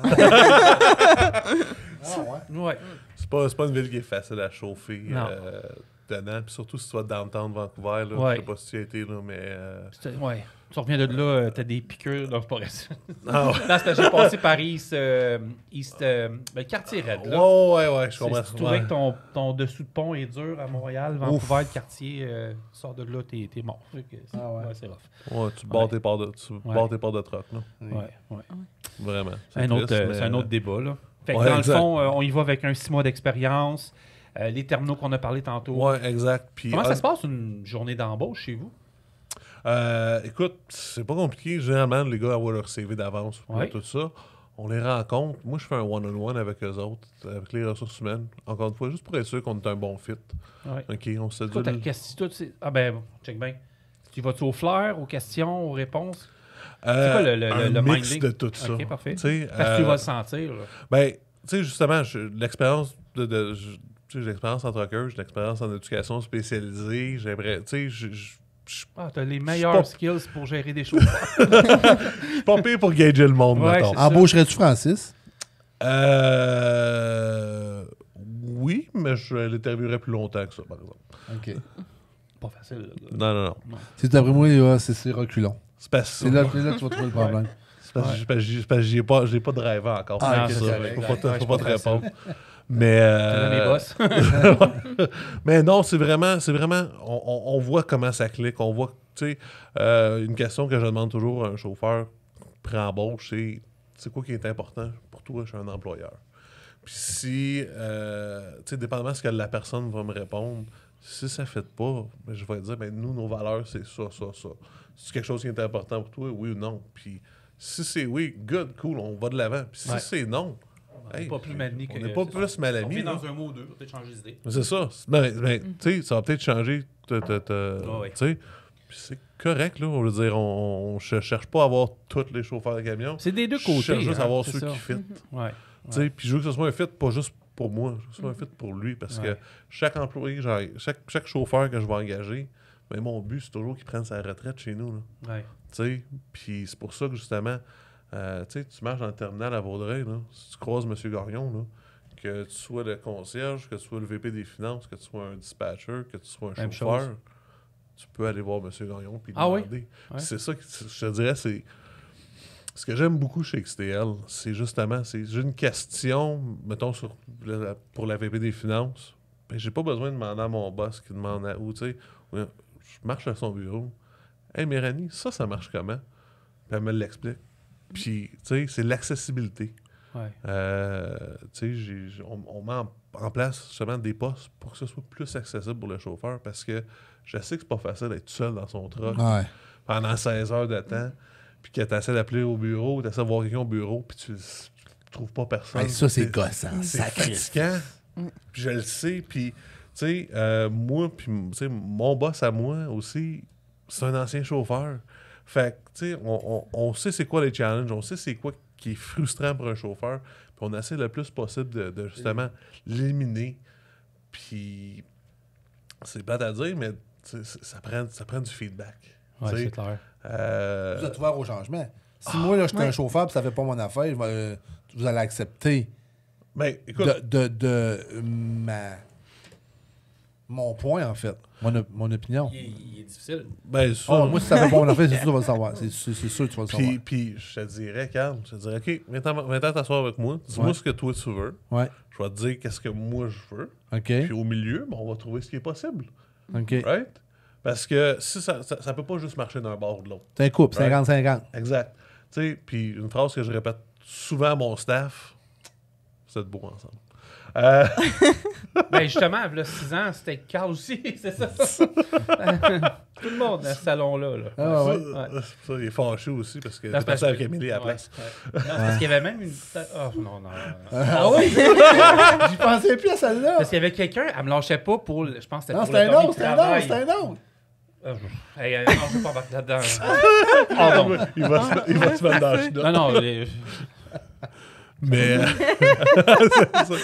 S3: Ah, ouais.
S1: Ouais.
S5: C'est pas, c'est pas une ville qui est facile à chauffer
S1: Non.
S5: euh, dedans. Puis surtout si tu vas downtown Vancouver, là,
S1: Ouais.
S5: je sais pas si tu y as été, là, mais. euh,
S1: Ouais. Tu reviens de là, euh, t'as des piqûres. Non, c'est pas vrai.
S5: Ah ouais.
S1: Non, c'était- j'ai passé par East, euh, East euh, ben, quartier Red. Là.
S5: Ouais, ouais, ouais, je
S1: C'est-
S5: comprends.
S1: Si tu trouvais que ton, ton dessous de pont est dur à Montréal, Vancouver, le quartier, euh, sors de là, t'es, t'es mort. C'est,
S3: Ah ouais.
S1: ouais, c'est rough.
S5: Ouais, tu barres
S1: Ouais.
S5: tes parts de, tu
S1: Ouais.
S5: barres tes parts de troc, là.
S1: Ouais, ouais.
S5: Vraiment.
S1: C'est un, autre,
S5: triste,
S1: euh,
S5: mais,
S1: c'est un autre débat. Là. Fait que
S5: Ouais,
S1: dans
S5: exact.
S1: le fond, euh, on y va avec un six mois d'expérience, euh, les terminaux qu'on a parlé tantôt.
S5: Ouais, exact. Puis,
S1: Comment ça se passe une journée d'embauche chez vous?
S5: Euh, écoute, c'est pas compliqué. Généralement, les gars avoir leur CV d'avance pour
S1: Ouais.
S5: tout ça. On les rencontre. Moi, je fais un one-on-one avec eux autres, avec les ressources humaines. Encore une fois, juste pour être sûr qu'on est un bon fit.
S1: Ouais.
S5: OK, on se dit.
S1: Ah ben, check bien. Tu vas-tu au flair, aux questions, aux réponses?
S5: Euh,
S1: quoi le- le-
S5: un
S1: le
S5: mix
S1: minding?
S5: de tout ça.
S1: Ok, parfait. Parce que tu
S5: euh,
S1: vas le sentir. là.
S5: Ben, tu sais, justement, l'expérience de. de- j'ai l'expérience en trucker, j'ai l'expérience en éducation spécialisée. J'aimerais.
S1: Ah, t'as les meilleurs
S5: pas-
S1: skills pour gérer des
S5: suis pas pire pour gager le monde,
S1: Ouais,
S5: mettons.
S3: Embaucherais-tu Francis?
S5: Euh. Oui, mais je l'interviewerais plus longtemps que ça, par exemple.
S3: OK.
S1: pas facile. là.
S5: Non, non, non.
S3: C'est d'après moi, c'est c'est reculons.
S5: C'est parce
S3: C'est là, c'est là que tu vas trouver le problème.
S5: C'est parce que j'ai- pas, j'ai pas de rêve encore.
S3: Ah,
S5: c'est
S3: ok,
S5: ça.
S3: c'est correct.
S5: Faut pas te, faut pas répondre. Mais. Euh, *laughs* mais non, c'est vraiment, c'est vraiment, on, on- on voit comment ça clique. On voit, tu sais, euh, une question que je demande toujours à un chauffeur pré-embauche, c'est c'est quoi qui est important pour toi chez un employeur? Puis si, euh, tu sais, dépendamment de ce que la personne va me répondre, si ça ne fait pas, ben, je vais dire, ben, nous, nos valeurs, c'est ça, ça, ça. C'est quelque chose qui est important pour toi, oui ou non? Puis si c'est oui, good, cool, on va de l'avant. Puis si
S1: Ouais.
S5: c'est non,
S1: On n'est pas plus mal mis
S5: on
S1: que-
S5: n'est pas
S1: c'est
S5: plus
S1: On dans un mot ou deux, on va peut-être changer d'idée.
S5: Mais C'est ça. Ben, ben, tu sais, ça va peut-être changer. te- te- te-
S1: Ah
S5: tu sais. C'est correct, là. On veut dire, on, on ch- cherche pas à avoir tous les chauffeurs de camion.
S1: C'est des deux
S5: Je
S1: côtés.
S5: cherche juste
S1: hein,
S5: à avoir
S1: c'est
S5: ceux
S1: ça.
S5: qui fit.
S1: Ouais.
S5: Sais, Puis je veux que ce soit un fit, pas juste pour moi, je veux que ce soit un fit pour lui. Parce
S1: Ouais.
S5: que chaque employé, chaque, chaque chauffeur que je vais engager, ben, mon but, c'est toujours qu'il prenne sa retraite chez nous. Là.
S1: Ouais.
S5: Puis c'est pour ça que justement, euh, tu sais, tu marches dans le terminal à Vaudreuil, là, si tu croises M. Gagnon, là, que tu sois le concierge, que tu sois le VP des finances, que tu sois un dispatcher, que tu sois un
S1: Même
S5: chauffeur,
S1: chose.
S5: tu peux aller voir M. Gagnon puis lui
S1: Ah oui?
S5: demander.
S1: Ouais.
S5: C'est ça que je te dirais, c'est. Ce que j'aime beaucoup chez XTL, c'est justement, c'est j'ai une question, mettons, sur le- pour la VP des finances. Ben, j'ai pas besoin de demander à mon boss qui demande à où, tu sais, je marche à son bureau. Hey, Méranie, ça, ça marche comment? Puis elle me l'explique. Puis, tu sais, c'est l'accessibilité.
S1: Ouais.
S5: Euh, tu sais, j'ai- j'ai- on, on met en, en place justement des postes pour que ce soit plus accessible pour le chauffeur parce que je sais que c'est pas facile d'être seul dans son truck
S3: Ouais.
S5: pendant 16 heures de temps, puis que tu essaies d'appeler au bureau, tu essaies de voir quelqu'un au bureau, puis tu, tu trouves pas personne.
S3: Ça, c'est gossant.
S5: C'est
S3: Sacrifice.
S5: fatigant. Puis je le sais, puis, tu sais, euh, moi, puis, tu sais, mon boss à moi aussi, c'est un ancien chauffeur. Fait que, tu sais, on, on- on sait c'est quoi les challenges, on sait c'est quoi qui est *laughs* frustrant pour un chauffeur, puis on essaie le plus possible de, de justement l'éliminer. Puis, c'est plate à dire, mais ça prend, ça prend du feedback.
S1: Ouais, c'est clair.
S5: euh,
S3: Vous êtes ouvert au changement. Si moi, là, j'étais un chauffeur et ça fait pas mon affaire, je vais, euh, vous allez accepter
S5: ben, écoute,
S3: de, de, de, euh, ma... mon point, en fait. Mon, op- mon opinion.
S1: Il est, il est difficile.
S5: ben, ça,
S3: Oh, moi, si ça fait pas mon affaire, c'est *laughs* sûr que tu vas le savoir. C'est sûr que tu vas le savoir.
S5: Puis, puis je te dirais, Carl, je te dirais, OK, viens t'asseoir avec moi. Dis-moi
S3: Ouais.
S5: ce que toi tu veux.
S3: Ouais.
S5: Je vais te dire qu'est-ce que moi je veux.
S3: OK.
S5: Puis au milieu, ben, on va trouver ce qui est possible.
S3: OK.
S5: Right? Parce que si ça, ça, ça peut pas juste marcher d'un bord ou de l'autre.
S3: C'est un couple,
S5: Right?
S3: 50-50.
S5: Exact. Tu sais, puis une phrase que je répète souvent à mon staff, c'est de beau ensemble. Euh, *laughs*
S1: Ben justement, il y a 6 ans, c'était Carl aussi, *laughs* c'est ça? *laughs* Tout le monde dans ce salon-là. Là.
S3: Ah, ouais.
S1: Ouais.
S5: ça, il est fâché aussi parce que t'es
S1: c'est
S5: passé avec Émilie à la
S1: ouais,
S5: place.
S1: ouais. Non, parce qu'il y avait même une. Oh non, non. non.
S3: Ah oui? J'y pensais plus à celle-là.
S1: Parce qu'il y avait quelqu'un, elle me lâchait pas pour. le- Je pense que c'était
S3: Non, c'était un autre, c'était un autre, c'était un autre.
S1: Euh, hey, euh, non, je vais pas embarquer là-dedans. Pardon.
S5: il, va se, il va se mettre dans le.
S1: Non, non, les-
S5: Mais. *laughs* Ça.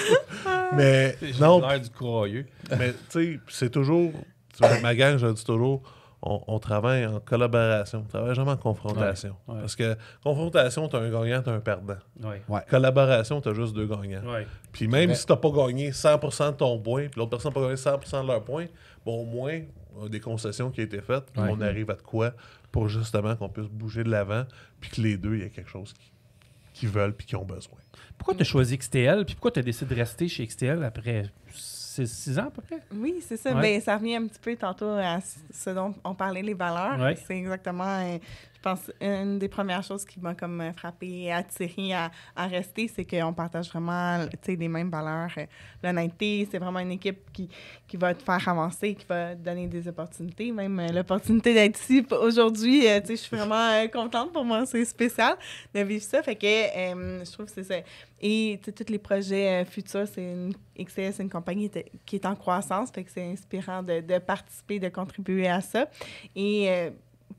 S5: Mais.
S1: J'ai
S5: Non,
S1: l'air du croyeux.
S5: mais tu sais, c'est toujours. tu Ma gang, je le dis toujours, on, on travaille en collaboration. On travaille jamais en confrontation.
S1: Ouais, ouais.
S5: Parce que confrontation, t'as un gagnant, t'as un perdant.
S1: Ouais.
S5: Collaboration, t'as juste deux gagnants.
S1: Ouais.
S5: Puis même
S3: Ouais.
S5: si t'as pas gagné 100% de ton point, puis l'autre personne n'a pas gagné 100% de leur point, bon, au moins, on a des concessions qui ont été faites, on arrive à de quoi pour justement qu'on puisse bouger de l'avant, puis que les deux, il y a quelque chose qui- qu'ils veulent puis qui ont besoin.
S1: Pourquoi tu as choisi XTL? Puis pourquoi tu as décidé de rester chez XTL après 6 ans à peu près?
S4: Oui, c'est ça.
S1: Ouais.
S4: Ben, ça revient un petit peu tantôt à ce dont on parlait, les valeurs.
S1: Ouais.
S4: C'est exactement, euh, pense, une des premières choses qui m'a comme euh, frappé et attiré à, rester, c'est qu'on partage vraiment les mêmes valeurs. Euh, L'honnêteté, c'est vraiment une équipe qui, qui va te faire avancer, qui va te donner des opportunités. Même euh, l'opportunité d'être ici aujourd'hui, je suis vraiment contente pour moi. C'est spécial de vivre ça. Fait que je trouve que c'est ça. Et tous les projets futurs, c'est une XCS, une compagnie qui est en croissance, fait que c'est inspirant de, participer, de contribuer à ça. Et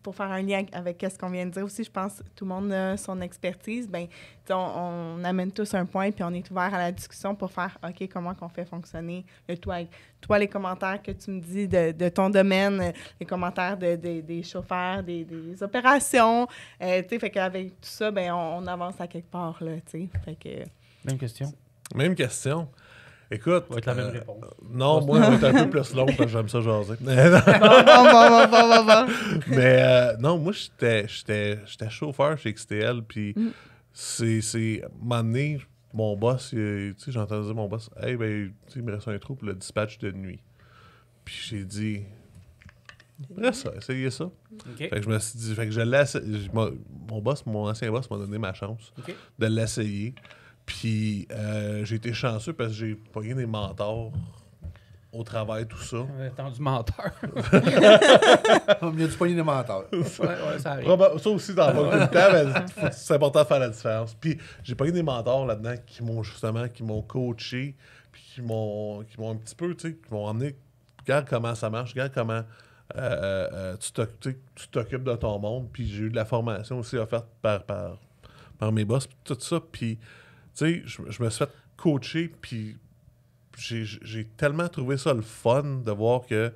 S4: pour faire un lien avec ce qu'on vient de dire aussi, je pense que tout le monde a son expertise. Ben, on, on amène tous un point, puis on est ouvert à la discussion pour faire OK, comment qu'on fait fonctionner le tout avec toi, les commentaires que tu me dis de, de ton domaine, les commentaires de, de- des chauffeurs, des, des opérations. Euh, tu sais, fait qu'avec tout ça, ben, on, on avance à quelque part, là, tu sais. Fait que.
S1: Même question.
S5: Même question. Écoute.
S1: Ça va être la même
S5: euh,
S1: réponse.
S5: Non, moi, ça va être un peu plus long parce que j'aime ça jaser.
S4: bon, bon, bon, bon, bon, bon.
S5: Mais euh, non, moi, j'étais- j'étais j'étais chauffeur chez XTL. Puis
S4: Mm.
S5: c'est. donné, mon boss, tu sais, j'ai entendu dire mon boss, hey, ben, tu sais, il me reste un trou pour le dispatch de nuit. Puis j'ai dit, reste ça, essayez ça.
S1: OK.
S5: Fait que je me suis dit, fait que je Mon boss, mon ancien boss m'a donné ma chance de l'essayer. Puis euh, j'ai été chanceux parce que j'ai pogné des mentors au travail, tout ça.
S1: J'avais entendu menteur. *laughs* *laughs*
S3: Il y a du poignet de menteur.
S1: ouais, ouais, ça arrive.
S5: Ça aussi, dans le temps, c'est important de faire la différence. Puis j'ai pas eu des mentors là-dedans qui m'ont justement, qui m'ont coaché, puis qui m'ont, qui m'ont un petit peu, tu sais, qui m'ont emmené, regarde comment ça marche, regarde comment euh, euh, tu t'occupes de ton monde. Puis j'ai eu de la formation aussi offerte par, par, par mes boss, puis tout ça. Puis, sais, je, je me suis fait coacher, puis j'ai, j'ai tellement trouvé ça le fun de voir que, tu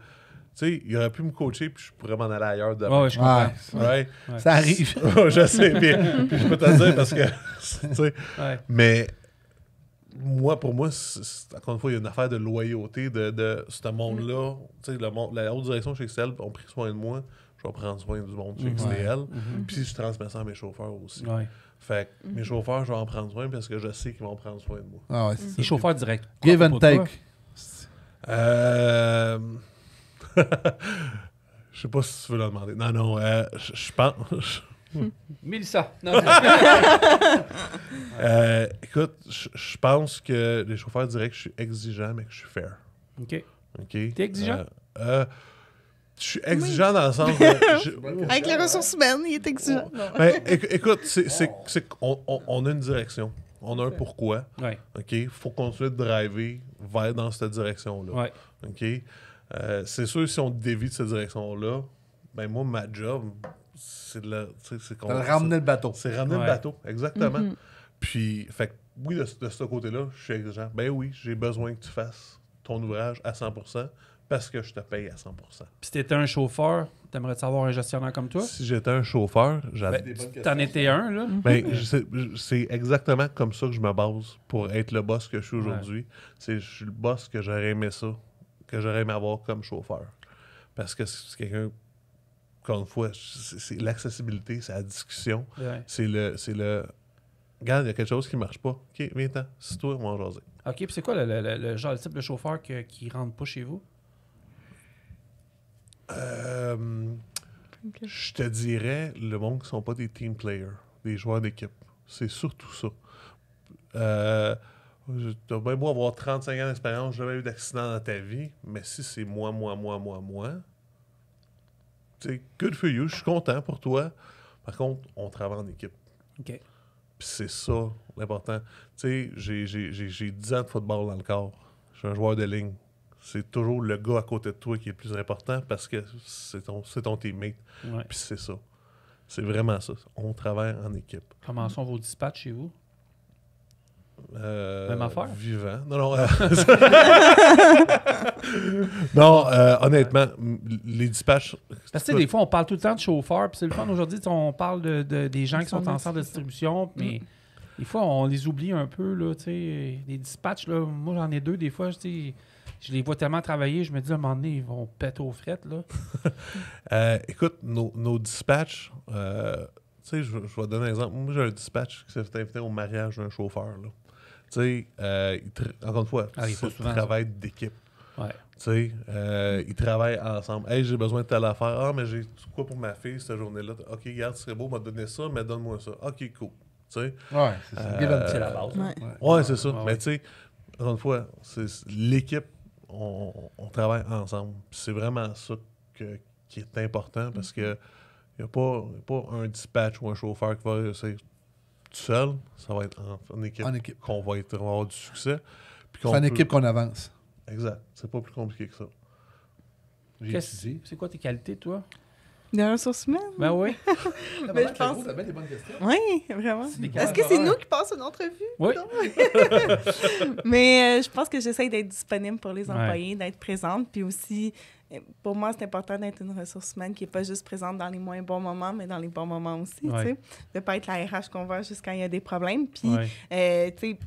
S5: sais, il aurait pu me coacher, puis je pourrais m'en aller ailleurs demain.
S1: Ouais, ouais, je comprends.
S3: Ouais.
S5: Right?
S1: Ouais.
S3: Ça arrive. *laughs*
S5: je sais, puis, puis je peux te le dire parce que, *laughs* tu sais,
S1: Ouais.
S5: mais moi, pour moi, encore une fois, il y a une affaire de loyauté de, de ce monde-là. Tu sais, le monde- la haute direction chez XTL ont pris soin de moi. Je vais prendre soin du monde chez XTL. Puis je transmets ça à mes chauffeurs aussi. Fait que mes chauffeurs, je vais en prendre soin parce que je sais qu'ils vont prendre soin de moi.
S3: Ah ouais, c'est ça.
S1: Les chauffeurs directs.
S3: Give and take.
S5: Euh... *laughs* Je sais pas si tu veux le demander. Non, non, euh, je pense. *laughs*
S1: Mélissa. Non, *laughs*
S5: Euh, écoute, je je pense que les chauffeurs directs, je suis exigeant, mais que je suis fair.
S1: OK.
S5: OK?
S1: T'es exigeant?
S5: Euh, euh, je suis exigeant dans le sens de. je- *laughs*
S4: Avec les ressources humaines, il est exigeant.
S5: Ben, éc- écoute, c'est- c'est c'est qu'on on, on a une direction. On a un pourquoi.
S1: Ouais.
S5: OK? Il faut continuer de driver vers dans cette direction-là.
S1: Ouais.
S5: OK? Euh, c'est sûr, si on dévie de cette direction-là, ben moi, ma job, c'est de la. C'est
S3: ramené le bateau.
S5: c'est ramener
S1: Ouais.
S5: le bateau, exactement. Puis, fait que, oui, de, de ce côté-là, je suis exigeant. Ben oui, j'ai besoin que tu fasses ton ouvrage à 100% parce que je te paye à 100%.
S1: Puis si t'étais un chauffeur, t'aimerais-tu avoir un gestionnaire comme toi?
S5: Si j'étais un chauffeur, j'avais.
S1: Ben, T'en étais un, là?
S5: Ben, c'est exactement comme ça que je me base pour être le boss que je suis aujourd'hui. C'est je suis le boss que j'aurais aimé ça, que j'aurais aimé avoir comme chauffeur. Parce que c'est quelqu'un, encore une fois, c'est l'accessibilité, c'est la discussion,
S1: Ouais.
S5: c'est le, c'est le. Regarde, il y a quelque chose qui marche pas. Ok, viens-t'en, c'est toi, on va en jaser.
S1: OK, puis c'est quoi le, le- le- le genre, le type de chauffeur que- qui rentre pas chez vous?
S5: Euh, Je te dirais le monde qui sont pas des team players, des joueurs d'équipe. C'est surtout ça. Euh, T'as bien beau avoir 35 ans d'expérience, jamais eu d'accident dans ta vie, mais si c'est moi, moi, moi, moi, moi, sais, good for you, je suis content pour toi. Par contre, on travaille en équipe.
S1: OK.
S5: Puis c'est ça l'important. Tu sais, j'ai 10 ans de football dans le corps. Je suis un joueur de ligne. C'est toujours le gars à côté de toi qui est le plus important parce que c'est ton, c'est ton teammate.
S1: Ouais.
S5: Puis c'est ça. C'est vraiment ça. On travaille en équipe.
S1: Comment sont vos dispatchs chez vous?
S5: Euh,
S1: Même affaire?
S5: Vivant. Non, non. euh, *laughs* non, euh, honnêtement, les dispatchs.
S1: Parce que tu sais, des fois, on parle tout le temps de chauffeurs, puis c'est le fun. Aujourd'hui, on parle de, de- des gens qui sont en centre de distribution, mais des fois, on les oublie un peu, là, tu sais. Les dispatchs, là, moi, j'en ai deux, des fois, tu sais, je les vois tellement travailler, je me dis, à un moment donné, ils vont péter aux frettes, là. *laughs*
S5: Euh, écoute, nos, nos dispatchs, euh, tu sais, je, vais- je vais donner un exemple. Moi, j'ai un dispatch qui s'est fait inviter au mariage d'un chauffeur. là. Tu sais, euh, encore une fois,
S1: Ah,
S5: c'est
S1: souvent,
S5: travail d'équipe.
S1: Ouais.
S5: Tu sais, euh, ils travaillent ensemble. Hey, j'ai besoin de telle affaire. Ah, mais j'ai quoi pour ma fille cette journée-là? Ok, regarde, ce serait beau, m'a donné ça, mais donne-moi ça. Ok, cool. Tu sais?
S3: Ouais, c'est.
S5: Euh,
S1: la base.
S4: Ouais.
S5: Ouais, c'est ça.
S1: Ouais,
S5: Mais tu sais, encore une fois, c'est- l'équipe, on, on travaille ensemble. C'est vraiment ça que- qui est important parce que il n'y a, pas y a pas un dispatch ou un chauffeur qui va réussir tout seul. Ça va être en, en équipe,
S3: En équipe.
S5: qu'on va, être, on va avoir du succès.
S3: C'est en
S5: peut-
S3: équipe qu'on avance.
S5: Exact. C'est pas plus compliqué que ça.
S1: Qu'est-ce-
S5: étudié.
S1: C'est quoi tes qualités, toi?
S4: De ressources humaines?
S1: Ben oui. *laughs*
S4: Mais je pense-
S3: T'as bien des bonnes questions.
S4: Oui, vraiment. Est-ce que c'est nous qui passons une entrevue?
S1: Oui.
S4: Non? *laughs* Mais euh, je pense que j'essaie d'être disponible pour les
S1: Ouais.
S4: employés, d'être présente. Puis aussi, euh, pour moi, c'est important d'être une ressource humaine qui n'est pas juste présente dans les moins bons moments, mais dans les bons moments aussi.
S1: Ouais.
S4: tu sais. De ne pas être la RH qu'on voit juste quand il y a des problèmes. Puis,
S1: Ouais.
S4: euh, tu sais,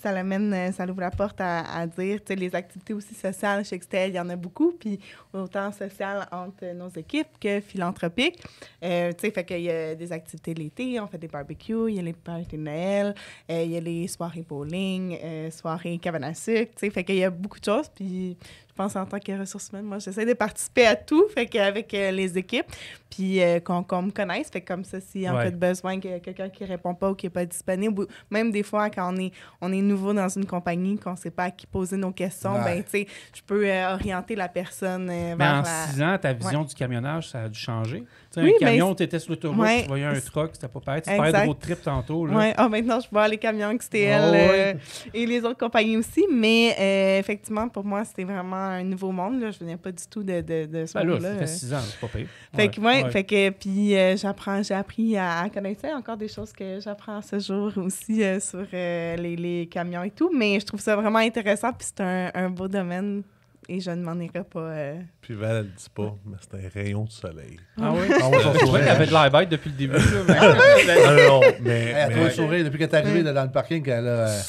S4: ça l'amène, euh, ça l'ouvre la porte à, à dire, tu sais, les activités aussi sociales chez Excel, il y en a beaucoup, puis autant sociales entre nos équipes que philanthropiques. Euh, tu sais, fait qu'il y a des activités l'été, on fait des barbecues, il y a les parties de Noël, euh, il y a les soirées bowling, euh, soirées cabane à sucre, tu sais, fait qu'il y a beaucoup de choses, puis je pense en tant que ressources humaines, moi, j'essaie de participer à tout, fait qu'avec euh, les équipes, puis euh, qu'on me connaisse, fait que comme ça, si en
S1: Ouais.
S4: cas de besoin, qu'il y a quelqu'un qui répond pas ou qui est pas disponible, ou même des fois, quand on est, on est nouveau dans une compagnie, qu'on sait pas à qui poser nos questions,
S3: Ouais.
S4: ben, tu sais, je peux euh, orienter la personne euh,
S1: Mais
S4: vers
S1: en
S4: la...
S1: six ans, ta vision du camionnage, ça a dû changer?
S4: Oui,
S1: un camion, tu étais sur l'autoroute,
S4: Ouais.
S1: tu voyais un truck, c'était pas pareil. Tu parlais de road trip tantôt. Là.
S4: Ouais. Ah, maintenant, je vois les camions XTL
S1: Ah ouais.
S4: euh, et les autres compagnies aussi. Mais euh, effectivement, pour moi, c'était vraiment un nouveau monde. Là. Je venais pas du tout de, de, de ce
S1: Ben là,
S4: monde-là.
S1: ça fait six ans, c'est pas pire.
S4: Fait que, ouais, fait que, puis euh, j'apprends, j'ai appris à, à connaître ça. Encore des choses que j'apprends ce jour aussi euh, sur euh, les, les camions et tout. Mais je trouve ça vraiment intéressant. Puis c'est un, un beau domaine et je ne m'en irai pas. euh.
S5: Puis Val, elle dit pas, mais c'est un rayon de soleil.
S1: Ah oui?
S3: Ah ouais, son sourire.
S1: qu'il avait de l'air bête depuis le début. là, mais- *laughs*
S5: Ah non, mais.
S3: Hey, elle
S5: mais-
S3: trouve le sourire depuis qu'elle est arrivée là, dans le parking. Elle a, euh,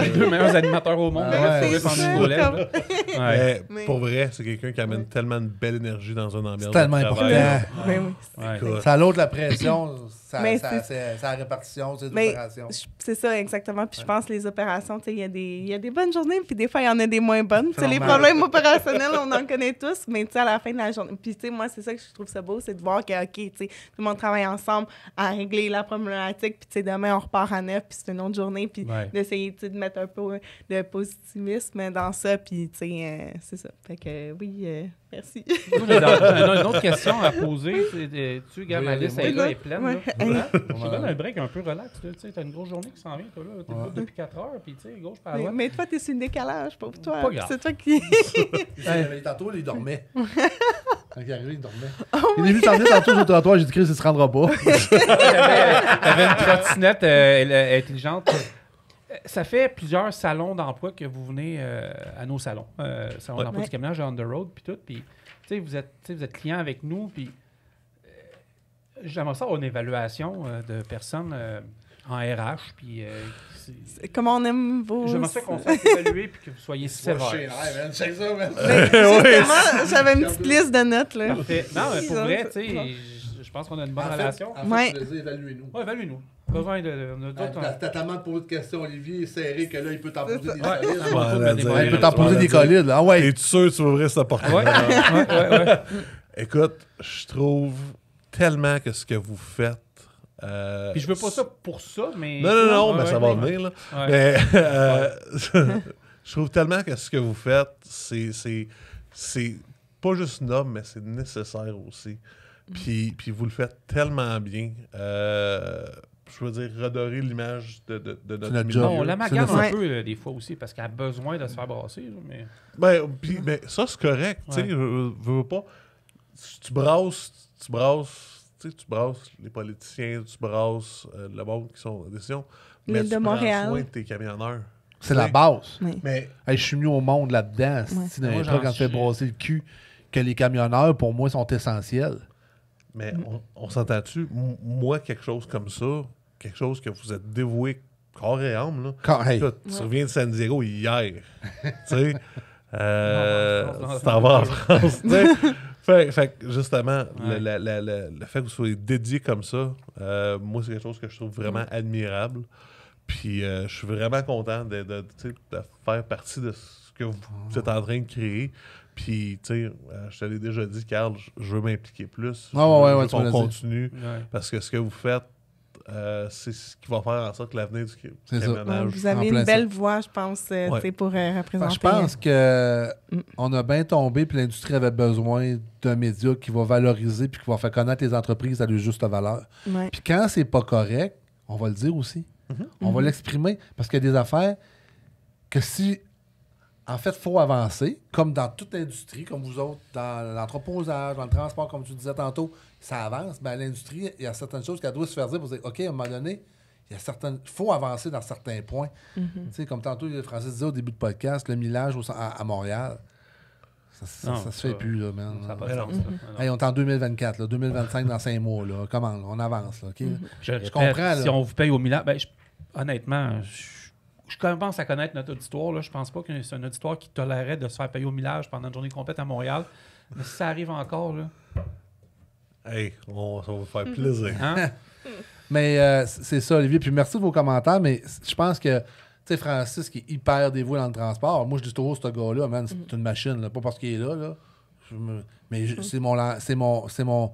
S1: les deux meilleurs animateurs au monde.
S3: Ah
S1: là,
S3: ouais.
S1: sourire pendant
S4: ça,
S1: une roulette,
S4: comme-
S1: là. Ouais.
S5: mais
S4: Mais-
S5: pour vrai, c'est quelqu'un qui amène tellement de belle énergie dans une ambiance.
S3: C'est tellement important. Ça l'autre la pression, ça,
S4: Mais
S3: ça,
S4: c'est-
S3: c'est- ça la répartition, c'est
S4: je- c'est ça, exactement. Puis je pense que les opérations, tu sais, il y, a des- il y a des bonnes journées, puis des fois, il y en a des moins bonnes. Tu sais, les problèmes opérationnels, on en connaît tous, mais tu sais, à la fin de la journée. Puis, tu sais, moi, c'est ça que je trouve ça beau, c'est de voir que, OK, tu sais, tout le monde travaille ensemble à régler la problématique, puis, tu sais, demain, on repart à neuf, puis c'est une autre journée, puis
S1: Ouais.
S4: d'essayer, tu sais, de mettre un peu de positivisme dans ça, puis, tu sais, euh, c'est ça. Fait que, oui, euh, merci.
S1: J'ai dans- une autre question à poser. de- Tu, gars, ma liste est là, est pleine.
S4: Ouais.
S1: là. Je te donne un break un peu relax. là, Tu sais, t'as une grosse journée qui s'en vient, toi, là. T'es
S3: Ouais.
S1: debout depuis 4 heures, puis tu sais, gauche par
S4: Mais,
S1: droite.
S4: mais toi, t'es sur le décalage, pauvre toi. C'est toi qui. *laughs*
S3: Tantôt, il dormait. *laughs* Quand il est arrivé, il dormait. il est venu s'en venir tantôt sur le trottoir, j'ai dit Chris, il se rendra pas. *laughs*
S1: T'avais une trottinette euh, elle- euh, intelligente. Ça fait plusieurs salons d'emploi que vous venez euh, à nos salons. Euh, salon
S5: Ouais.
S1: d'emploi
S4: Ouais.
S1: du camionnage on the road, puis tout. Puis, tu sais, vous êtes, tu sais, vous êtes client avec nous, puis euh, j'aimerais ça avoir une évaluation euh, de personnes euh, en RH, puis euh, c'est-
S4: Comment on aime vos.
S1: j'aimerais ça qu'on soit évalué puis que vous soyez sévère.
S3: Check ça, man. *laughs* *laughs*
S4: Justement, j'avais une petite liste de notes, là.
S1: Parfait. Non, mais pour vrai,
S4: c'est-
S1: tu sais, je- pense qu'on a une bonne
S3: En fait-
S1: relation.
S3: En fait,
S4: Ouais.
S3: évaluez-nous.
S1: Ouais, évalue-nous. Besoin de. on a
S3: Ah,
S1: d'autres-
S3: T'as tellement de poser de questions, Olivier, serré que là, il peut t'en poser des
S1: des
S5: là,
S1: vrais-
S3: Il peut t'en poser des colides. Ah ouais.
S5: Es-tu sûr que tu vas ouvrir cette porte
S1: Ouais, ouais, ouais, ouais. *laughs*
S5: Écoute, je trouve tellement que ce que vous faites. euh,
S1: Puis je veux pas ça pour ça, mais.
S5: Non, non, non, mais
S1: ouais,
S5: ça va venir, là. Mais euh, *laughs* je trouve tellement que ce que vous faites, c'est, c'est, c'est pas juste noble, mais c'est nécessaire aussi. Puis, puis vous le faites tellement bien. Euh, je veux dire, redorer l'image de, de, de notre
S3: notre.
S1: Non, on la
S3: le
S1: un peu des fois aussi parce qu'elle a besoin de se faire brasser. mais...
S5: Ben, puis, ben, ça, c'est correct. Tu sais,
S1: Ouais.
S5: je veux- pas. Si Tu brasses, tu brasses, tu sais, tu brasses les politiciens, tu brasses euh, le monde qui sont en décision. mais tu
S4: de
S5: prends
S4: Montréal.
S5: soin de tes camionneurs.
S3: C'est la base.
S4: Oui.
S5: Mais
S3: Hey, je suis mis au monde là-dedans. Si dans
S1: Moi,
S3: quand tu fais brasser le cul, que les camionneurs, pour moi, sont essentiels.
S5: Mais on, on s'entend-tu? Moi, quelque chose comme ça, quelque chose que vous êtes dévoué corps et âme, là.
S3: Quand- hey.
S5: Écoute, tu reviens de San Diego hier. *laughs* tu sais, euh, t'en vas en France. *laughs* tu sais. fait, fait que, justement, le,
S1: Ouais.
S5: la- la- le fait que vous soyez dédié comme ça, euh, moi, c'est quelque chose que je trouve vraiment admirable. Puis, euh, je suis vraiment content de, de, tu sais, de faire partie de ce que vous êtes en train de créer. Puis, tu sais, euh, je te l'ai déjà dit, Carl, je- veux m'impliquer plus.
S3: Ah ouais, tu dit.
S5: continue.
S1: Ouais.
S5: Parce que ce que vous faites, euh, c'est ce qui va faire en sorte que l'avenir du.
S4: Ouais, vous avez une
S3: ça.
S4: belle voix, je pense, euh,
S5: Ouais.
S4: pour euh, représenter.
S3: je pense que
S4: Mm.
S3: on a bien tombé, puis l'industrie avait besoin d'un média qui va valoriser puis qui va faire connaître les entreprises à leur juste valeur.
S4: Ouais.
S3: Puis quand c'est pas correct, on va le dire aussi. On va l'exprimer parce qu'il y a des affaires que si. En fait, il faut avancer, comme dans toute l'industrie, comme vous autres, dans l'entreposage, dans le transport, comme tu disais tantôt, ça avance. Ben, l'industrie, il y a certaines choses qu'elle doit se faire dire pour dire OK, à un moment donné, il y a certaines. faut avancer dans certains points. Tu sais, comme tantôt, Francis disait au début du podcast, le millage au- à, à Montréal. Ça, ça,
S1: Non,
S3: ça se fait plus, là, man.
S1: Ça pas de
S5: Mais
S1: sens.
S3: Hey, on est en 2024, là, 2025 dans cinq mois. Là. Comment? On avance. Là, OK?
S1: Je,
S3: Je
S1: répète,
S3: comprends,
S1: Si on vous paye au Milan, ben, je- honnêtement, je, je commence à connaître notre auditoire. Là. Je pense pas que c'est un auditoire qui tolérerait de se faire payer au millage pendant une journée complète à Montréal. Mais si ça arrive encore, là,
S5: Hey, on- ça va vous faire plaisir.
S1: hein? *laughs*
S3: Mais euh, c'est ça, Olivier. Puis merci de vos commentaires, mais je pense que, tu sais, Francis qui est hyper dévoué dans le transport, moi, je dis toujours, ce gars-là, man, c'est une machine, là. pas parce qu'il est là, là. Je me- Mais je- c'est mon, c'est mon, c'est mon,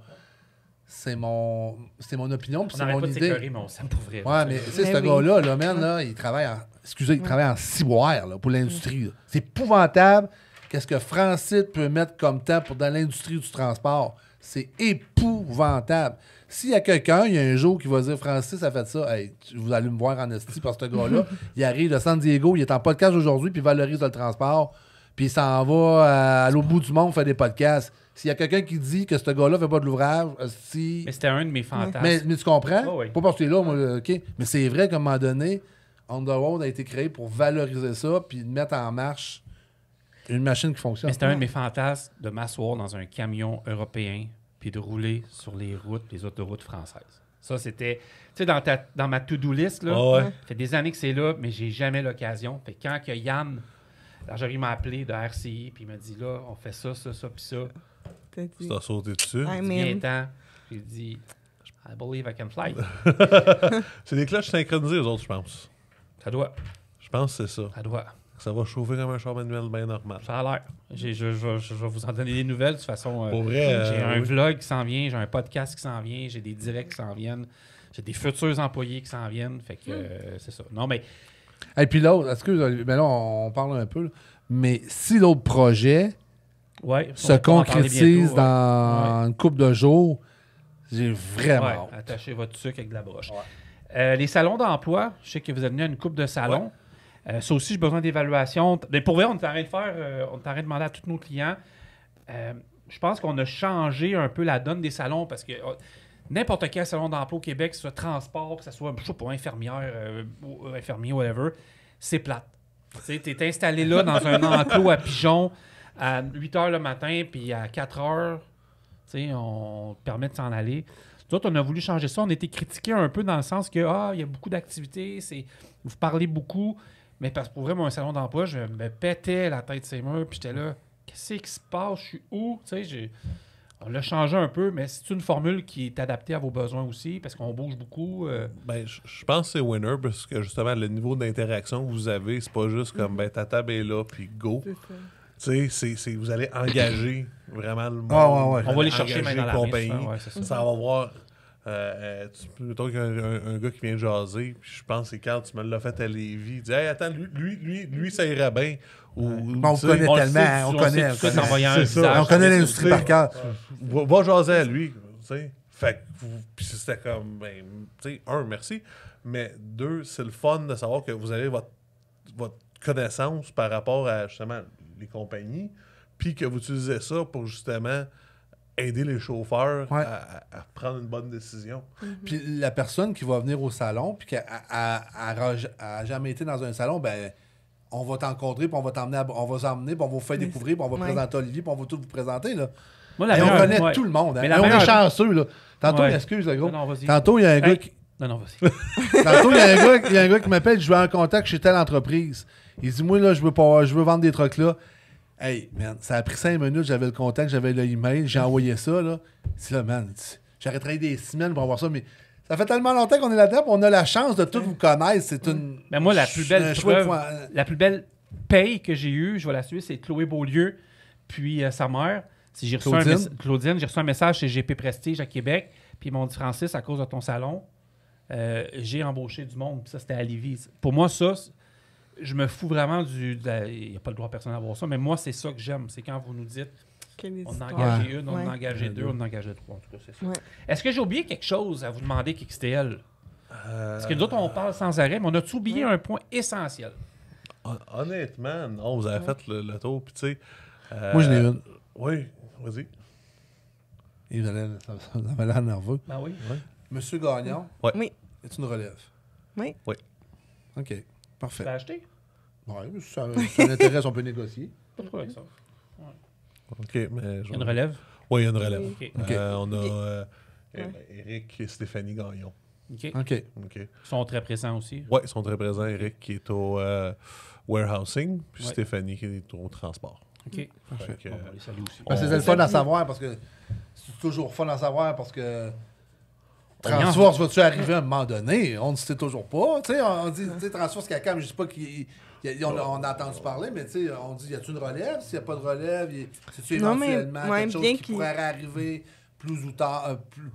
S3: c'est mon, c'est mon opinion, puis
S1: on
S3: c'est mon
S1: pas de
S3: idée.
S1: s'écœurer, mais on s'aime pour vrai.
S3: Ouais, mais tu sais, ce
S4: oui.
S3: gars-là, là, man, là, il travaille en. Excusez, il travaille en ciboire là, pour l'industrie. là. C'est épouvantable. Qu'est-ce que Francis peut mettre comme temps pour dans l'industrie du transport? C'est épouvantable. S'il y a quelqu'un, il y a un jour qui va dire Francis a fait ça, hey, tu- vous allez me voir en esti parce que ce gars-là, *laughs* il arrive de San Diego, il est en podcast aujourd'hui, puis il valorise le transport, puis il s'en va euh, à l'autre bout du monde faire des podcasts. S'il y a quelqu'un qui dit que ce gars-là fait pas de l'ouvrage, si.
S1: Mais c'était un de mes fantasmes.
S3: Mais, mais tu comprends?
S1: Ouais.
S3: Pas parce que tu es là, moi, euh, OK. Mais c'est vrai qu'à un moment donné, Road a été créé pour valoriser ça puis mettre en marche une machine qui fonctionne.
S1: Mais c'était un de mes fantasmes de m'asseoir dans un camion européen puis de rouler sur les routes, les autoroutes françaises. Ça, c'était, tu sais, dans, ta- dans ma to-do list, là,
S5: ouais.
S1: ça fait des années que c'est là, mais j'ai jamais l'occasion. Fait que quand que Yann, Largerie m'a appelé de RCI, puis il m'a dit, là, on fait ça, ça, ça, puis ça.
S4: T'as dit.
S5: Tu t'as sauté dessus?
S4: I'm
S1: Bien
S4: in.
S1: temps. J'ai dit, I believe I can fly. *laughs*
S5: C'est des cloches synchronisées, eux autres, je pense.
S1: Ça doit,
S5: Je pense que c'est ça.
S1: ça doit.
S5: Ça va chauffer comme un char manuel bien normal.
S1: Ça a l'air. J'ai- Je, je- je vais vous en donner des nouvelles. De toute façon, euh,
S5: Pour vrai, euh,
S1: j'ai un
S5: oui.
S1: vlog qui s'en vient, j'ai un podcast qui s'en vient, j'ai des directs qui s'en viennent, j'ai des futurs employés qui s'en viennent. Fait que euh, c'est ça. Non, mais
S3: Et puis l'autre, excuse, mais là, on parle un peu. là. Mais si l'autre projet
S1: ouais,
S3: se concrétise
S1: ouais.
S3: dans une couple de jours, j'ai vraiment
S1: Ouais,
S3: hâte.
S1: attachez votre sucre avec de la broche. Euh, les salons d'emploi, je sais que vous êtes venu à une coupe de salons. Euh, ça aussi, j'ai besoin d'évaluation. Mais pour vrai, on est en train de faire, euh, on est en train de demander à tous nos clients. Euh, je pense qu'on a changé un peu la donne des salons parce que euh, n'importe quel salon d'emploi au Québec, que ce soit transport, que ce soit, je sais pas, infirmière, euh, ou- infirmier, whatever, c'est plate. Tu es installé là dans un *laughs* enclos à pigeons à 8 h le matin, puis à 4 h, tu sais, on te permet de s'en aller. Nous autres, on a voulu changer ça. On a été critiqués un peu dans le sens que, ah, il y a beaucoup d'activités, c'est, vous parlez beaucoup. Mais parce que pour vrai, mon salon d'emploi, je me pétais la tête ces murs, puis j'étais là, qu'est-ce qui se passe? Je suis où? Tu sais, j'ai- on l'a changé un peu, mais c'est une formule qui est adaptée à vos besoins aussi, parce qu'on bouge beaucoup. euh,
S5: Ben, je je pense que c'est winner parce que justement, le niveau d'interaction que vous avez, c'est pas juste comme ben, ta table est là, puis go.
S4: C'est ça.
S5: Tu sais, c'est- c'est- vous allez engager vraiment le monde.
S3: Ah, ouais, ouais.
S5: vous
S1: on va les chercher
S5: engager
S1: main dans la
S5: la
S1: main,
S5: compagnie.
S1: ça, ouais, c'est ça.
S5: Ça va voir. Euh, euh, tu peux- mettons qu'il y a un, gars qui vient jaser, puis je pense que c'est quand tu me l'as fait à Lévis, il dit Hey, attends, lui, lui, lui, lui, ça irait bien. Ou, ou,
S3: on connaît
S1: on le
S3: tellement,
S1: sait,
S3: on connaît,
S1: sait
S3: on connaît. l'industrie par cœur.
S5: va, va jaser à lui. tu sais. Fait que, vous- puis c'était comme, ben, tu sais, un, merci. Mais deux, c'est le fun de savoir que vous avez votre, votre connaissance par rapport à justement les compagnies, puis que vous utilisez ça pour justement aider les chauffeurs
S3: Ouais.
S5: à, prendre une bonne décision.
S3: Puis la personne qui va venir au salon, puis qui n'a jamais été dans un salon, ben on va t'encontrer, puis on va t'emmener, à- on va s'emmener, puis on va vous faire découvrir, puis on va
S4: Ouais.
S3: présenter Olivier, puis on va tout vous présenter. Là.
S1: Moi, la
S3: Et on connaît
S1: ouais.
S3: tout le monde. hein.
S1: Mais
S3: Et on est
S1: meilleure-
S3: chanceux. Là. Tantôt,
S1: Ouais.
S3: excuse le gros.
S1: Non, non, vas-y.
S3: Tantôt, il y a un gars qui.
S1: Non, non, vas-y. *laughs*
S3: Tantôt, il y a un gars, il y a un gars qui m'appelle, je veux un contact chez telle entreprise. Il dit, moi, là, je veux, pas, je veux vendre des trucks là. Hey, man, ça a pris cinq minutes, j'avais le contact, j'avais le email, j'ai envoyé ça, là. C'est là, man, j'aurais travaillé des semaines pour avoir ça, mais ça fait tellement longtemps qu'on est là-dedans, on a la chance de tout vous connaître. C'est une.
S1: Mais moi, la plus belle
S3: un
S1: preuve, la plus belle paye que j'ai eue, je vais la suivre, c'est Chloé Beaulieu, puis euh, sa mère. Si j'ai reçu un
S3: Claudine.
S1: Claudine, j'ai reçu un message chez GP Prestige à Québec, puis ils m'ont dit Francis, à cause de ton salon, euh, j'ai embauché du monde, puis ça c'était à Lévis. Pour moi, ça, je me fous vraiment du. Il n'y a pas le droit personne à voir ça, mais moi, c'est ça que j'aime. C'est quand vous nous dites on en a engagé
S3: Ouais.
S1: une, on en a engagé deux, on en a engagé trois. En tout cas, c'est ça.
S4: Ouais.
S1: Est-ce que j'ai oublié quelque chose à vous demander, KXTL?
S5: Euh,
S1: Parce que nous autres, on parle sans arrêt, mais on a-tu oublié un point essentiel?
S5: hon- honnêtement, non, vous avez fait le, le tour. Puis, tu sais. euh,
S3: Moi, j'en ai une.
S5: Oui, vas-y.
S3: Il avait ça, ça avait l'air nerveux.
S1: Ben oui.
S3: Monsieur Gagnon.
S4: Oui.
S3: est une relève?
S4: Oui.
S5: Oui.
S3: OK, parfait.
S1: l'as acheté?
S3: Mais ça, ça l'intéresse, on peut négocier.
S1: Pas trop avec ça.
S5: OK, mais. je-
S1: Une relève?
S5: Oui, il y a une relève. Euh, on a euh,
S4: Ouais.
S5: Eric et Stéphanie Gagnon.
S1: OK.
S3: OK.
S5: OK.
S1: Ils sont très présents aussi.
S5: Oui, ils sont très présents. Eric qui est au euh, warehousing, puis
S1: Ouais.
S5: Stéphanie qui est au transport.
S1: OK.
S5: Fait que,
S1: Bon, on va les saluer aussi.
S3: Ben, c'est le fun à savoir parce que c'est toujours fun à savoir parce que Transforce va-tu arriver à un moment donné? On ne sait toujours pas. Tu sais, on dit, Transforce Cacam, je ne sais pas qui. il y a- on, a, on a entendu parler, mais tu sais, on dit, y a-tu une relève? S'il n'y a pas de relève, c'est-tu
S4: Non, mais-
S3: éventuellement
S4: ouais,
S3: quelque chose qui pourrait arriver plus ou tard? euh, plus,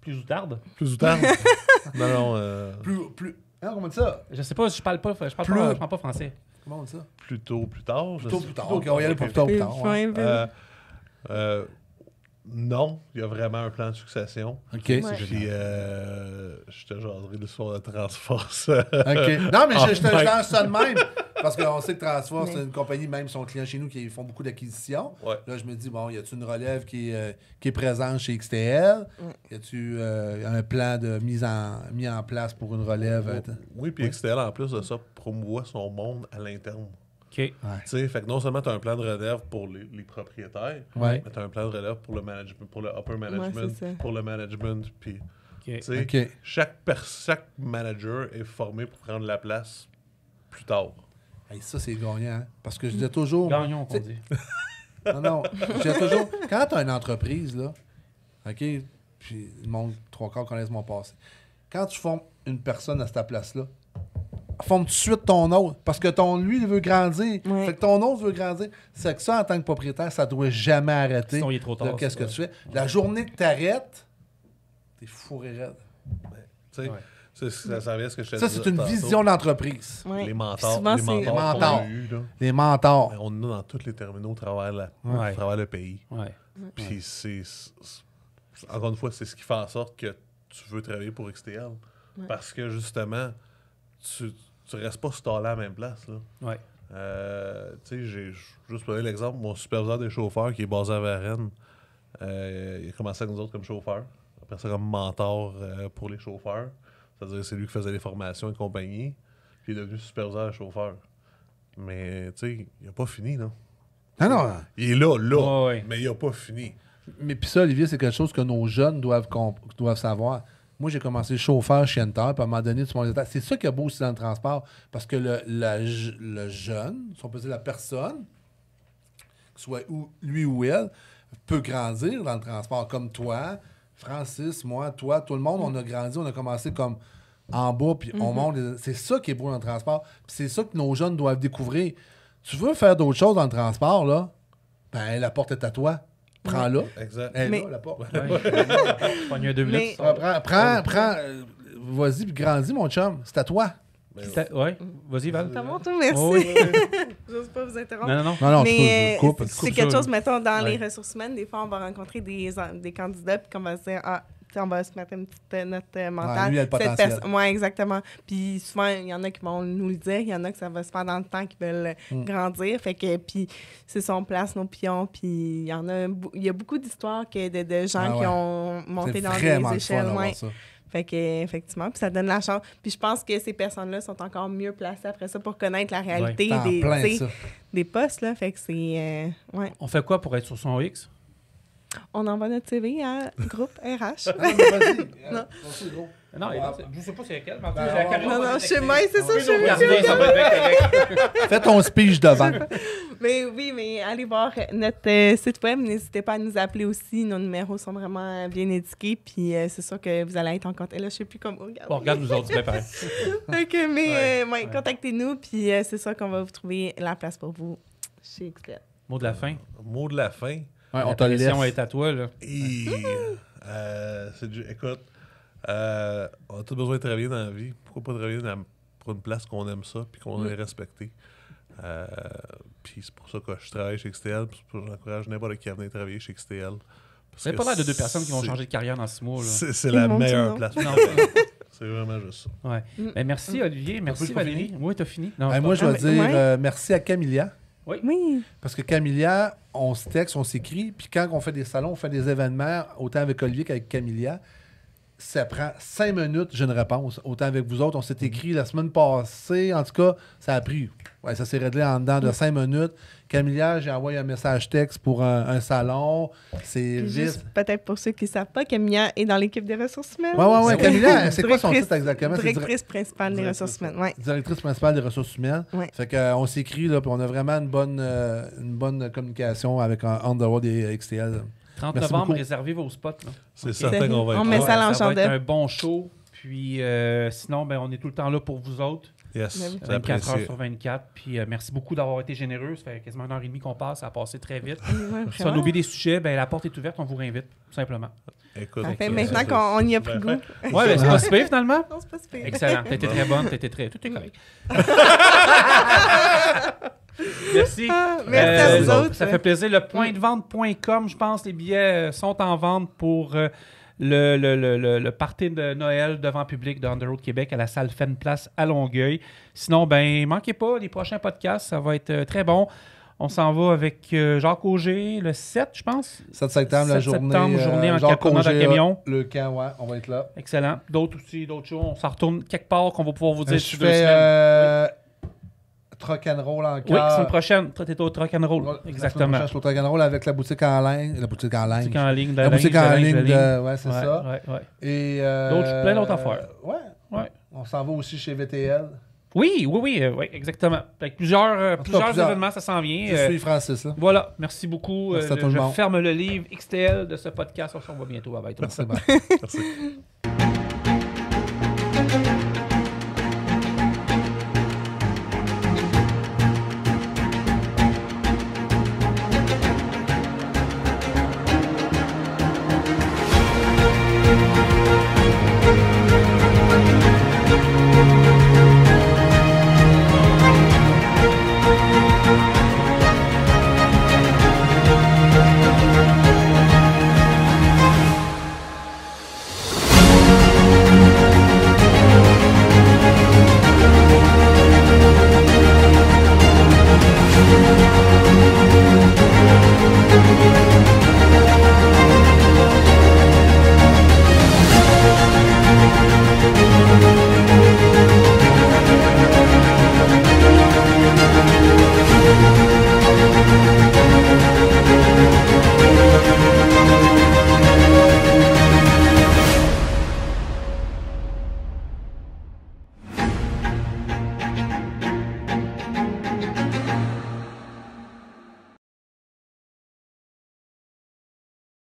S1: Plus ou tarde?
S5: Plus ou tard? *laughs* non, non, euh,
S3: plus, plus, hein, comment on dit ça?
S1: Je sais pas, je parle pas, je parle
S3: Plus-
S1: pas, je parle pas français.
S3: Comment on dit ça?
S5: plus tôt, plus tard.
S3: Plus tôt, plus tard. Ok, on va y aller plus tôt, plus tard. ouais.
S5: Euh, euh, non, il y a vraiment un plan de succession.
S3: OK.
S4: Ouais.
S5: Puis, euh, je te jaserai l'histoire de Transforce.
S3: OK. *laughs* Non, mais je, je, te- je
S5: Oh
S3: lance ça de même. Parce qu'on sait que Transforce,
S4: Mais-
S3: c'est une compagnie, même son client chez nous, qui font beaucoup d'acquisitions.
S5: Ouais.
S3: Là, je me dis, bon, y a-tu une relève qui est, euh, qui est présente chez XTL? Y a-tu euh, un plan de mise en, mis en place pour une relève?
S5: Oui, puis XTL, en plus de ça, promouvoit son monde à l'interne.
S1: OK.
S5: Tu sais, fait que non seulement tu as un plan de relève pour les, les propriétaires,
S3: Ouais.
S5: mais tu as un plan de relève pour le management, pour le upper management, pour le management, puis
S1: OK.
S5: tu sais,
S3: OK.
S5: chaque, chaque manager est formé pour prendre la place plus tard.
S3: Hey, ça, c'est gagnant. hein. Parce que je disais toujours.
S1: Gagnons, qu'on
S3: Tu-
S1: dit. *laughs*
S3: Non, non. Je disais toujours. Quand tu as une entreprise, là, OK, puis le monde, trois quarts connaissent mon passé. Quand tu formes une personne à cette place-là, forme tout de suite ton autre. Parce que ton lui, il veut grandir.
S4: Ouais.
S3: Fait que ton autre veut grandir. C'est que ça, en tant que propriétaire, ça doit jamais arrêter.
S1: Sinon, il est trop tard,
S3: Qu'est-ce que tu fais? La journée que tu arrêtes, t'es fourré raide.
S5: Tu sais,
S1: Ouais.
S5: c'est- ça, ça ce que je te
S3: Ça, c'est une
S5: tantôt.
S3: vision d'entreprise.
S4: ouais.
S5: Les mentors,
S4: Souvent,
S5: les mentors,
S3: Les mentors.
S5: là,
S3: Les mentors.
S5: on en a dans tous les terminaux au travers, la-
S1: Ouais.
S5: à travers le pays.
S1: Ouais.
S5: Puis c'est, c'est- Encore une fois, c'est ce qui fait en sorte que tu veux travailler pour XTL. Parce que justement, tu, tu restes pas stallé à la même place. Là.
S1: Ouais.
S5: Euh, tu sais, j'ai juste pour donner l'exemple, mon superviseur des chauffeurs qui est basé à Varennes, euh, il a commencé avec nous autres comme chauffeur. Après ça, comme mentor euh, pour les chauffeurs. C'est-à-dire c'est lui qui faisait les formations et compagnie. Puis il est devenu superviseur de chauffeur. Mais tu sais, il n'a pas fini, là.
S3: Non, non.
S5: Il est là, là,
S1: Ouais, ouais.
S5: mais il n'a pas fini.
S3: Mais puis ça, Olivier, c'est quelque chose que nos jeunes doivent, comp- doivent savoir. Moi, j'ai commencé chauffeur chez Enter, puis à un moment donné, tu étapes. C'est ça qui est beau aussi dans le transport, parce que le, la je- le jeune, si on peut dire la personne, que ce soit où- lui ou elle, peut grandir dans le transport, comme toi, Francis, moi, toi, tout le monde, on a grandi, on a commencé comme en bas, puis on monte. les- C'est ça qui est beau dans le transport, puis c'est ça que nos jeunes doivent découvrir. Tu veux faire d'autres choses dans le transport, là, ben la porte est à toi. Prends-la.
S5: Exact.
S3: Elle est
S4: Mais-
S3: là, la porte. *laughs*
S1: Deux minutes.
S3: Ah, prends, prends, prends, euh, vas-y, puis grandis, mon chum. C'est à toi.
S1: Ouais. Vas-y, Val.
S4: C'est merci.
S1: Oh, oui. *laughs*
S4: J'ose pas vous interrompre.
S1: Non, non, non.
S4: Mais euh,
S3: coupe,
S4: c'est quelque chose, mettons, dans
S1: Ouais.
S4: les ressources humaines, des fois, on va rencontrer des, des candidats, puis qu'on va se dire, ah, on va se mettre une petite euh, note euh, mentale.
S3: lui, il a le
S4: Cette
S3: potentiel.
S4: perso- ouais, exactement. Puis souvent, il y en a qui vont nous le dire, il y en a que ça va se faire dans le temps, qui veulent euh,
S3: Mm.
S4: grandir. Fait que, puis c'est ça, on place nos pions, puis il y en a, il y a beaucoup d'histoires que de, de gens
S3: Ah
S4: qui ont monté dans des échelles.
S3: d'avoir
S4: ouais.
S3: ça.
S4: Fait que, effectivement, puis ça donne la chance. Puis je pense que ces personnes-là sont encore mieux placées après ça pour connaître la réalité des,
S3: plein,
S4: des postes. Là. Fait que c'est. euh, ouais.
S1: On fait quoi pour être sur son X?
S4: On envoie notre CV à groupe RH. Non. *laughs*
S1: Non, je sais pas c'est lequel. mais en tout
S3: Ben,
S1: cas,
S4: Non, non, je sais bien, c'est ça, je sais. *laughs*
S3: Fais ton speech devant. *laughs*
S4: Mais oui, mais allez voir notre euh, site web. N'hésitez pas à nous appeler aussi. Nos numéros sont vraiment bien indiqués. Puis euh, c'est sûr que vous allez être en contact. Là, je sais plus comment. Regarde.
S1: Bon, regarde nous autres, c'est pareil.
S4: Ok, mais
S1: Ouais,
S4: euh, ouais, contactez-nous. Puis euh, c'est sûr qu'on va vous trouver la place pour vous chez XPL.
S1: Mot de la fin.
S5: Mot de la fin.
S3: Ouais, on
S1: La
S3: te le
S1: pression
S3: laisse.
S1: est à toi, là.
S5: Et, euh, c'est du- écoute, euh, on a tous besoin de travailler dans la vie. Pourquoi pas travailler dans- pour une place qu'on aime ça puis qu'on est respecté? Euh, puis c'est pour ça que je travaille chez XTL. c'est pour ça que j'encourage n'importe qui à venir travailler chez XTL. Que
S1: pas l'air de deux personnes qui vont
S5: c'est-
S1: changer de carrière dans six mois, là.
S5: C'est c'est la meilleure
S4: non.
S5: place. *laughs* C'est vraiment juste ça.
S1: Ouais.
S4: Mm.
S1: Ben, merci, Olivier. Merci, Valérie. Oui, t'as fini. Non,
S3: Ben,
S1: c'est
S3: moi, je vais
S4: Ah,
S3: dire
S4: ouais.
S3: euh, merci à Camilia.
S4: Oui.
S3: Parce que Camilia, on se texte, on s'écrit, puis quand on fait des salons, on fait des événements, autant avec Olivier qu'avec Camilia, ça prend cinq minutes, j'ai une réponse. Autant avec vous autres, on s'est écrit la semaine passée, en tout cas, ça a pris. Ouais, ça s'est réglé en dedans de cinq minutes. Camilia, j'ai envoyé un message texte pour un, un salon. C'est vite.
S4: Peut-être pour ceux qui ne savent pas, Camilla est dans l'équipe des ressources humaines.
S3: Ouais, ouais, ouais. Camilla, c'est quoi son titre exactement?
S4: Directrice principale des ressources humaines. Ouais.
S3: Directrice principale des ressources humaines.
S4: Ouais.
S3: Fait que, euh, on s'écrit, là, puis on a vraiment une bonne, euh, une bonne communication avec Underworld et XTL.
S1: 30
S3: Merci
S1: novembre,
S3: beaucoup.
S1: réservez vos spots. là.
S5: C'est certain qu'on va être
S4: On met
S5: là.
S4: ça à
S1: Ça va être
S4: l'enchandeur.
S1: un bon show. Puis euh, sinon, ben, on est tout le temps là pour vous autres.
S5: Yes,
S4: Ben oui.
S5: c'est
S1: 24 heures
S5: apprécié.
S1: sur 24. Puis euh, merci beaucoup d'avoir été généreux. Ça fait quasiment une heure et demie qu'on passe. Ça a passé très vite.
S4: Ouais,
S1: Si on oublie des sujets, ben, la porte est ouverte. On vous réinvite, tout simplement.
S5: Écoute, euh,
S4: Maintenant qu'on on y a pris
S5: Ben,
S4: goût.
S1: Ouais, ben, c'est pas super finalement.
S4: Non, c'est pas super.
S1: Excellent. Été très bonne. Été très. Tout est correct. *laughs* Merci.
S4: Ah, merci à
S1: Euh,
S4: vous autres.
S1: Ça fait plaisir. Le point de vente.com, je pense, les billets sont en vente pour euh, le, le, le, le, party de Noël devant public de Underwood Québec à la salle Fen Place à Longueuil. Sinon, ben, manquez pas les prochains podcasts. Ça va être euh, très bon. On s'en va avec euh, Jacques Auger le 7, je pense.
S3: 7 septembre, la
S1: 7
S3: journée.
S1: septembre, journée en
S3: Jacques
S1: à camion.
S3: Le camp, ouais, on va être là.
S1: Excellent. D'autres aussi, d'autres choses. On s'en retourne quelque part qu'on va pouvoir vous dire
S3: Euh, je
S1: deux
S3: fais euh, and Roll en
S1: Oui,
S3: cœur.
S1: semaine prochaine. T'es au Roll.
S3: La
S1: Exactement.
S3: je suis au Truck and Roll avec la boutique en ligne. La boutique en ligne.
S1: Boutique en ligne. de
S3: La boutique en ligne
S1: de
S3: de. Ouais, c'est
S1: Ouais,
S3: ça.
S1: ouais, ouais.
S3: Et. euh,
S1: D'autres- plein d'autres affaires.
S3: Ouais.
S1: Ouais.
S3: On s'en va aussi chez VTL.
S1: Oui, oui, oui, euh, oui, exactement. Avec plusieurs, euh,
S3: cas,
S1: plusieurs,
S3: plusieurs.
S1: événements, ça s'en vient.
S3: Je
S1: Euh,
S3: suis Francis. Là.
S1: voilà, merci beaucoup.
S3: Merci à tout le
S1: je
S3: monde.
S1: ferme le livre XTL de ce podcast. On se revoit bientôt. Bye bye tout le monde.
S3: Merci, bye. *laughs*
S5: Merci.